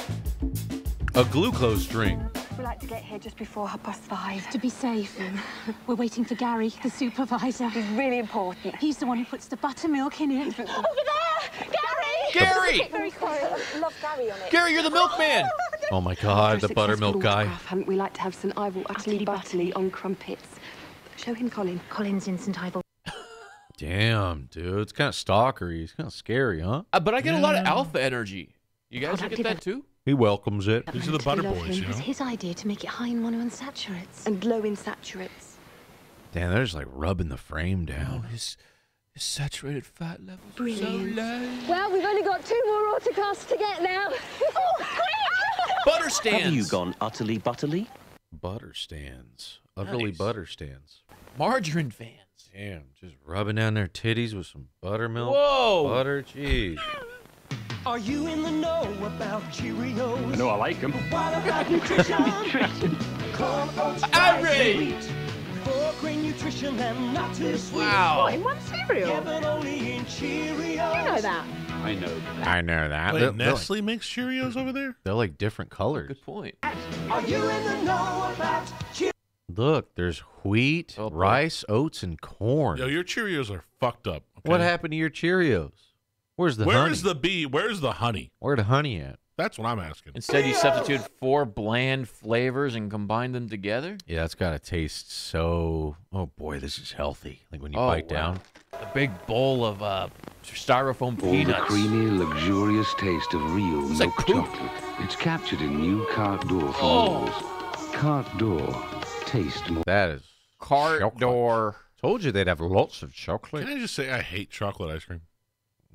A glucose drink. We like to get here just before half past five. To be safe. We're waiting for Gary, the supervisor. He's really important. He's the one who puts the buttermilk in it. Over there! Gary! Gary! Very quiet. Love Gary on it. Gary, you're the milkman. Oh my god, the buttermilk guy. Hadn't we like to have St. Ivel utterly butterly on crumpets? Show him Colin. Colin's in St. Ivel. Damn, dude. It's kind of stalkery. It's kind of scary, huh? Uh, but I get a lot of alpha energy. You guys get that too? He welcomes it. These are the butter boys, you It was his idea to make it high in monounsaturates. And low in saturates. Damn, they're just like rubbing the frame down. His, his saturated fat level Brilliant. Well, we've only got two more autocars to get now. oh, quick! Butter have you gone utterly butterly? Butter stands. Utterly Nice. butter stands. Margarine fans. Damn, just rubbing down their titties with some buttermilk. Whoa. Butter cheese. Are you in the know about Cheerios? I know I like them. What about nutrition? nutrition. Corn, oats, I'm rice, ready. and wheat. For grain nutrition and not too sweet. Wow. What, in one cereal? Heaven only in Cheerios. You know that. I know that. I know that. Wait, They're, they're like, makes Cheerios over there? they're like different colors. Good point. Are you in the know about Cheerios? Look, there's wheat, Oh, boy. rice, oats, and corn. Yo, your Cheerios are fucked up. okay? What happened to your Cheerios? Where's the honey? Where's the bee? Where's the honey? Where the honey at? That's what I'm asking. Instead, you substitute four bland flavors and combine them together. Yeah, it's gotta taste so. Oh boy, this is healthy. Like when you Oh, bite wow. down. A big bowl of uh, styrofoam All the creamy, luxurious taste of real It's milk poop. chocolate. It's captured in new Carte d'Or Oh. formulas. Carte d'Or. Taste more. That is Cart chocolate. door. Told you they'd have lots of chocolate. Can I just say I hate chocolate ice cream?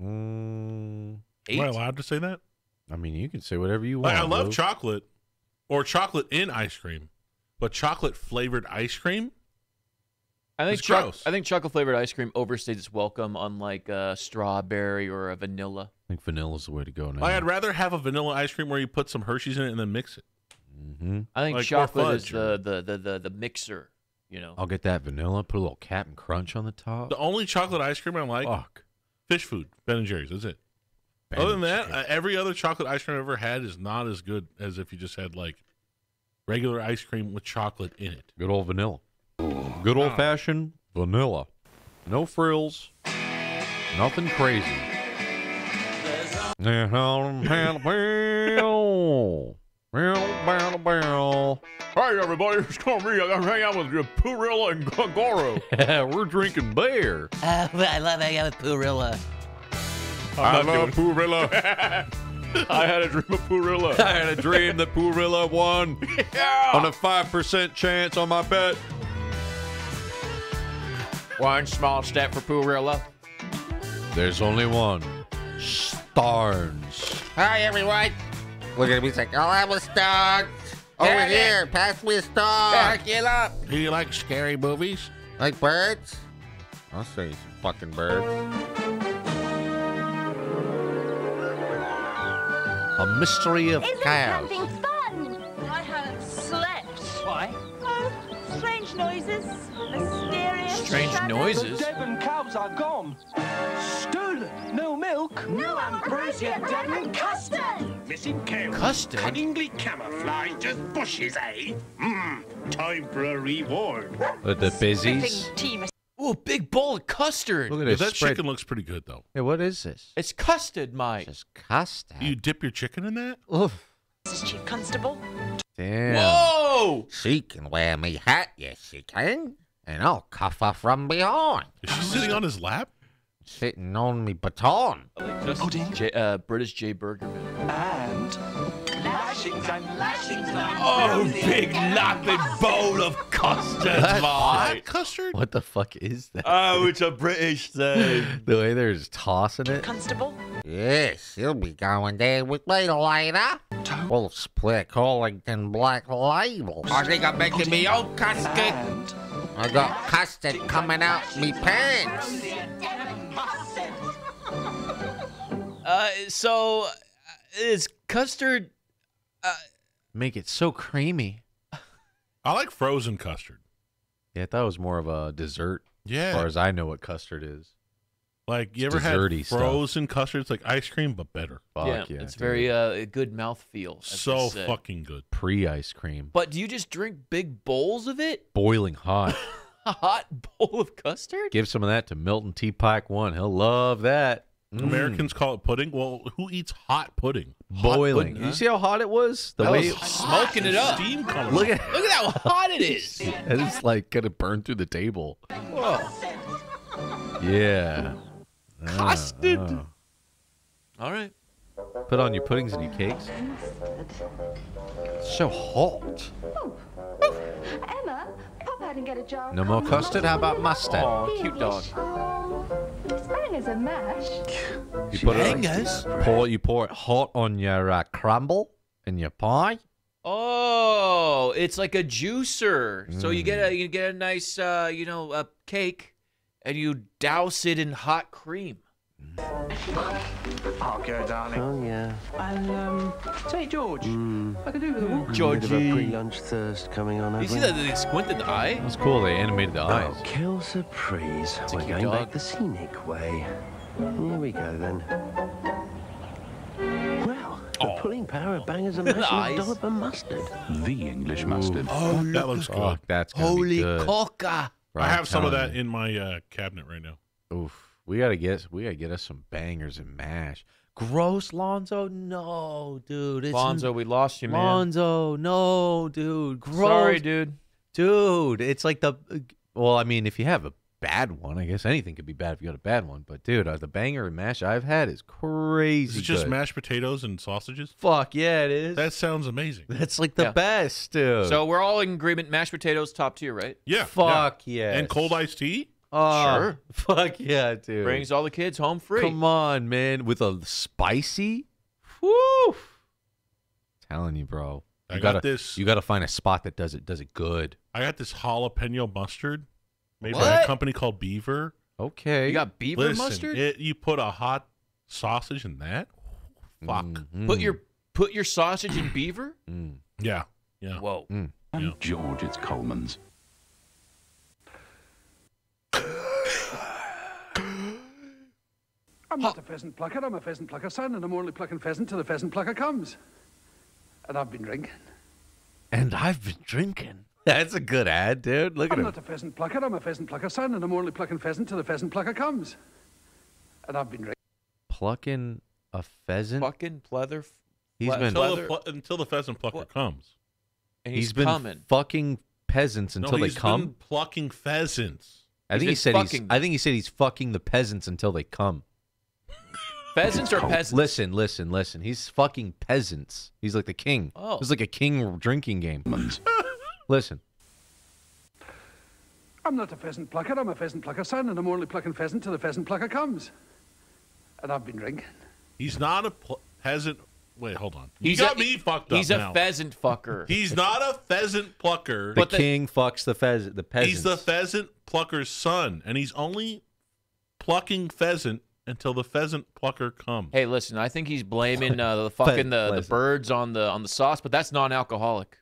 Mm, Am I allowed to say that? I mean, you can say whatever you want. Like, I love Lou. chocolate or chocolate in ice cream, but chocolate flavored ice cream? I think It's gross. I think chocolate flavored ice cream overstays its welcome, unlike uh, strawberry or a vanilla. I think vanilla's the way to go now. Like, I'd rather have a vanilla ice cream where you put some Hershey's in it and then mix it. mm-hmm. I think Like, chocolate is the, the, the, the, the mixer, you know. I'll get that vanilla. Put a little Captain Crunch on the top. The only chocolate ice cream I like, Fuck. fish food, Ben and Jerry's. That's it. Ben Other than that, uh, every other chocolate ice cream I've ever had is not as good as if you just had like regular ice cream with chocolate in it. Good old vanilla. Good old fashioned vanilla. No frills. Nothing crazy. Hey, everybody, it's called me. I got to hang out with Purilla and Goro. We're drinking beer. Oh, I love hanging out with Purilla. I love Purilla. I had a dream of Purilla. I had a dream that Purilla won on a 5% chance on my bet. One small step for Purilla. There's only one. Starnes. Hi, everyone. Look at me, it's like, I'll have a star. Over Yeah, yeah. here, pass me a star. Yeah, get up. Do you like scary movies? Like birds? I'll show you some fucking birds. A mystery of Isn't cows. something fun? I haven't slept. Why? Oh, strange noises. Mysterious Strange shadows. noises. Devon cows are gone. Stolen. No milk. No ambrosia lemon custard. Missing cows. Custard? Cunningly camouflaged as bushes, eh? Hmm. Time for a reward. With the busies. Ooh, big bowl of custard. Look at Yeah, this that spread. chicken looks pretty good though. Hey, what is this? It's custard, Mike. Just custard. You dip your chicken in that? Oof. This is Chief Constable. Damn. Whoa! She can wear me hat, yes she can. And I'll cuff her from behind. Is she sitting on his lap? Sitting on me baton. Just J, uh, British Jay Burgerman. And lashings and lashings. Oh, big lapping bowl of custard, That's Mike. Custard? What the fuck is that? Oh, it's a British thing. the way they're just tossing it. Constable. Yes, she'll be going there with me later. We'll split Collington Black Label. I think I'm making me own custard. And I got custard coming out me pants. Uh, so uh, is custard? Uh, Make it so creamy. I like frozen custard. Yeah, I thought it was more of a dessert. Yeah. As far as I know what custard is. Like you It's ever had desserty stuff. frozen custard? It's like ice cream but better. Fuck yeah, yeah. it's dude. very uh, good mouthfeel. as they So fucking good. pre ice cream. But do you just drink big bowls of it? Boiling hot. A hot bowl of custard? Give some of that to Milton T. Pike one. He'll love that. Mm. Americans call it pudding. Well, who eats hot pudding? Hot boiling. pudding, You see how hot it was? The That way was smoking it up. Steam coming Look at Look at how hot it is. and it's like gonna burn through the table. Whoa. Yeah. Ah, Custard. ah. All right. Put on your puddings and your cakes. So hot. Emma, pop out and get a jar. No more custard? How about mustard? Oh, cute dog. These bangers mash. You put Hangers? it. Pour you pour it hot on your uh, crumble and your pie. Oh, it's like a juicer. So you Mm. get a you get a nice uh, you know a cake, and you douse it in hot cream. I'll go, darling. Oh, yeah. And um, say George, I could do with a walk. Bit of a pre-lunch thirst coming on. You see haven't that we? the squinted eye? That's cool. They animated the eyes. Oh, kill surprise. It's We're going dog. back the scenic way. Here we go then. Well, the pulling power of bangers and The mash and dollop of mustard. The English mustard. Oh, that looks good. Fuck, that's gonna be Holy good. coca! Bro, I have some of that you. in my uh, cabinet right now. Oof. We gotta get we gotta get us some bangers and mash. Gross Lonzo? No, dude. It's Lonzo, we lost you, man. Lonzo, no, dude. Gross. Sorry, dude. Dude, it's like the well, I mean, if you have a bad one, I guess anything could be bad if you got a bad one. But dude, uh, the banger and mash I've had is crazy. Is it just good. mashed potatoes and sausages? Fuck yeah, it is. That sounds amazing. That's like the Yeah. best, dude. So we're all in agreement. Mashed potatoes top tier, right? Yeah. fuck yeah. yeah. And cold iced tea? Oh, Sure. Fuck yeah, dude. Brings all the kids home free. Come on, man, with a spicy. Woo! Telling you, bro. I You got gotta, this- You gotta find a spot that does it does it good. I got this jalapeno mustard made by What? a company called Beaver. Okay. You got beaver Listen, mustard? It, you put a hot sausage in that. Fuck. Mm-hmm. Put your put your sausage in beaver. Yeah. Yeah. Whoa. Mm. And George, it's Colman's. I'm not a pheasant plucker, I'm a pheasant plucker son, and I'm only plucking pheasant till the pheasant plucker comes. And I've been drinking. And I've been drinking. That's a good ad, dude. Look at it. I'm him. not a pheasant plucker, I'm a pheasant plucker son, and I'm only plucking pheasant till the pheasant plucker comes. And I've been drinking. Plucking a pheasant. Fucking pleather. He's been until the, pl- until the pheasant plucker comes. And he's he's been coming. fucking peasants until no, they he's come. been plucking pheasants. I think he been said he's. fucking I think he said he's fucking the peasants until they come. Peasants or peasants? Listen, listen, listen. He's fucking peasants. He's like the king. Oh. It's like a king drinking game. listen. I'm not a pheasant plucker, I'm a pheasant plucker son, and I'm only plucking pheasant till the pheasant plucker comes. And I've been drinking. He's not a pl- peasant. Wait, hold on. You He's got a- me fucked up He's a now. pheasant fucker. He's not a pheasant plucker. The king fucks the pheasant. The peasants. He's the pheasant plucker's son, and he's only plucking pheasant until the pheasant plucker comes. Hey, listen. I think he's blaming uh, the fucking the, the birds on the on the sauce, but that's non-alcoholic.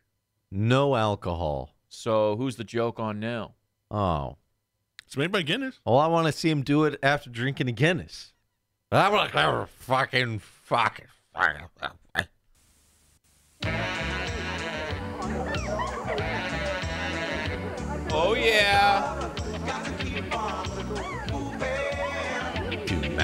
no alcohol. So who's the joke on now? Oh. It's made by Guinness. Well, I want to see him do it after drinking a Guinness. I'm like, "Oh, fucking, fucking, fucking.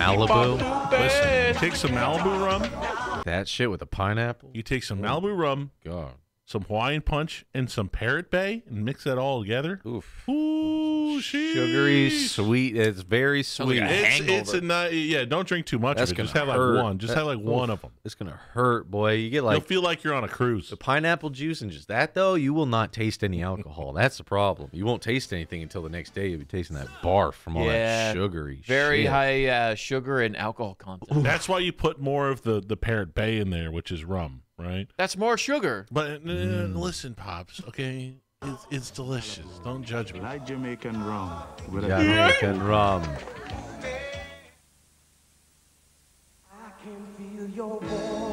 Malibu. Listen, take some Malibu rum. That shit with a pineapple. You take some Malibu rum, God. some Hawaiian punch, and some Parrot Bay, and mix that all together. Oof. Ooh, Sugary, sweet. It's very sweet. like a It's hangover. it's a ni- yeah. Don't drink too much That's of it. Just have hurt. like one. Just That- have like one of them. It's gonna hurt, boy. You get like You'll feel like you're on a cruise. the pineapple juice and just that though. You will not taste any alcohol. That's the problem. You won't taste anything until the next day. You'll be tasting that barf from all yeah. that sugary. Very shit. high uh, sugar and alcohol content. That's why you put more of the the Parrot Bay in there, which is rum, right? That's more sugar. But uh, listen, pops. Okay, it's, it's delicious. Don't judge me. Like Jamaican rum. With Jamaican rum.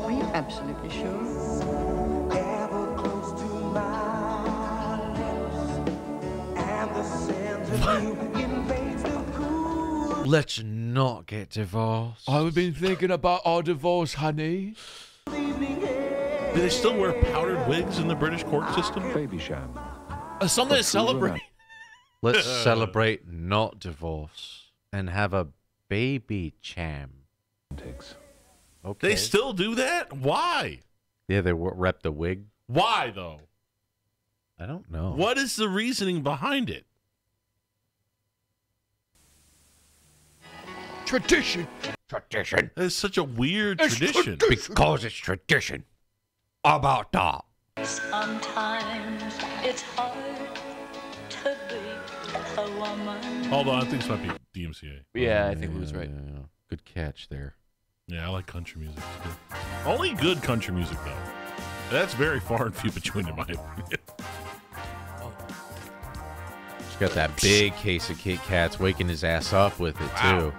Are you absolutely sure? Let's not get divorced. I've been thinking about our divorce, honey. Do they still wear powdered wigs in the British court system? Babycham. Uh, something to celebrate. Let's celebrate not divorce and have a Babycham. Okay. They still do that? Why? yeah, they w- rep the wig. Why though? I don't know. What is the reasoning behind it? Tradition. Tradition. It's such a weird It's tradition. Because it's tradition. About that. Sometimes it's hard to be a woman. Hold on, I think this might be DMCA. Yeah, I think he was right. yeah, yeah. Good catch there. Yeah, I like country music. It's. Only good country music though. That's very far and few between in my opinion. She's got that big case of Kit Kats waking his ass up with it, too.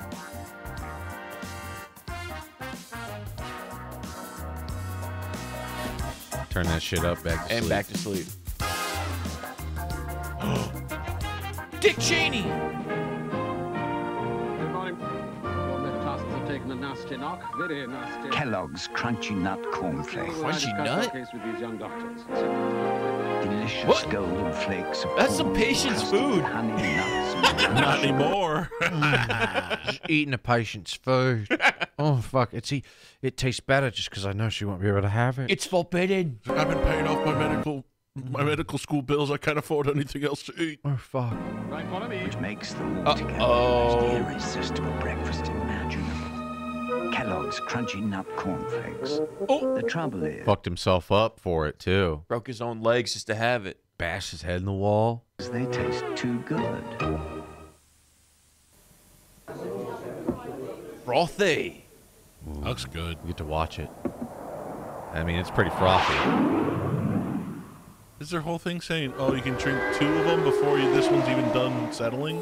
Turn that shit up back to And sleep. back to sleep. Dick Cheney. Good morning. Your metatarsals have taken a nasty knock. Very nasty. Kellogg's Crunchy Nut Cornflakes. Well, I Crunchy nut? case with these young doctors. Delicious What? golden flakes of That's some corn, patient's food. Honey, nuts, Not anymore. She's eating a patient's food. oh fuck! It's e- it tastes better just because I know she won't be able to have it. It's forbidden. I've been paying off my medical my medical school bills. I can't afford anything else to eat. oh fuck! Right, follow me. which makes them altogether the Uh-oh. most irresistible breakfast imaginable. Kellogg's Crunchy Nut Cornflakes. Oh. The trouble is, Fucked himself up for it too. Broke his own legs just to have it. Bashed his head in the wall. they taste too good. Frothy. Looks good. You get to watch it. I mean, it's pretty frothy. Is their whole thing saying, oh, you can drink two of them before you, this one's even done settling?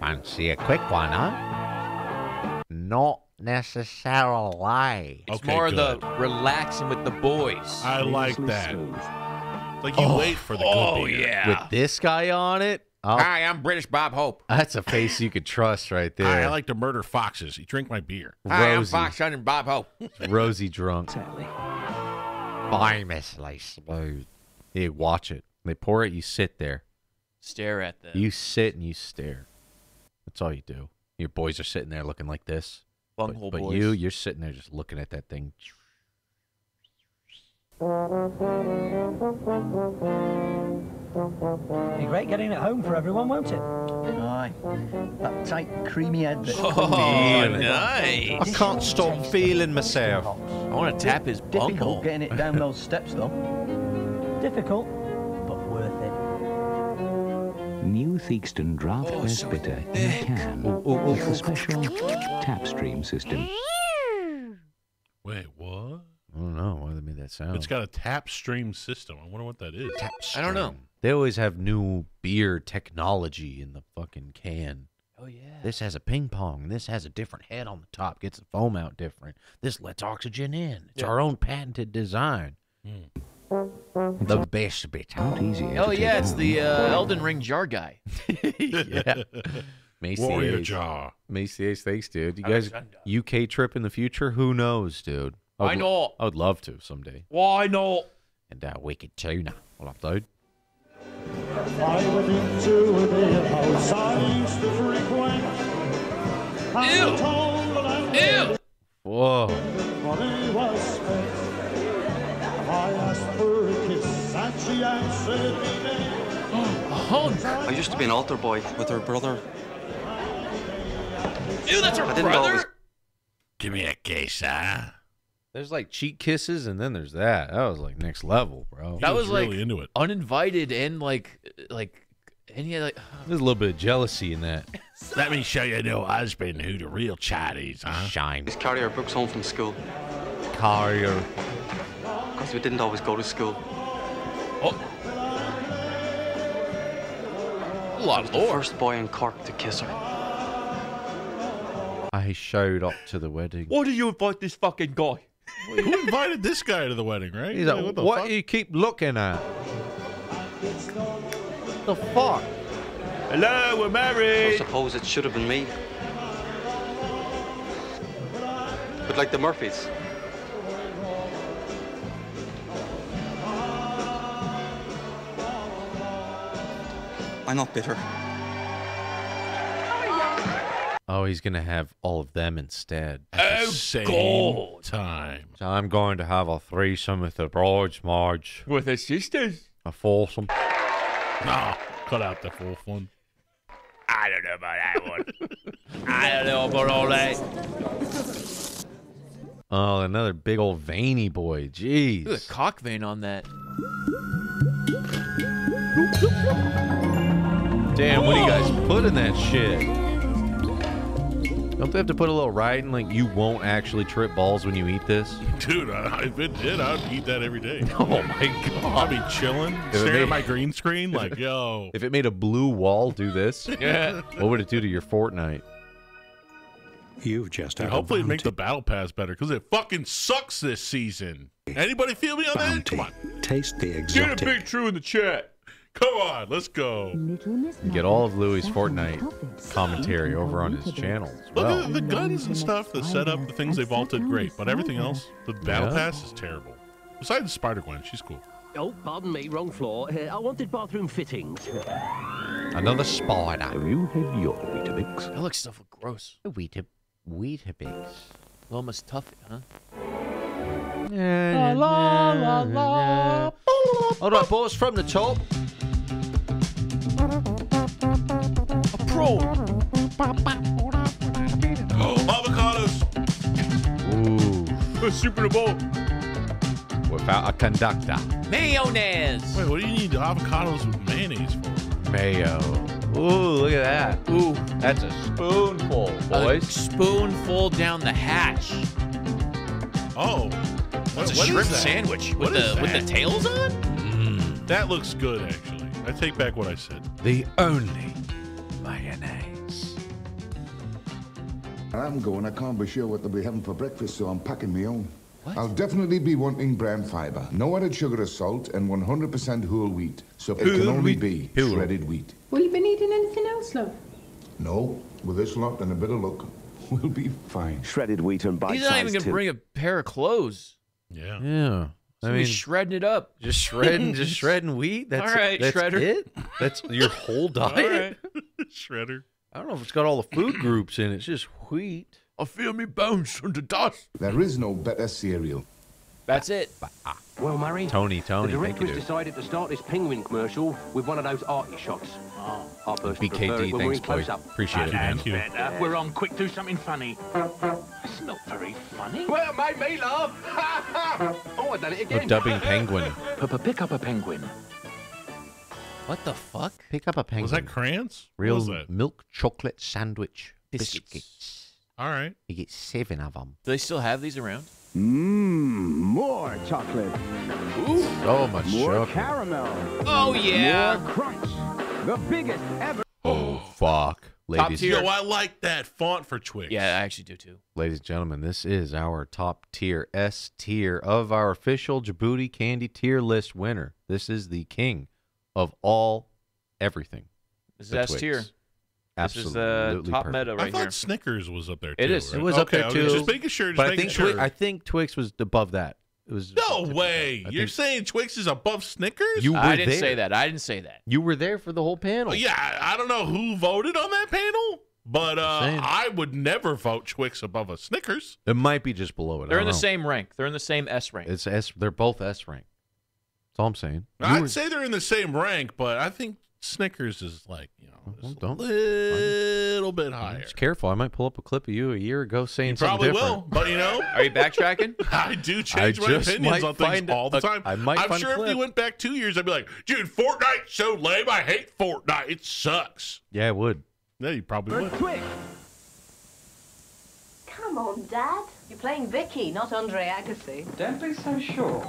Fancy a quick one, huh? Not necessarily. It's okay, more good. the relaxing with the boys. I like that. Like you oh, wait for the oh. Yeah. With this guy on it, I'll- Hi, I'm British Bob Hope. that's a face you could trust right there. Hi, I like to murder foxes. You drink my beer. Hi, I'm Rosie. Fox Hunter Bob Hope. Rosie drunk. Famously smooth. You watch it. They pour it, you sit there. Stare at the You sit and you stare. That's all you do. Your boys are sitting there looking like this. But, bunghole but boys. you, you're sitting there just looking at that thing. Be great getting it home for everyone, won't it? Aye. That tight, creamy head that. Oh, Feeling it. nice. I can't stop feeling myself. I want to tap his bunghole. Difficult getting it down those steps, though. Difficult, but worth it. New Theakston Draft Oh, Best so Bitter in oh, oh, oh, a can with the special tap stream system. Wait, what? I don't know why they made that sound. It's got a tap stream system. I wonder what that is. Tap I don't know. They always have new beer technology in the fucking can. Oh yeah. This has a ping pong. This has a different head on the top. Gets the foam out different. This lets oxygen in. It's Yeah. our own patented design. The best bit. Not easy. Oh yeah, it's the uh, Elden Ring jar guy. yeah. Mace the Warrior Ace. jaw. Mace Ace, thanks, dude. You guys, UK trip in the future? Who knows, dude? I Why would not? I would love to someday. Why not? And uh, wicked tuna. Well, dude. I went into a beer house I used to frequent. I Ew. told the landlord Ew. Whoa. money was spent. I asked for a kiss and she answered me nay. Hunk. I used to be an altar boy with her brother. Ew, that's her I didn't brother. always- Give me a case, huh? There's like cheek kisses, and then there's that. That was like next level, bro. That He was, was like really into it. uninvited and like like and he had like There's a little bit of jealousy in that. Let me show you no husband who the real Chinese, huh? Shine. Used to carry our books home from school Carrier. because we didn't always go to school. Oh. a lot I was of the first boy in Cork to kiss her. I showed up to the wedding. Why do you invite this fucking guy? Who invited this guy to the wedding, right? He's like, what what, the fuck? you keep looking at? The fuck? Hello, we're married. I married. suppose it should have been me. But like the Murphys. I'm not bitter. Oh, he's gonna have all of them instead. At the Oh, same God. time. So I'm going to have a threesome with the brides, Marge. With his sisters. A foursome. No, cut out the fourth one. I don't know about that one. I don't know about all that. Oh, another big old veiny boy. Jeez. Look at the cock vein on that. Damn, what do you guys put in that shit? Don't they have to put a little writing like you won't actually trip balls when you eat this? Dude, I, if it did, I'd eat that every day. Oh my god. I'd be chilling, If it staring made- at my green screen, like, yo. If it made a blue wall do this, Yeah. what would it do to your Fortnite? You've just Dude, had a hopefully, it make the battle pass better because it fucking sucks this season. Anybody feel me on that? bounty. Come on, Taste the exotic. Get a big true in the chat. Come on, let's go. Get all of Lewie's Fortnite commentary over on his channel as Look at the guns and stuff, the setup, the things they vaulted, great. But everything else, the battle Yeah. pass is terrible. Besides Spider Gwen, she's cool. Oh, pardon me, wrong floor. Uh, I wanted bathroom fittings. Another spider. Have you had your Weetabix? That looks stuff look gross. Weetab- Weetabix. Loma's tough, huh? La, la, la, la. All right, boys, from the top. A pro. Avocados! Ooh, Super Bowl. without a conductor. Mayonnaise. Wait, what do you need avocados with mayonnaise for? Mayo. Ooh, look at that. Ooh. That's a spoonful, A boys. spoonful down the hatch. Oh, What's what, a what is shrimp that? sandwich What with is the with the tails on? Mm. That looks good, actually. I take back what I said. The only mayonnaise. I'm going. I can't be sure what they'll be having for breakfast, so I'm packing my own. What? I'll definitely be wanting bran fibre, no added sugar or salt, and 100% whole wheat. So it can only wheat. be shredded wheat. Will you been eating anything else, love? No, with this lot and a bit of luck, we'll be fine. Shredded wheat and bite-sized... He's not even gonna bring a pair of clothes. Yeah. Yeah. So I mean, shredding it up. just shredding, just shredding wheat. That's all right, that's shredder. it. That's your whole diet. Shredder. I don't know if it's got all the food groups in it. It's just wheat. I feel me bones under dust. There is no better cereal. That's it. Well, Murray, Tony, Tony, the thank you, director's decided to start this penguin commercial with one of those arty shots. Oh, I personally BKD, prefer it when we're in thanks, boy. close up. Appreciate it, man. Thank. Better. We're on. Quick, do something funny. That's not very funny. Well, it made me laugh. oh, I done it We're again. dubbing penguin. Papa, pick up a penguin. What the fuck? Pick up a penguin. Was that crayons? Real was that? milk chocolate sandwich Biscuits. biscuits. All right. You get seven of them. Do they still have these around? Mmm, more chocolate. So much More sugar. caramel. Oh, yeah. More crunch. The biggest ever. Oh fuck, ladies. Yo, I like that font for Twix. Yeah, I actually do too. Ladies and gentlemen, this is our top tier S tier of our official Jaboody candy tier list winner. This is the king of all everything. This is The S Twix. Tier. This Absolutely is uh, top perfect. meta I right thought here. Snickers was up there too. It is. right? It was up there too. Just making sure. Just but I think sure. Twi- I think Twix was above that. It was no way. I You're think- saying Twix is above Snickers? You were I didn't there. say that. I didn't say that. You were there for the whole panel. Oh, yeah, I I don't know who voted on that panel, but uh. I would never vote Twix above a Snickers. It might be just below it. They're in the know. same rank. They're in the same S rank. It's S. They're both S rank. That's all I'm saying. You I'd were- say they're in the same rank, but I think Snickers is like you know Well, is a don't- little bit higher. Just careful. I might pull up a clip of you a year ago saying You probably something will, different. but you know, Are you backtracking? I do change I my opinions on things all the a, time. I might I'm find a sure if you went back two years, I'd be like, dude, Fortnite's so lame. I hate Fortnite. It sucks. Yeah, it would. Yeah, you probably would. Twix. Come on, Dad. You're playing Vicky, not Andre Agassi. Don't be so sure.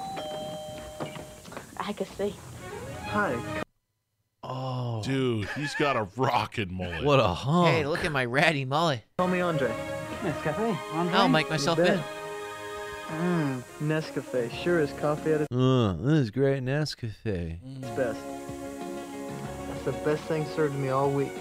Agassi. Hi. Oh, Dude, he's got a rockin' mullet. what a hunk. Hey, look at my ratty mullet. Call me Andre. Nescafe. Andre? I'll make myself in. Mmm, Nescafe. Sure is coffee at its Uh, this is great Nescafe. It's best. That's the best thing served to me all week.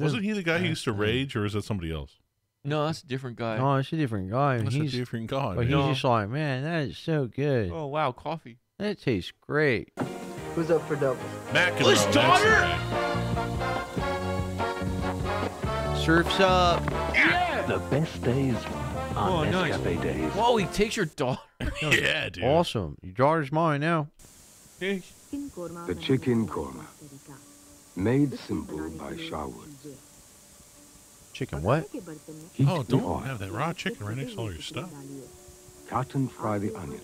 Wasn't he the guy who used to rage, or is that somebody else? No, that's a different guy. No, it's a different guy. That's he's a different guy. but he's man. just like, man, that is so good. Oh wow, coffee. That tastes great. Who's up for doubles? McEnroe, His daughter? Surfs up. The best days are Oh, nice. Nescafe days. Whoa, he takes your daughter. Yeah, dude. Awesome. Your daughter's mine now. The chicken korma. Made simple by Sharwood. Chicken what? Heat Oh, don't oil. have that raw chicken right next to all your stuff. Cut and fry the onion.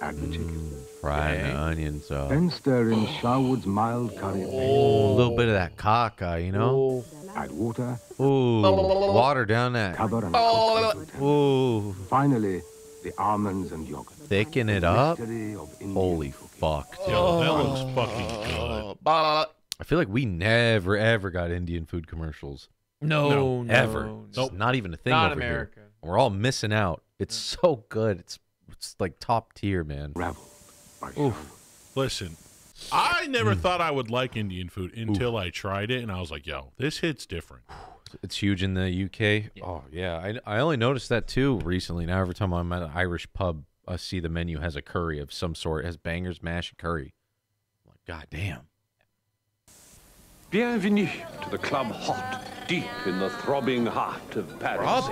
Add the chicken. Fry Okay. the onions up. Then stir in Sharwood's mild curry paste. Oh, a little bit of that caca, you know? Add water, Ooh, water down that. cover and oh. cook. Ooh, Finally, the almonds and yogurt. thicken it up. Mystery of Indian Holy fuck, dude. Yo, that looks fucking good. Oh. I feel like we never ever got Indian food commercials. No, no, ever. no. It's not even a thing Not over America. here. We're all missing out. It's mm. so good. It's it's like top tier, man. Ravel Oof. Listen, I never Mm. thought I would like Indian food until I tried it, and I was like, "Yo, this hits different." It's huge in the UK. Oh yeah, I I only noticed that too recently. Now every time I'm at an Irish pub, I see the menu has a curry of some sort. It has bangers, mash, and curry. I'm like, God damn. Bienvenue to the Club Hot, deep in the throbbing heart of Paris.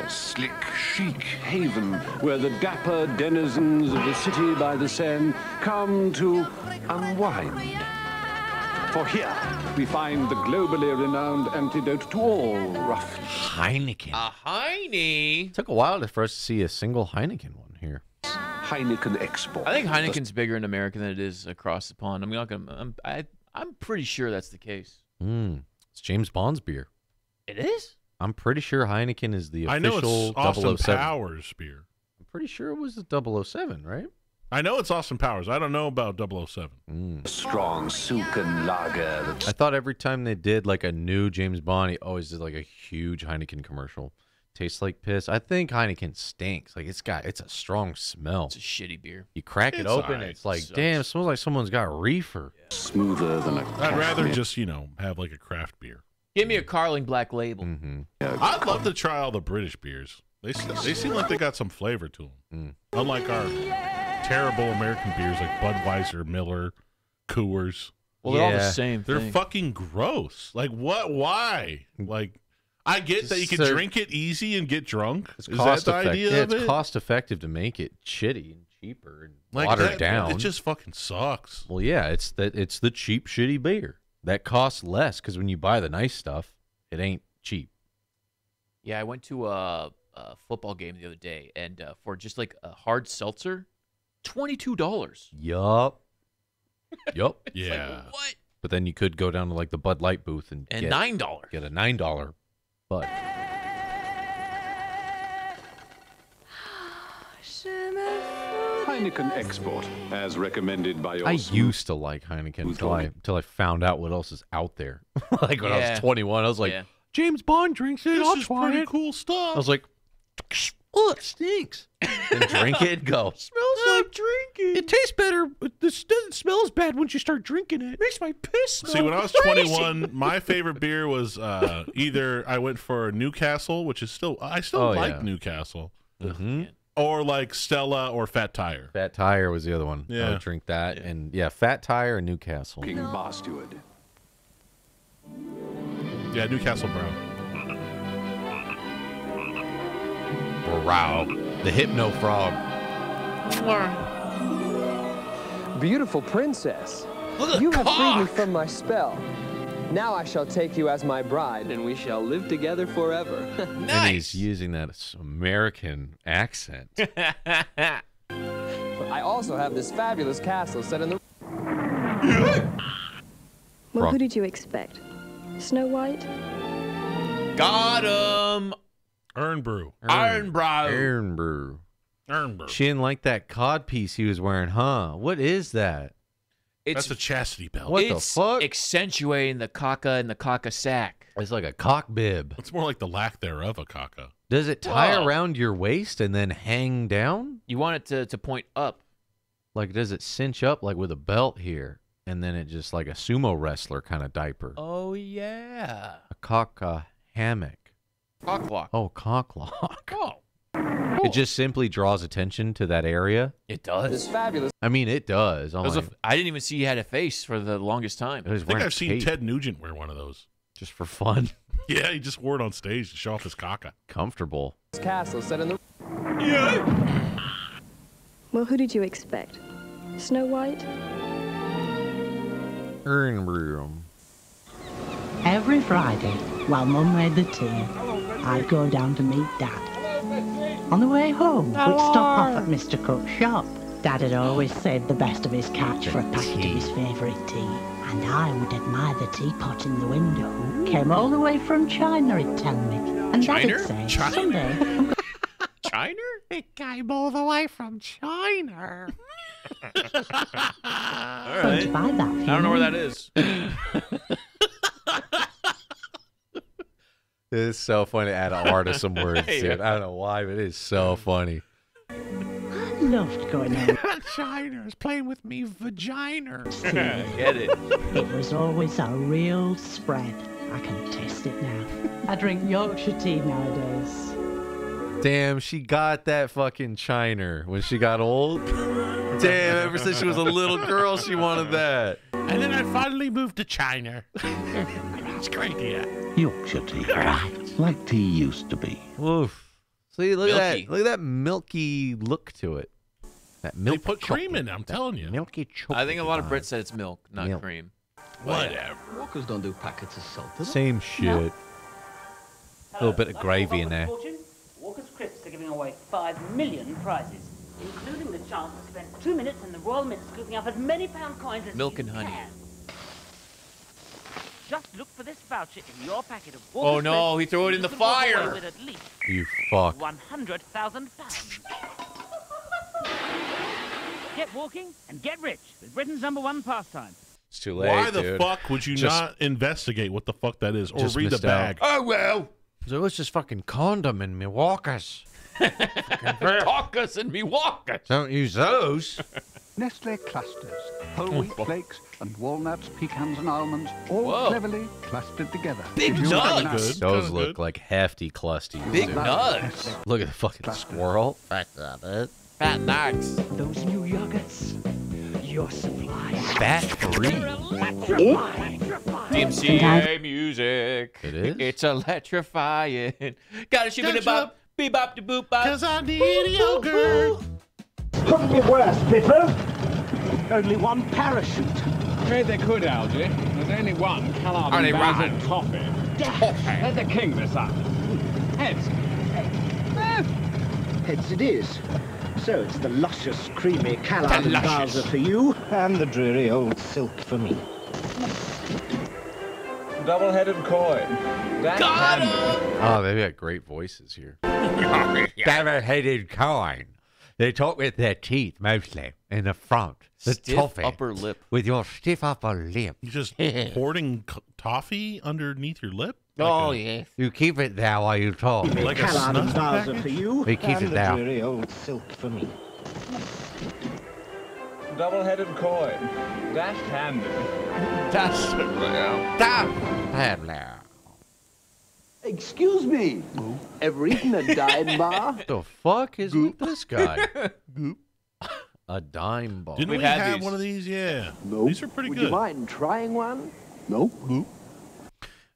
A slick, chic haven where the dapper denizens of the city by the Seine come to unwind. For here we find the globally renowned antidote to all rough. Heineken. A Heine. Took a while for us to see a single Heineken one here. Heineken Export. I think Heineken's bigger in America than it is across the pond. I'm not gonna. I'm, I, I'm pretty sure that's the case. Mm, it's James Bond's beer. It is. I'm pretty sure Heineken is the official I know official it's Austin 007. Powers beer. I'm pretty sure it was the 007, right? I know it's Austin Powers. I don't know about 007. Mm. Strong Suken lager. I thought every time they did like a new James Bond, he always did like a huge Heineken commercial. Tastes like piss. I think Heineken stinks. Like it's got it's a strong smell. It's a shitty beer. You crack it It's open, alright. it's like Sucks. damn, it smells like someone's got a reefer. Smoother than a I'd rather just, you know, have like a craft beer. Give me a Carling Black Label. Mm-hmm. I'd love to try all the British beers. They se- they seem like they got some flavor to them. Unlike our terrible American beers like Budweiser, Miller, Coors. Well, they're all the same They're thing. fucking gross. Like what? Why? Like I get that you can So- drink it easy and get drunk. It's Is cost that the effective. idea Yeah, of it's it? cost effective to make it shitty and cheaper and Like watered that- down. It just fucking sucks. Well, yeah, it's that it's the cheap shitty beer that costs less because when you buy the nice stuff, it ain't cheap. Yeah, I went to a, a football game the other day, and uh, for just like a hard seltzer, twenty two dollars. Yup. yup. Yeah. what? But then you could go down to like the Bud Light booth and And get, $9. Get a nine dollar Bud. Heineken Export, as recommended by your I smooth- used to like Heineken until I until I found out what else is out there. like when I was 21, I was like, Yeah. James Bond drinks it. This I'll is try pretty it. cool stuff. I was like, oh, it stinks. and drink it and go. Smells like drinking. It tastes better. But this doesn't smell as bad once you start drinking it. it Makes my piss smell. See, when I was crazy. 21, my favorite beer was uh, either I went for Newcastle, which is still I still Oh, like yeah. Newcastle, Mhm. or like Stella or Fat Tire. Fat Tire was the other one. I Yeah. would drink that. And yeah, Fat Tire and Newcastle. King Bar Steward. Yeah, Newcastle Brown. Wow. The Hypno Frog. Beautiful princess, Look you the have freed me from my spell. Now I shall take you as my bride, and we shall live together forever. And he's using that American accent. I also have this fabulous castle set in the. Well, who did you expect? Snow White? Got him. Irn-Bru. Iron Brow. Iron Brew. Irn-Bru. She didn't like that cod piece he was wearing, huh? What is that? It's That's a chastity belt. What the it's fuck? accentuating the caca and the caca sack. It's like a cock bib. It's more like the lack thereof of caca. Does it tie Whoa. around your waist and then hang down? You want it to, to point up. Like, does it cinch up like with a belt here? And then it just like a sumo wrestler kind of diaper? Oh yeah. A cock uh, hammock. Cock lock. Oh, cock lock. Oh. It just simply draws attention to that area. It does. It's fabulous. I mean, it does. Oh It was a my- f- I didn't even see he had a face for the longest time. it was I think wearing a I've seen cape Ted Nugent wear one of those. just for fun. Yeah, he just wore it on stage to show off his caca. Comfortable. castle set in the. Well, who did you expect? Snow White? Earn room. Every Friday, while Mum made the tea, I'd go down to meet Dad. On the way home, we'd stop off at Mr. Cook's shop. Dad had always saved the best of his catch for a packet of his favourite tea, and I would admire the teapot in the window. Came all the way from China, he'd tell me. And China? Dad'd say, China? someday I'm China? It came all the way from China. All going to buy that for I don't know where that is. It is so funny to add an R to some words, Yeah. dude. I don't know why, but it is so funny. I loved going out. China's playing with me vagina. Get it. It was always a real spread. I can taste it now. I drink Yorkshire tea nowadays. Damn, she got that fucking chiner when she got old. Damn, ever since she was a little girl, she wanted that. And then I finally moved to China. it's great, yeah. Yorkshire tea. Right. Like tea used to be. Oof. See, look at that. Look at that milky look to it. That milk. They put cream in it, I'm telling you. Milky chocolate. I think a lot of Brits said it's milk, not Milk. cream. Whatever. Walkers don't do packets of salt, do they? Same shit. A little bit of gravy in there. Walker's Crisps are giving away five million prizes, including the chance to spend two minutes in the Royal Mint scooping up as many pound coins as Milk you and honey. can. Just look for this voucher in your packet of Oh, no, he threw it in the could walk away fire. with at least You fuck. one hundred thousand pounds. Get walking and get rich with Britain's number one pastime. It's too late. Why the dude. fuck would you Just- not investigate what the fuck that is or read the missed out. bag? Oh well. So it was just fucking condom in Milwaukee's. Caucus and me walkers. Don't use those. Nestle clusters, whole hmm. wheat flakes, and walnuts, pecans, and almonds, all Whoa. cleverly clustered together. Big Give you a nuts. Those look like hefty clusties. Big dude. nuts. Look at the fucking squirrel. Fat nuts. Fat nuts. Those new yogurts. Your supply. Fat free. DMCA music. It is? It's electrifying. Gotta shoot it bop. Bebop de boop bop. Cause I need yogurt. Couldn't be worse, Peter. Only one parachute. I'm Afraid they could, Algy. There's only one Callard Only and one. Basil toffee. Let the king decide. Heads. Heads it is. So it's the luscious, creamy Callard and Bowser for you, and the dreary old silk for me. Double-headed coin. Got him. Ah, oh, they've got great voices here. Double-headed coin. They talk with their teeth mostly in the front. The Stiff toffee. upper lip. With your stiff upper lip. You're just hoarding c- toffee underneath your lip? Oh, Like a- yeah. You keep it there while you talk. Like a Callard and snuff Bowser package? for you, We keep and it the down. dreary old silk for me. Double-headed coin. Dash handy. That's Excuse me. Ever eaten a dime bar? the fuck is with this guy? A dime bar. Didn't We've we had have these. one of these? Yeah. Nope. These are pretty Would good. you mind trying one? Nope.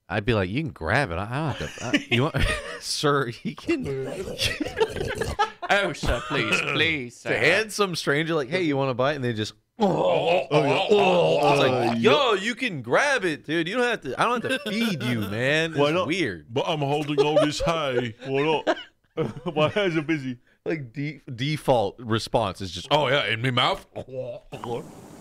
I'd be like, you can grab it. I I don't have to. I, you want, sir? You can. Oh, sir, please, please, sir. to hand some stranger like, hey, you want to bite? And they just. Oh, Oh, oh, oh. I was like, uh, yo, you can grab it, dude. You don't have to. I don't have to feed you, man. It's Why not? weird. But I'm holding all this hay. Why not? My hands are busy. Like de- default response is just, oh yeah, in my mouth.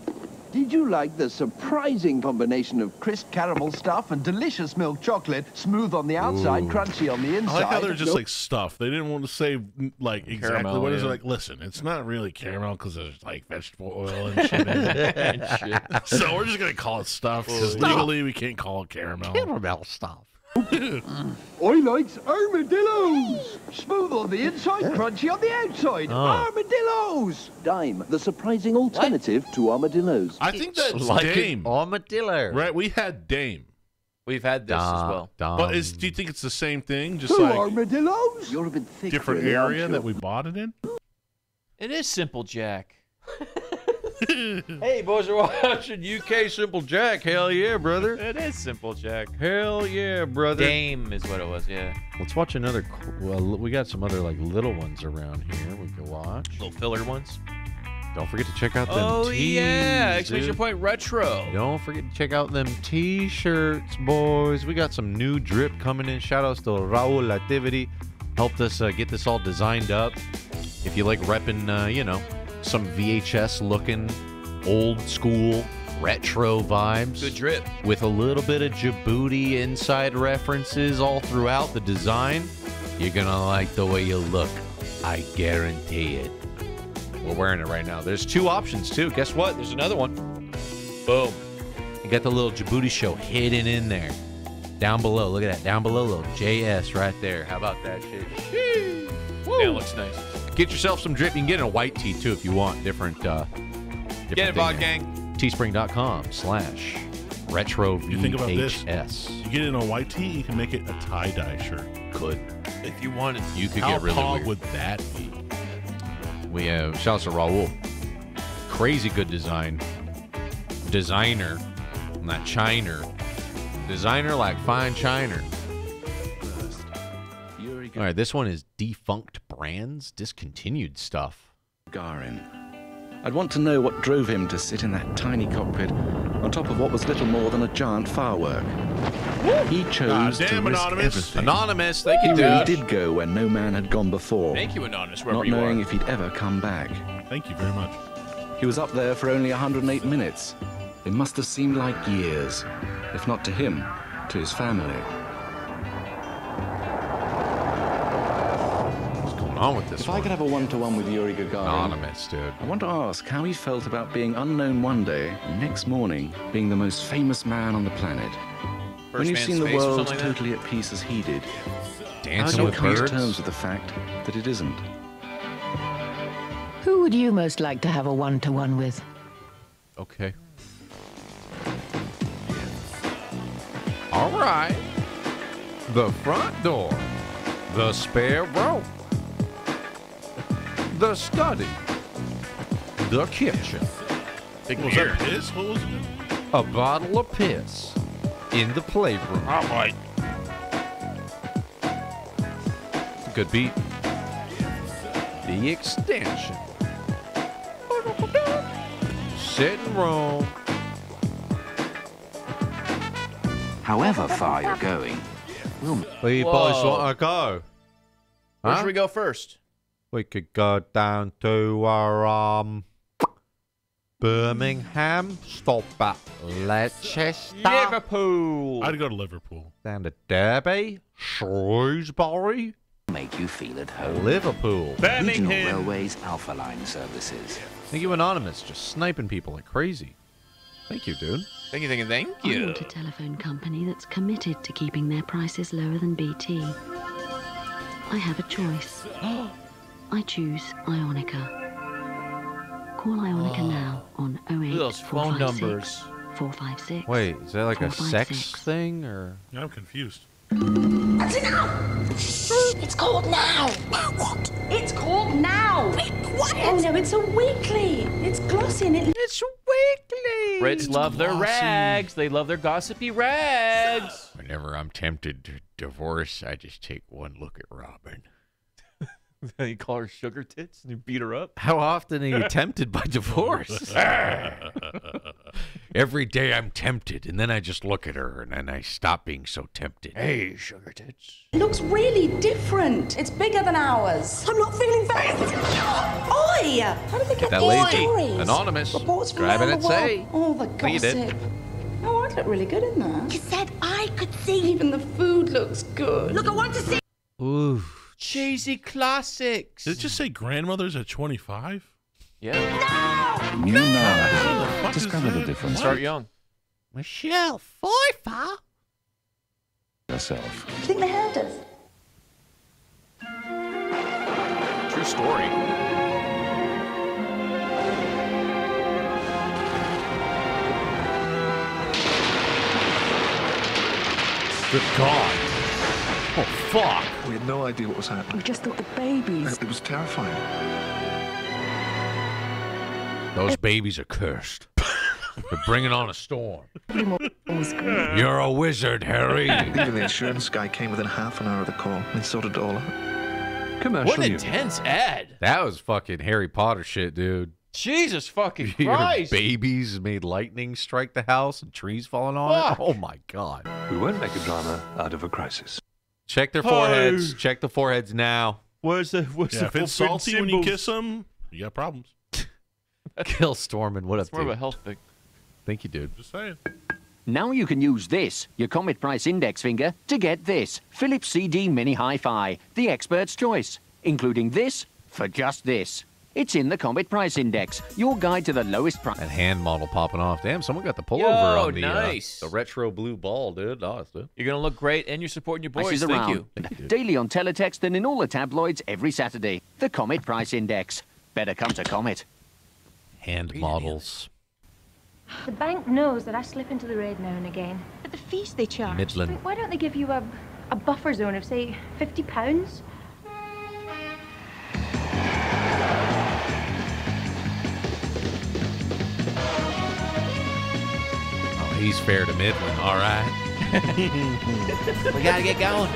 Did you like the surprising combination of crisp caramel stuff and delicious milk chocolate, smooth on the outside, Ooh. crunchy on the I inside? like how they're just Nope. like stuff. They didn't want to say like exactly Caramel, what is it. Like, listen, it's not really caramel because there's like vegetable oil and shit. in it. so we're just gonna call it stuff because Stuff. legally we can't call it caramel. Caramel stuff. Mm. I likes armadillos. Smooth on the inside, crunchy on the outside. Oh. Armadillos. Dime, the surprising alternative to armadillos. I think that's Like an Dame. armadillo. Right? We had Dame. We've had this as well. Dom- But is do you think it's the same thing? Just Two like armadillos? You're a bit thick. different really, area that we bought it in? It is simple, Jack. Hey, boys are watching UK Simple Jack. Hell yeah, brother. It is simple, Jack. Hell yeah, brother. Game is what it was, yeah. Let's watch another. Well, we got some other like little ones around here we can watch. Little filler ones. Don't forget to check out them. Oh tees, yeah, exclamation point retro. Don't forget to check out them t-shirts, boys. We got some new drip coming in. Shout outs to Raul Lativity. Helped us uh, get this all designed up. If you like repping, uh, you know, some VHS looking, old school, retro vibes. Good drip. With a little bit of Jaboody inside references all throughout the design, you're to like the way you look. I guarantee it. We're wearing it right now. There's two options too. Guess what? There's another one. Boom. You got the little Jaboody show hidden in there. Down below. Look at that. Down below, little JS right there. How about that shit? It looks nice. Get yourself some drip. You can get in a white tee too if you want. Different. Uh, different Get it, thing Bog there. Gang. Teespring.com slash retro You think about this. VHS. You get it in a white tee, you can make it a tie dye shirt. Could. If you wanted. You could How get really pog weird. would that be? We have shouts to Raul. Crazy good design. Designer, not chiner. Designer like fine chiner. All right, this one is defunct brands, discontinued stuff. Garin. I'd want to know what drove him to sit in that tiny cockpit on top of what was little more than a giant firework. He ah, chose to damn, risk Anonymous. everything. Anonymous, thank you, He really did go where no man had gone before. Thank you, Anonymous, wherever Not you knowing are. if he'd ever come back. Thank you very much. He was up there for only 108 minutes. It must have seemed like years, if not to him, to his family. On with this If one? I could have a one-to-one with Yuri Gagarin, Anonymous, dude. I want to ask how he felt about being unknown one day, and next morning being the most famous man on the planet. when you've seen the world like totally at peace as he did, how Dancing do you with come to terms with the fact that it isn't? Who would you most like to have a one-to-one with? Okay. All right. The front door. The spare room. The study. The kitchen. What was that piss? What was it? A bottle of piss. In the playroom. All right. Good beat. The extension. Sitting room. However far you're going, we'll Where you boys want to go? Where Huh? should we go first? We could go down to our um Birmingham, stop at Leicester, Liverpool. I'd go to Liverpool. down to Derby, Shrewsbury, make you feel at home. Liverpool. Birmingham. Regional Railways Alpha Line services. Thank you, Anonymous, just sniping people like crazy. Thank you, dude. Thank you, thank you, thank you. I you. want a telephone company that's committed to keeping their prices lower than BT. I have a choice. I choose Ionica. Call Ionica oh. now on 08 Look at those phone 456 numbers. 456. Wait, is that like a sex thing or? I'm confused. That's enough! It's called now! Now what? It's called now! Wait, What? Oh no, it's a weekly! It's glossy and it... It's weekly! Brits love their rags. They love their gossipy rags. Whenever I'm tempted to divorce, I just take one look at Robin. you call her sugar tits and you beat her up. How often are you tempted by divorce? Every day I'm tempted, and then I just look at her, and then I stop being so tempted. Hey, sugar tits. It looks really different. It's bigger than ours. I'm not feeling very... Oi! How did they get that these lady. stories? Anonymous. Reports from Grabbing around the world. say. All the Think you did. gossip. Oh, I'd look really good in that. You said I could see. Even the food looks good. Look, I want to see. Ooh. Cheesy classics. Did it just say grandmothers at 25? Yeah. You know. fuck is Discover the that? difference. Start young. Michelle Pfeiffer. yourself. Do you think they heard us? True story. Good God. Oh, fuck. We had no idea what was happening. We just thought the babies. It was terrifying. Those babies are cursed. They're bringing on a storm. You're a wizard, Harry. Even the insurance guy came within half an hour of the call and sorted it all out. Commercial What an intense ad. That was fucking Harry Potter shit, dude. Jesus fucking Your Christ. babies made lightning strike the house and trees falling on Fuck. it. Oh my god. We won't make a drama out of a crisis. Check their Oh. foreheads. Check the foreheads now. Where's the where's Yeah, the if it's forbidden salty when you kiss them, you got problems. Kill Stormin. What up, It's more of a health thing. Thank you, dude. Just saying. Now you can use this, your Comet Price Index finger, to get this Philips CD Mini Hi-Fi, the expert's choice, including this for just this. It's in the Comet Price Index, your guide to the lowest price. That hand model popping off. Damn, someone got the pullover Yo, on the, uh, nice. the retro blue ball, dude. Nice, dude. You're gonna look great, and you're supporting your boys. Thank around. you. Daily on teletext and in all the tabloids every Saturday. The Comet Price Index. Better come to Comet. Hand models. The bank knows that I slip into the red now and again. But the fees they charge. Midland. Why don't they give you a, a buffer zone of, say, fifty pounds? He's fair to Midland. All right. we gotta get going.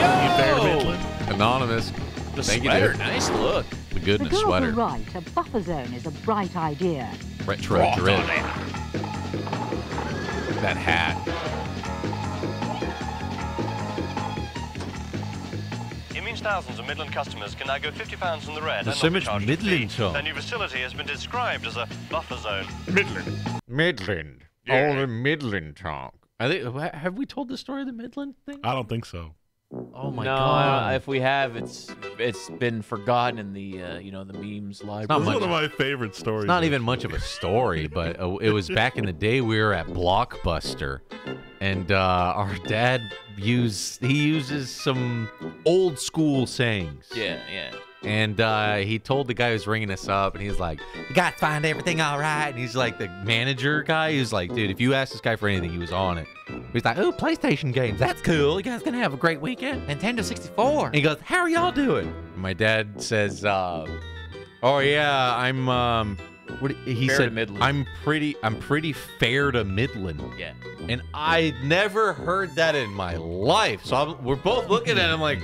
Yo! Anonymous. The Thank sweater, dude. nice look. The The goodness girl sweater. who right, a buffer zone is a bright idea. Retro Rock drip. on. That hat. It means thousands of Midland customers can now go £50 from the red There's and so not be much charged Midland fee. talk. Their new facility has been described as a buffer zone. Midland. Midland. Yeah. All the Midland talk. I think, have we told the story of the Midland thing? I don't think so. Oh my no, God. if we have, it's it's been forgotten in the uh, you know the memes library. not It's much- one of my favorite stories. It's not even much of a story, but uh, it was back in the day we were at Blockbuster, and uh, our dad used he uses some old school sayings. Yeah, yeah. And uh, he told the guy who's ringing us up, and he's like, "You got to find everything all right." And he's like the manager guy. He's like, "Dude, if you ask this guy for anything, he was on it." He's like, "Oh, PlayStation games, that's cool. You guys gonna have a great weekend." Nintendo 64. And he goes, "How are y'all doing?" And my dad says, uh, "Oh yeah, I'm." Um, what he Fair to said, "I'm pretty. I'm pretty fair to midland." Yeah. And I never heard that in my life. So I'm, we're both looking at him like,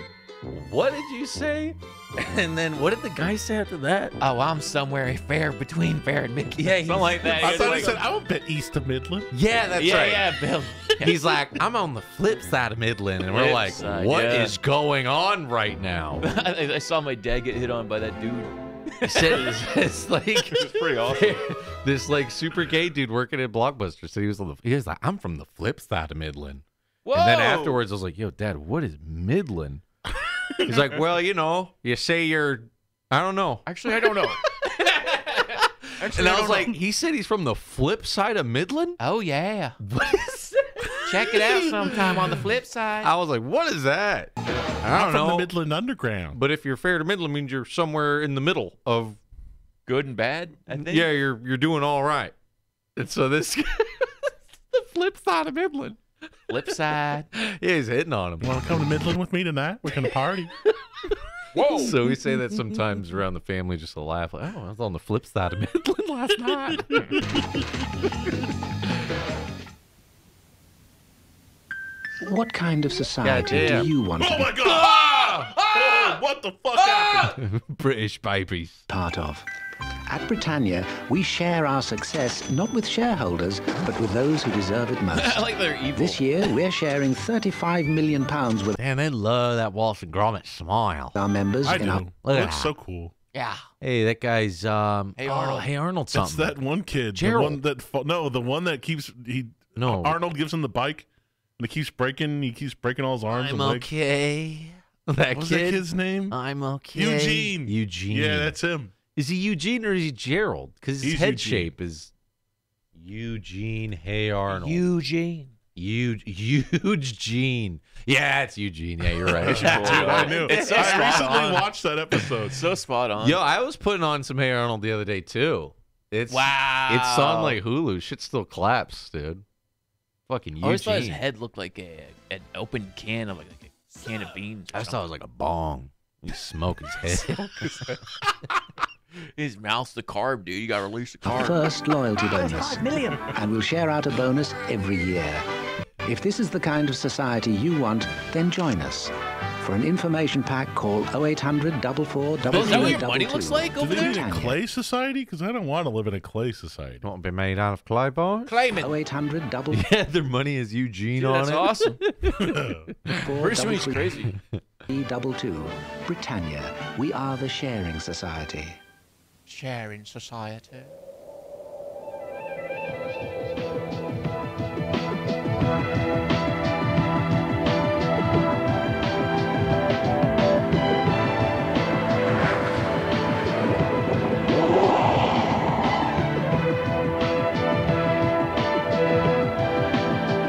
"What did you say?" And then what did the guy say after that? Oh, I'm somewhere fair between fair and mid. Yeah, something like that. I It's thought like- he said I'm a bit east of Midland. Yeah, that's yeah, right. yeah, Bill. He's like, I'm on the flip side of Midland, and we're Flip like, side, "What is yeah. going on right now? I, I saw my dad get hit on by that dude. Said it's, it's like It's pretty awesome. this like super gay dude working at Blockbuster. So he was on the, he was like, I'm from the flip side of Midland. Whoa. And then afterwards, I was like, Yo, Dad, what is Midland? He's like, Well, you know, you say you're, I don't know. Actually, I don't know. And I was like, He said he's from the flip side of Midland. Oh yeah. What is that? Check it out sometime on the flip side. I was like, What is that? I I'm don't from know. the Midland Underground. But if you're fair to Midland, means you're somewhere in the middle of Good and bad. I think. Yeah, you're you're doing all right. And so this the flip side of Midland. Flip side. Yeah, he's hitting on him. Want to come to Midland with me tonight? We're gonna party. Whoa. So we say that sometimes around the family just to laugh. Like, oh, I was on the flip side of Midland last night. What kind of society Goddamn. do you want to be? oh be my god! Ah! Oh, what the fuck happened? British babies. part of? At Britannia, we share our success not with shareholders, but with those who deserve it most. I like they're evil. This year, we're sharing 35 million pounds with Man, they love that Wallace and Gromit smile. our members I do. our Look at Looks that. so cool. Yeah. Hey, that guy's um. Hey, oh, Arnold. hey Arnold. Something. It's that one kid. Gerald. The one that fo- no, the one that keeps he. No. Arnold gives him the bike, and he keeps breaking. He keeps breaking all his arms I'm and legs. okay. That What's kid. that kid's name? I'm okay. Eugene. Eugene. Yeah, that's him. Is he Eugene or is he Gerald? Because his He's head Eugene. shape is Eugene Hey Arnold. Eugene. Huge, huge Gene. Yeah, it's Eugene. Yeah, you're right. Dude, I knew. It's so I spot recently on. watched that episode. So spot on. Yo, I was putting on some Hey Arnold the other day too. It's Wow. It's on like Hulu. Shit still claps, dude. Fucking Eugene. I always thought his head looked like a an open can of like, like a can of beans. or I just thought it was like a bong. He's smoking his head. something. his mouth's the carb, dude. You gotta release the carb. first loyalty bonus. Five million. And we'll share out a bonus every year. If this is the kind of society you want, then join us. For an information pack, call 0800 44 Bill, is that what your money looks oh like Do over they need there? a clay society? Because I don't want to live in a clay society. Want to be made out of clay boys? Claim it. 0800 double Yeah, their money is Eugene Dude, on that's it. awesome. four Pretty soon double he's three, crazy. three double two. Britannia, we are the sharing society. Sharing society.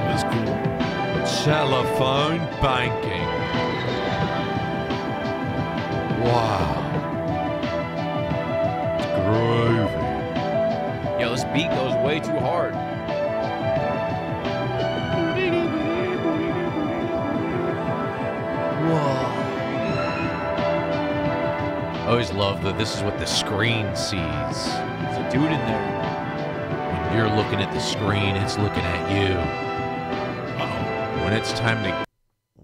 That's cool. Telephone banking. Wow. Groovy. Yo, this beat goes way too hard. I always love that this is what the screen sees. There's a dude in there. When you're looking at the screen, it's looking at you. Uh-oh. When it's time to.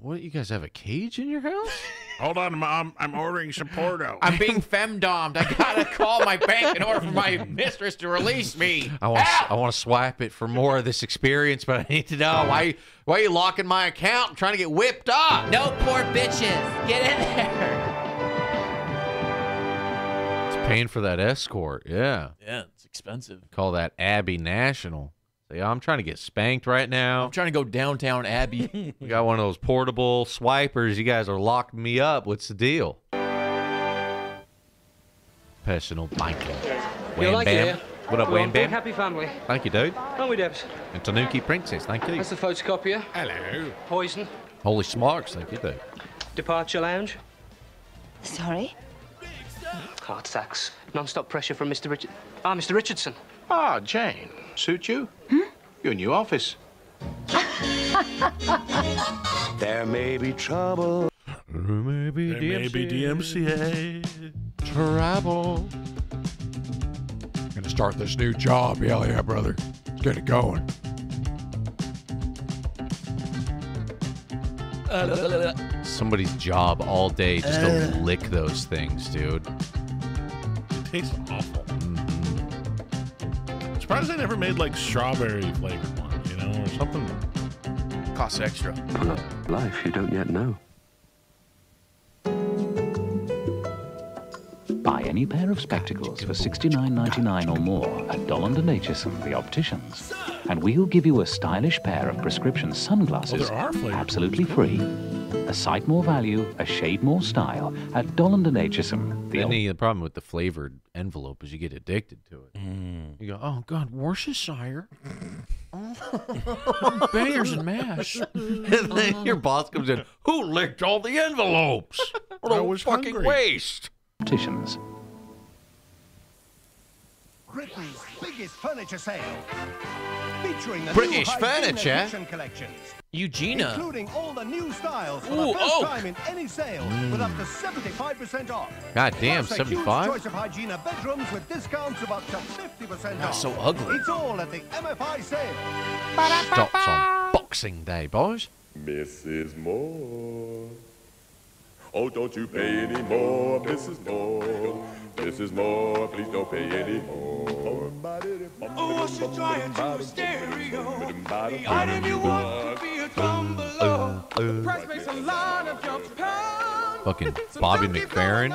What, you guys have a cage in your house? Hold on, Mom. I'm ordering some Porto. I'm being femdomed. I gotta call my bank in order for my mistress to release me. I want I want to swipe it for more of this experience, but I need to know why why are you locking my account? I'm trying to get whipped up. No poor bitches. Get in there. It's paying for that escort. Yeah. Yeah, it's expensive. Call that Abbey National. Say, I'm trying to get spanked right now. I'm trying to go downtown Abbey. We got one of those portable swipers. You guys are locking me up. What's the deal? Personal banking. You Wham like bam. it here? What up, We're Wham bam? happy family. Thank you, dude. Aren't we, Debs? And Tanuki Princess, thank you. That's the photocopier. Hello. Poison. Holy smokes, thank you, dude. Departure lounge. Sorry? Heart sacks. Non-stop pressure from Mr. Richard. Ah, Mr. Richardson. Ah, Jane. Suit you? Your new office. There may be trouble. Maybe There may be DMCA. Travel. Gonna start this new job. Hell yeah, brother. Let's get it going. Somebody's job all day just to uh. lick those things, dude. It tastes awful. Surprised they never made like strawberry flavored one, you know, or something. Costs extra. Life you don't yet know. Buy any pair of spectacles for $69.99 or more at Dollond and Aitchison, the opticians, and we'll give you a stylish pair of prescription sunglasses oh, there absolutely free. A sight more value, a shade more style at Dollond and Aitchison, the The, only the problem with the flavored envelope is you get addicted to it. Mm. You go, oh God, Worcestershire. Oh, bangers and mash. and then your oh. boss comes in. Who licked all the envelopes? What I a was fucking hungry. waste. Petitions. Britain's biggest furniture sale. Featuring the British new furniture? kitchen collections. Eugenia. Including all the new styles for Ooh, the first oak. time in any sale with up to 75% off. God damn, Plus a 75? choice of Hygena bedrooms with discounts of up to 50% That's off. so ugly. It's all at the MFI sale. Stops on Boxing Day, boys. Mrs. Moore. Oh, don't you pay any more, Mrs. Moore. Mrs. Moore, please don't pay any more. Oh, what's she trying to stereo? The item you want to be a drum below. Uh, Price makes a lot of jumps pound. fucking Bobby McFerrin.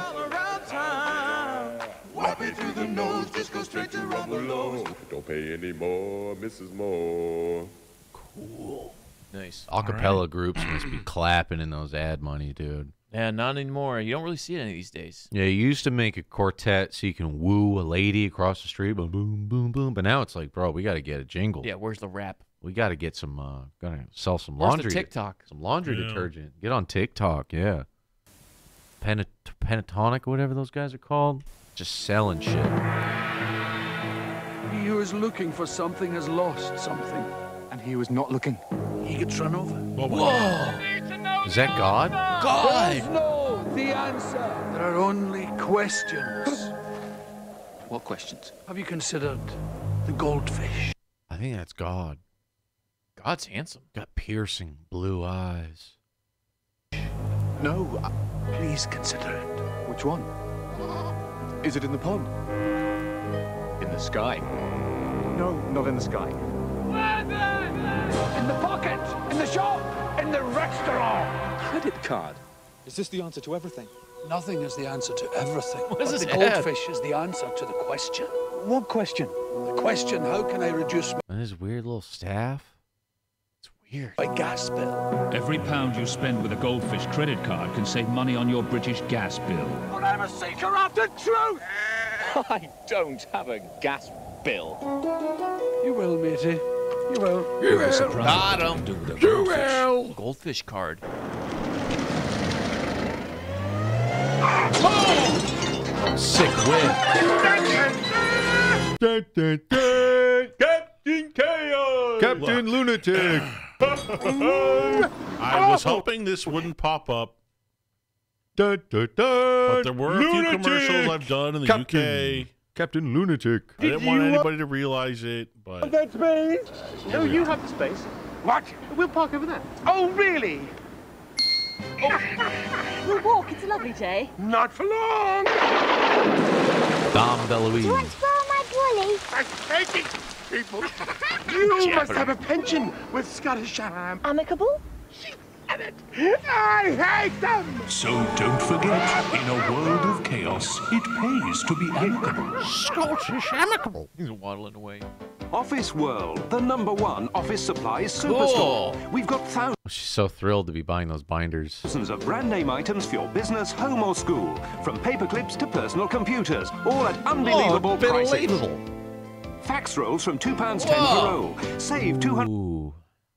Wipe it through the nose, just go straight to rumble low. Don't pay any more, Mrs. Moore. Cool. Nice. Acapella groups must be clapping in those ad money, dude. Yeah, not anymore. You don't really see it any of these days. Yeah, you used to make a quartet so you can woo a lady across the street, boom, boom, boom, boom. But now it's like, bro, we got to get a jingle. Yeah, where's the rap? We got to get some, uh, gotta sell some Where's the laundry. TikTok? Some laundry Yeah. detergent. Get on TikTok, yeah. Pentat- Pentatonix, whatever those guys are called. Just selling shit. He who is looking for something has lost something. And he was not looking, he gets run over. Is that God? There's no the answer. There are only questions. What questions? Have you considered the goldfish? I think that's God. God's handsome. Got piercing blue eyes. No, uh, please consider it. Which one? Is it in the pond? In the sky. No, not in the sky. In the pocket, in the shop, in the restaurant. Credit card. Is this the answer to everything? Nothing is the answer to everything. What is but this the ad? goldfish is the answer to the question. What question? The question, how can I reduce And his weird little staff. It's weird. My gas bill? Every pound you spend with a Goldfish credit card can save money on your British gas bill. But I'm a seeker after truth. I don't have a gas bill. You will, matey. You will. You'll be surprised Got him. can do with You goldfish. will. Goldfish card. Sick whip. Captain Chaos! Captain Lunatic. I was hoping this wouldn't pop up. But there were a few commercials I've done in the Captain. UK. Captain Lunatic. I didn't want anybody to realize it, but That space? No, you have the space. What? We'll park over there. Oh, really? Oh. We'll walk. It's a lovely day. Not for long. Dom DeLuise. borrow my trolley? I'm taking people. You must have a pension with Scottish um, Amicable? Damn it! I hate them! So don't forget, in a world of chaos, it pays to be amicable. Scottish amicable. He's waddling away. Office World, the number one office supplies Cool. superstore. We've got thousands. Oh, she's so thrilled to be buying those binders. Thousands of brand name items for your business, home, or school. From paper clips to personal computers, all at oh, unbelievable prices. unbelievable. Fax rolls from £2.10 per roll. Save 200 Ooh.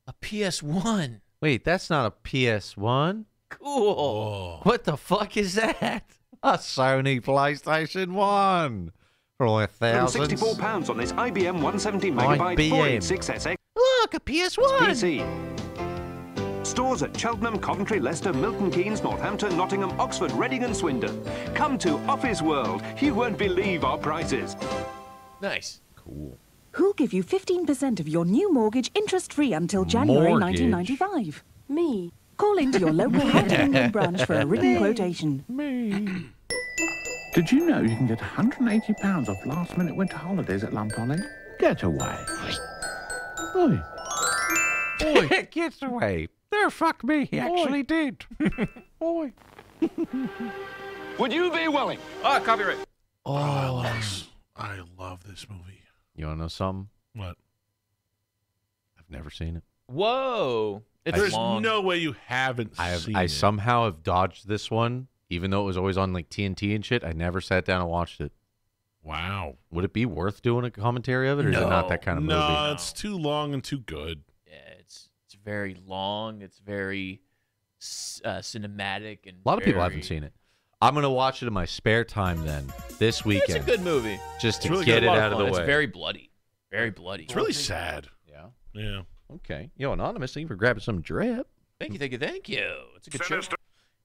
A PS1. Wait, that's not a PS1? Cool. What the fuck is that? A Sony PlayStation 1 for only thousands. £164 on this IBM 170 megabyte IBM. 486SX Look, a PS1. PC. Stores at Cheltenham, Coventry, Leicester, Milton Keynes, Northampton, Nottingham, Oxford, Reading, and Swindon. Come to Office World. You won't believe our prices. Nice. Cool. Who'll give you 15% of your new mortgage interest-free until January Mortgage? 1995? Me. Call into your local Hampton branch for a written quotation. Me. Did you know you can get £180 off last minute winter holidays at Lunn Poly? Get away. Oi. Boy. get away. There, fuck me. He actually did. Oi. Would you be willing? Ah, copyright. Oh, I love, I love this movie. You want to know something? What? I've never seen it. Whoa. It's There's long. no way you haven't I have, seen I it. somehow have dodged this one, even though it was always on like TNT and shit. I never sat down and watched it. Wow. Would it be worth doing a commentary of it, or is it not that kind of no, movie? it's too long and too good. Yeah, it's it's very long. It's very uh, cinematic and A lot of people haven't seen it. I'm gonna watch it in my spare time then this weekend. It's a good movie. just to really get good. it A lot of out of the way. It's very bloody. Very bloody. It's really sad. Yeah. Yeah. Okay. Yo, anonymous, thank you for grabbing some drip. Thank you, thank you, thank you. It's a good show.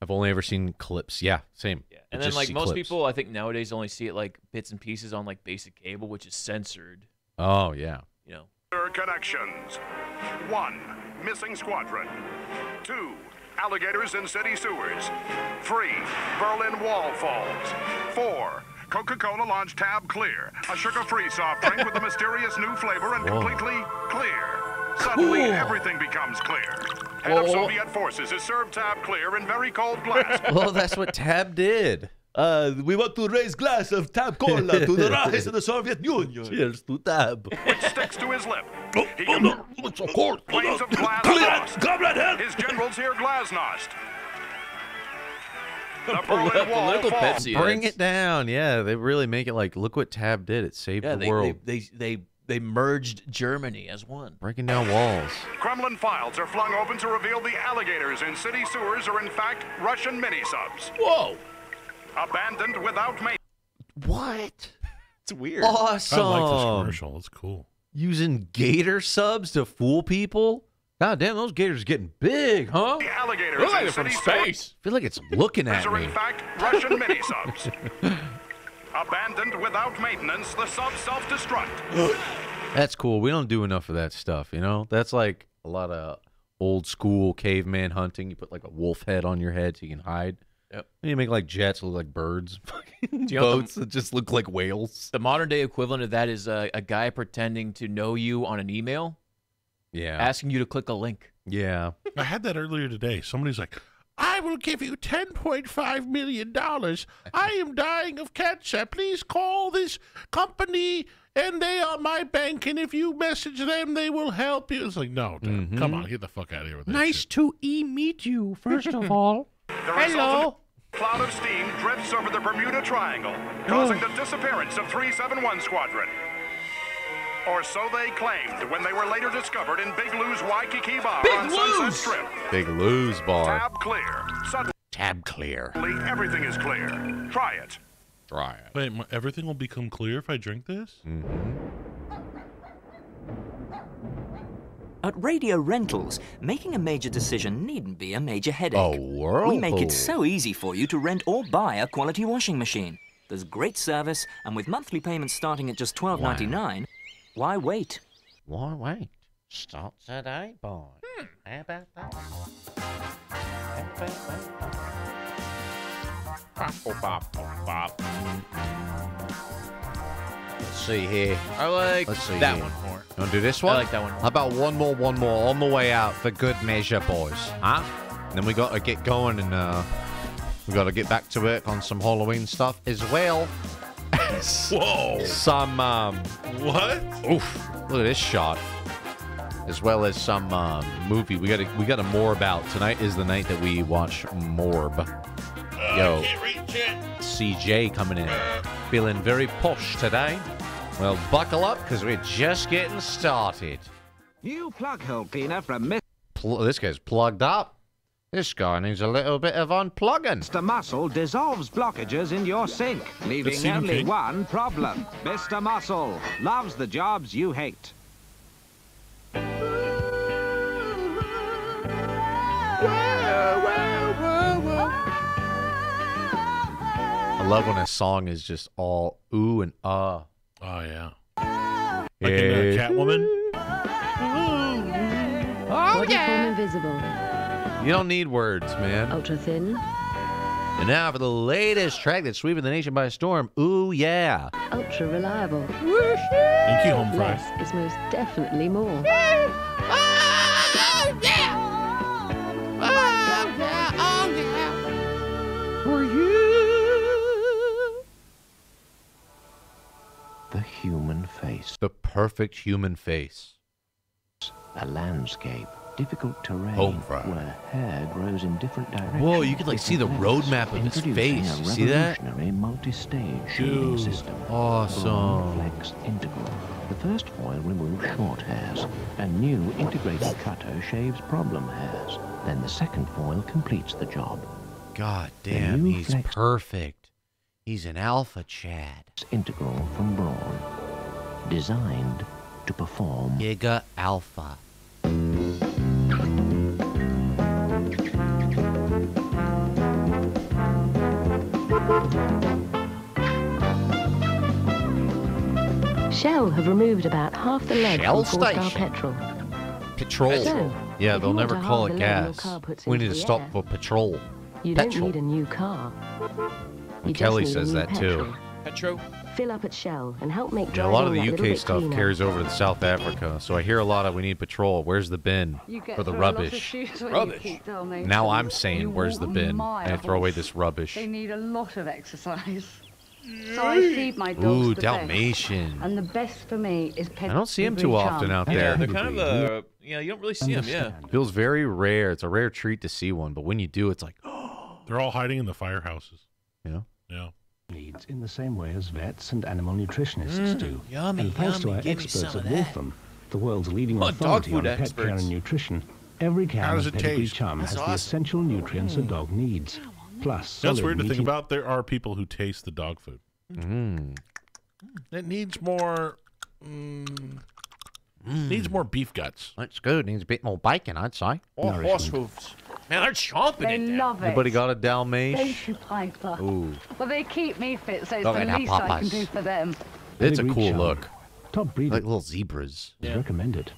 I've only ever seen clips. Yeah, same. Yeah. I And then like most clips. people, I think nowadays only see it like bits and pieces on like basic cable, which is censored. Oh yeah. You know. Connections. One, missing squadron. Two, alligators in city sewers. Three, Berlin Wall falls. Four, Coca-Cola launched Tab Clear, a sugar-free soft drink with a mysterious new flavor and Whoa. completely clear. Suddenly, Cool. everything becomes clear. Head of Soviet forces has served Tab Clear in very cold glass. well, that's what Tab did. Uh, we want to raise glass of Tab Cola to the rise of the Soviet Union. Cheers to Tab. which sticks to his lip. Oh, He can planes of glasnost. His generals hear glasnost. The Berlin Wall Political falls. Pepsi. Bring it down. Yeah, they really make it like, look what Tab did. It saved Yeah, the they, world. they they they they merged Germany as one. Breaking down walls. Kremlin files are flung open to reveal the alligators in city sewers are in fact Russian mini-subs. Whoa! Abandoned without maintenance. What? It's weird. Awesome. I like this commercial. It's cool. Using gator subs to fool people? God damn, those gators are getting big, huh? The alligators Look like in from city sewers space. I feel like it's looking at me. in fact Russian mini-subs. Abandoned without maintenance, the subs self-destruct. That's cool. We don't do enough of that stuff, you know? That's like a lot of old school caveman hunting. You put like a wolf head on your head so you can hide. Yep. And you make like jets look like birds. Fucking Do know the- boats that just look like whales. The modern day equivalent of that is a, a guy pretending to know you on an email, Yeah. asking you to click a link. yeah. I had that earlier today. Somebody's like, I will give you $10.5 million. I am dying of cancer. Please call this company and they are my bank. And if you message them, they will help you. It's like, no, dude, mm-hmm. come on, get the fuck out of here with that. shit. to e meet you, first of all. Hello. resultant cloud of steam drifts over the Bermuda Triangle, causing the oh. disappearance of 371 Squadron. Or so they claimed when they were later discovered in Big Lou's Waikiki Bar Big on Sunset Strip. Big lose bar. Tab clear. Suddenly, Tab clear. everything is clear. Try it. Try it. Wait, my, everything will become clear if I drink this? Mm-hmm. At Radio Rentals, making a major decision needn't be a major headache. A We make it so easy for you to rent or buy a quality washing machine. There's great service, and with monthly payments starting at just $12.99, why wait? Why wait? Start today, boy. Hmm. How about that? Hmm. Let's see here. I like Let's see that here. one more. You want to do this one? I like that one more. How about one more, one more on the way out for good measure, boys? Huh? then we got to get going and uh, we got to get back to work on some Halloween stuff as well. Whoa! Some um, What? oof! Look at this shot. As well as some um, movie. We got to we got a more about tonight. Is the night that we watch Morb. Yo, CJ coming in, feeling very posh today. Well, buckle up because we're just getting started. New plug hole cleaner from Mr. Pl- this guy's plugged up. This guy needs a little bit of unplugging. Mr. Muscle dissolves blockages in your sink, leaving only King. one problem. Mr. Muscle loves the jobs you hate. I love when a song is just all ooh and ah. Oh yeah. Like in uh, Catwoman. Bodyform invisible. You don't need words, man. Ultra thin. And now for the latest track that's sweeping the nation by storm. Ooh yeah. Ultra reliable. Thank you, home fry. Less is most definitely more. For The human face. The perfect human face. A landscape. Difficult terrain Home fry. where hair grows in different directions. Whoa, you could, like, see the roadmap of his face. You see that? multi-stage shaving Dude, system. awesome. Flex Integral. The first foil removes short hairs. A new integrated cutter shaves problem hairs. Then the second foil completes the job. God damn, he's perfect. He's an alpha Chad. Integral from Braun. Designed to perform. Giga Alpha. Shell have removed about half the lead Shell from four-star station. petrol. So, yeah, they'll never call it the lead your gas. We need to stop air, for patrol. You Petrol. don't need a new car. You Kelly says that petrol. too. Petro. Fill up at Shell and help make Yeah, a lot of the UK stuff cleaner. carries over to South Africa, so I hear a lot of we need patrol. Where's the bin You get for the through a lot of rubbish? shoes when you keep donating. Now I'm You saying, where's the walk bin? And throw away this rubbish. They need a lot of exercise. So I feed my dogs Ooh, the best. Dalmatian. And the best for me is I don't see him too pedigree often out there. They're kind of uh, yeah, you don't really see them. Yeah. Feels very rare. It's a rare treat to see one, but when you do, it's like, oh. They're all hiding in the firehouses. Yeah. Yeah. Needs in the same way as vets and animal nutritionists Mm, do. yummy, and thanks to our experts at Waltham, the world's leading Oh, authority food on pet care and nutrition, every How cow does with it pedigree taste? Chum That's has the essential nutrients a Mm. dog needs. Plus, That's weird to think about. There are people who taste the dog food. Mm. It needs more. Mm, Needs more beef guts. That's good. Needs a bit more bacon, I'd say. Or horse hooves. Man, they're chomping They it. down. love it. Anybody got a Dalmatian? Daisy Piper. Ooh. Well, they keep me fit, so it's Love the it, have least I can do for them. It's a Pedigree cool Chum. look. Top breed Like little zebras. is recommended.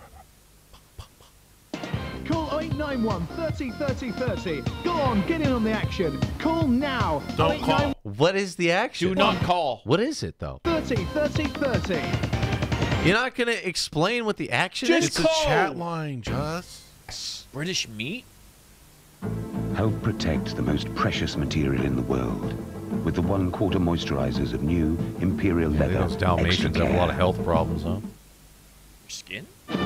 Call 0891 30 30 30. Go on, get in on the action. Call now. Don't call. What is the action? Do not call. What is it though? 30 30 30. You're not gonna explain what the action Just is? It's a chat line, Just. British meat. Help protect the most precious material in the world with the one quarter moisturizers of new Imperial Yeah, Leather. those Extra Dalmatians have a lot of care. health problems, huh? Your skin. Du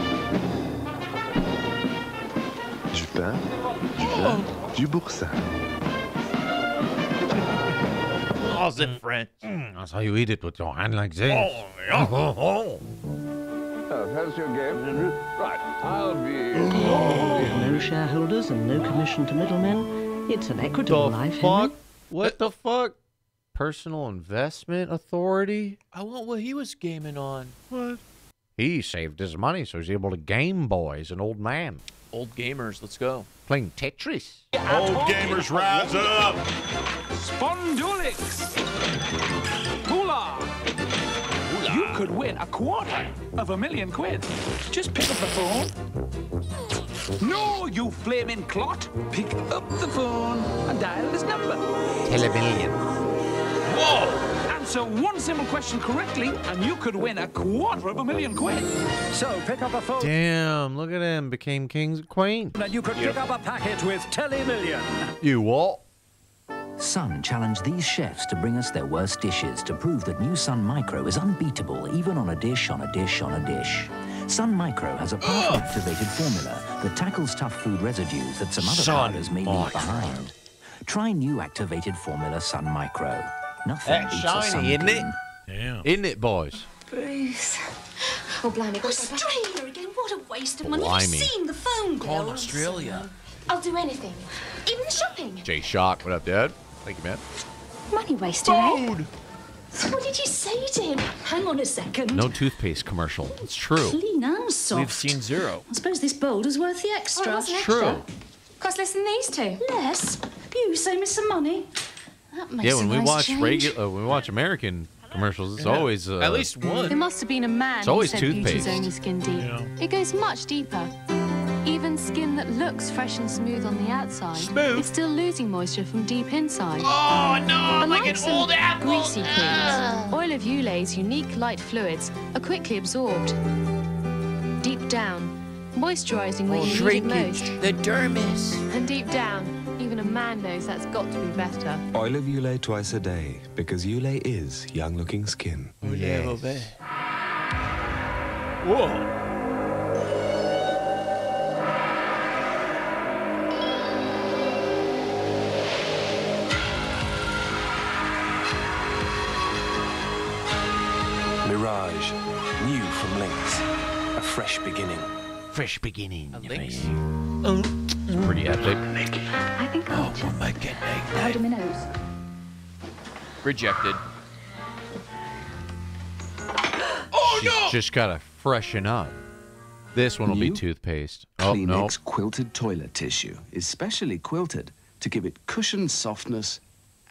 pain, du vin, du boursin. Oh, how's it, French? Hmm, that's how you eat it with your hand like this. Oh, yeah. Oh, how's your game? Mm-hmm. Right, I'll be. No shareholders and no commission to middlemen. It's an equitable The life, fuck? Henry. What the fuck? Personal Investment Authority? I want what he was gaming on. What? He saved his money so he's able to game boy as an old man. Old gamers, let's go. Playing Tetris. Old gamers, rise up! Spondulix! Hula! You could win a quarter of a million quid. Just pick up the phone. No, you flaming clot! Pick up the phone and dial this number. Telemillion. Whoa! Answer one simple question correctly, and you could win a quarter of a million quid. So pick up a phone. Damn, look at him. Became kings and queens. And you could pick up a packet with Telemillion. You what? Sun challenged these chefs to bring us their worst dishes to prove that new Sun Micro is unbeatable even on a dish on a dish on a dish. Sun Micro has a powerful activated formula that tackles tough food residues that some other Sun powders may leave behind. Try new activated formula Sun Micro. Nothing That's beats a Sun shiny, isn't it? Yeah. Isn't it, boys? Bruce. Oh, blimey. Australia again. What a waste of money. Have Blimey. you seen the phone bill? Call Australia. I'll do anything. Even the shopping. Jay Shock, what up, Dad? Thank you, man. Money waster, eh? So what did you say to him? Hang on a second. No toothpaste commercial. It's true. Clean and soft. We've seen zero. I suppose this boulder's worth the extra. Oh, what's True. extra? Cost less than these two. Less? You save me some money. That makes Yeah, when a we nice watch regular, uh, when we watch American commercials, it's always uh, At least one. It must have been a man It's who always said beauty's toothpaste. only skin deep. It goes much deeper. Even skin that looks fresh and smooth on the outside is still losing moisture from deep inside. Oh no, I'm Unlike like an some old apple. Greasy creams, ah. oil of Ulay's unique light fluids are quickly absorbed. Deep down, moisturizing where Oh, you need it most. The dermis. And deep down, even a man knows that's got to be better. Oil of Ulay twice a day, because Ulay is young-looking skin. Yes. Whoa. Mirage, new from Lynx. A fresh beginning. Fresh beginning. Lynx. It's pretty epic. I think I'll just powder my nose. Rejected. Oh, She's just gotta freshen up. This one will be toothpaste. Oh no. Kleenex quilted toilet tissue is specially quilted to give it cushioned softness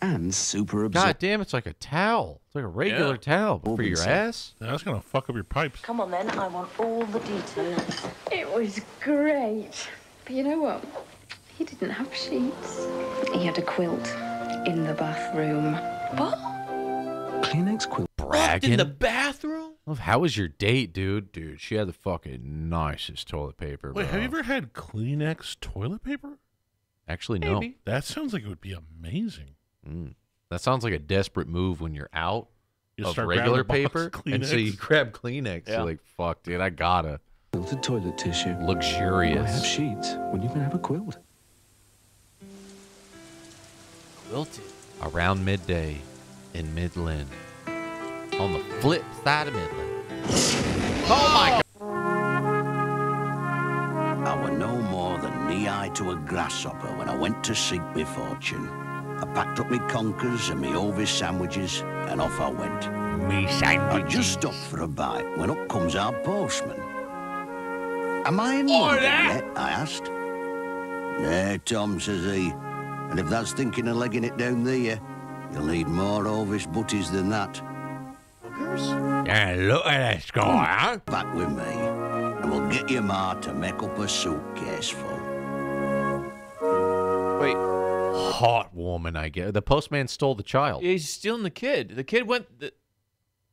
and super absorbent. God damn, it's like a towel. It's like a regular Yeah. towel but for your ass. That's gonna fuck up your pipes. Come on then, I want all the details. It was great. But you know what? He didn't have sheets. He had a quilt in the bathroom. What? Kleenex quilt. Bragging. In the bathroom? Love, How was your date, dude? Dude, she had the fucking nicest toilet paper. Wait, bro. have you ever had Kleenex toilet paper? Actually, no. That sounds like it would be amazing. Mm. That sounds like a desperate move when you're out You of regular paper, and so you grab Kleenex. Yeah. You're like, "Fuck, dude, I gotta." Quilted toilet tissue. Luxurious. Why have sheets when you can have a quilt? Quilted. Around midday in Midland, on the flip side of Midland. Oh my God. I were no more than knee-high to a grasshopper when I went to seek my fortune. I packed up me conkers and me Ovis sandwiches, and off I went. Me sandwiches? I just stopped for a bite when up comes our postman. Am I in London yet? I asked. Nay, Tom, says he. And if that's thinking of legging it down there, you'll need more Ovis butties than that. Yeah, look at this guy, huh? Back with me, and we'll get your ma to make up a suitcase full. Hot woman, I guess. The postman stole the child. He's stealing the kid. The kid went. The,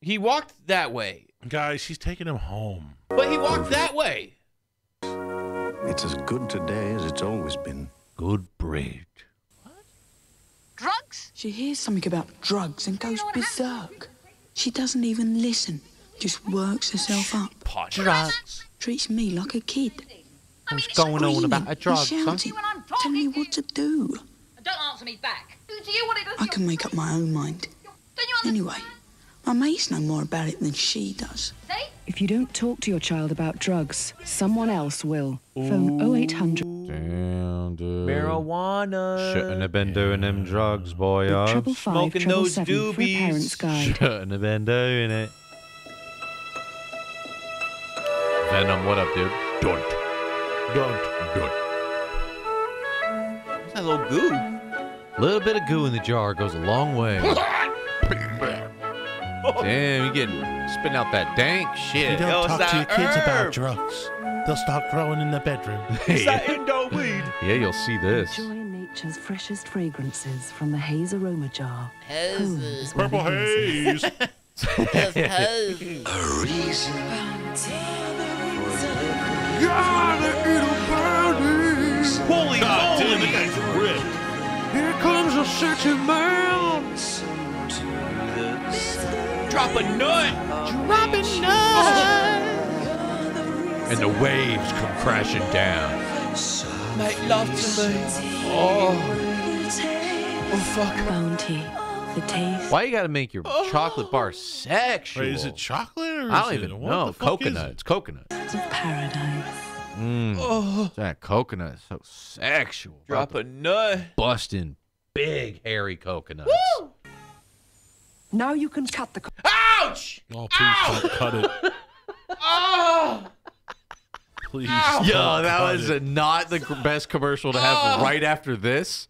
he walked that way, Guys, she's taking him home. but he walked that way. It's as good today as it's always been. Good bread. What? Drugs? She hears something about drugs and goes berserk. She doesn't even listen, just works herself up. Drugs. Treats me like a kid. What's going on about a and drug, son? shouting, telling me what to do. Don't answer me back. Do you want it I can make up my own mind. Anyway, my mates know more about it than she does. If you don't talk to your child about drugs, someone else will. Phone 0800. Damn, dude. Marijuana. Shouldn't have been doing them drugs, boy. Treble five, Smoking treble those seven for a doobies. parent's guide. Shouldn't have been doing it. Venom, what up, dude? Don't. Don't. Don't. What's that little goo? Little bit of goo in the jar goes a long way. Damn, you getting spitting out that dank shit. You don't Yo, talk to your that kids about drugs. They'll start growing in the bedroom. It's that indo weed. Yeah, you'll see this. Enjoy nature's freshest fragrances from the Haze aroma jar. Haze. Home is where Purple the haze is. haze. A reason. Holy God damn, the guy's ripped. Here comes a sexy man. Drop a nut. Drop a nut. And the waves come crashing down. Make love to me. Oh. Oh, fuck. Bounty. The taste. Why you gotta make your oh. chocolate bar sexual? Wait, is it chocolate or I is don't it- even what know. the fuck Coconut. it? It's coconut. of paradise. Mm. Oh. That coconut is so sexual. Drop a nut. Busting big hairy coconuts. Now you can cut the. Ouch! Oh, please don't cut it. Oh! Please. Yo, don't that cut was it. not the best commercial to have Oh. right after this.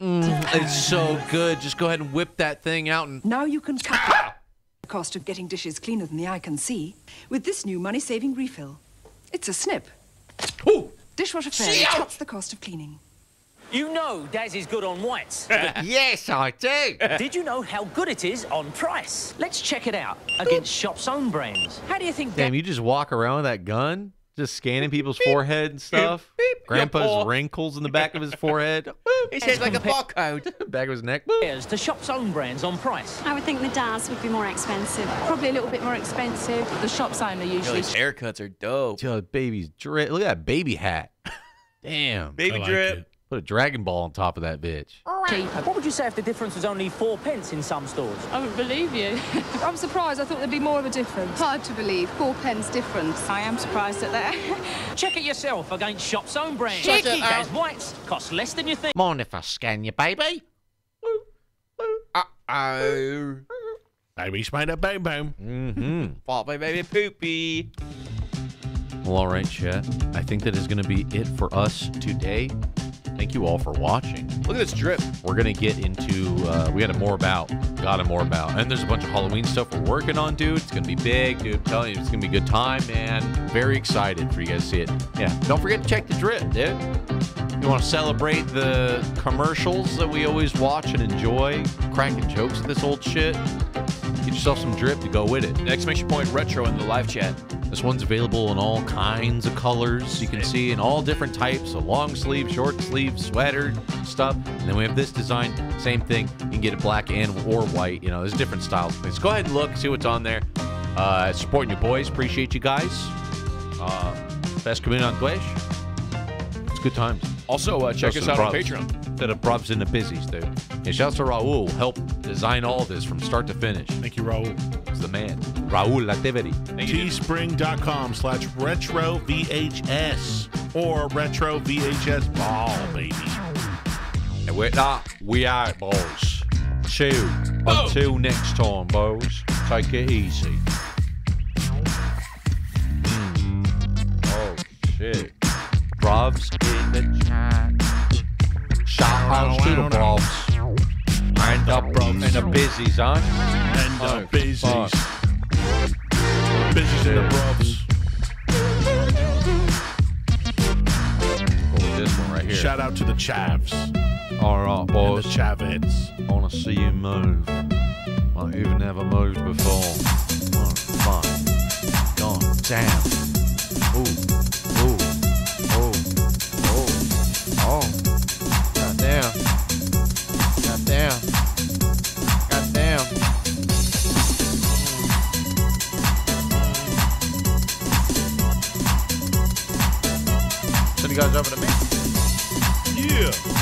Mm, it's so good. Just go ahead and whip that thing out and Now you can cut the cost of getting dishes cleaner than the eye can see with this new money-saving refill. It's a snip. Dishwasher Fairy cuts the cost of cleaning. You know Daz is good on whites. yes, I do. Did you know how good it is on price? Let's check it out against Shop's own brands. How do you think Damn, you just walk around with that gun, just scanning people's forehead and stuff. Grandpa's wrinkles in the back of his forehead. It says like a barcode. back of his neck. compares to Shop's own brands on price? I would think the Daz would be more expensive. Probably a little bit more expensive. The shop's owner Yo, usually. these haircuts are dope. Yo, baby's drip. Look at that baby hat. Damn. Baby I like drip. it. Put a Dragon Ball on top of that bitch. Cheaper. What would you say if the difference was only four pence in some stores? I wouldn't believe you. I'm surprised. I thought there'd be more of a difference. Hard to believe. Four pence difference. I am surprised at that. Check it yourself against Shop's own brands. Check it Daz out. whites cost less than you think. Mind if I scan you, baby? Uh-oh. Baby spider boom boom. Mm-hmm. Fall by baby poopy. Well, all right, chat. I think that is going to be it for us today. Thank you all for watching. Look at this drip. We're going to get into, uh, we got a more about. Got a more about. And there's a bunch of Halloween stuff we're working on, dude. It's going to be big, dude. I'm telling you, it's going to be a good time, man. Very excited for you guys to see it. Yeah. Don't forget to check the drip, dude. You want to celebrate the commercials that we always watch and enjoy, cracking jokes at this old shit? Get yourself some drip to go with it. Exclamation point retro in the live chat. This one's available in all kinds of colors. You can see in all different types of long sleeve, short sleeve, sweater stuff. And then we have this design, same thing. You can get it black and or white. You know, there's different styles. things. Go ahead and look, see what's on there. Uh, supporting your boys. Appreciate you guys. Uh, best community on Glash. It's good times. Also, uh, check us out on Patreon. To the brubs and the busies, dude. Yeah, shouts to Raul. Help design all this from start to finish. Thank you, Raul. He's the man. Raul Activity. Teespring.com slash retro VHS or retro VHS ball, baby. And with that, we out, boys. Chill. Until next time, boys. Take it easy. Mm. Oh, shit. Bruvs in the chat. Shout out to the bruvs. And the bruvs. And the busies, huh? And the Oh, busies. fuck. Busies and the bruvs. Oh, this one right here. Shout out to the Chavs. All right, And boys. the Chavets. I want to see you move. Like you've never moved before. Oh, fuck. God damn. Ooh. God damn. God damn. God damn. Mm. Mm. Send you guys over to me. Yeah.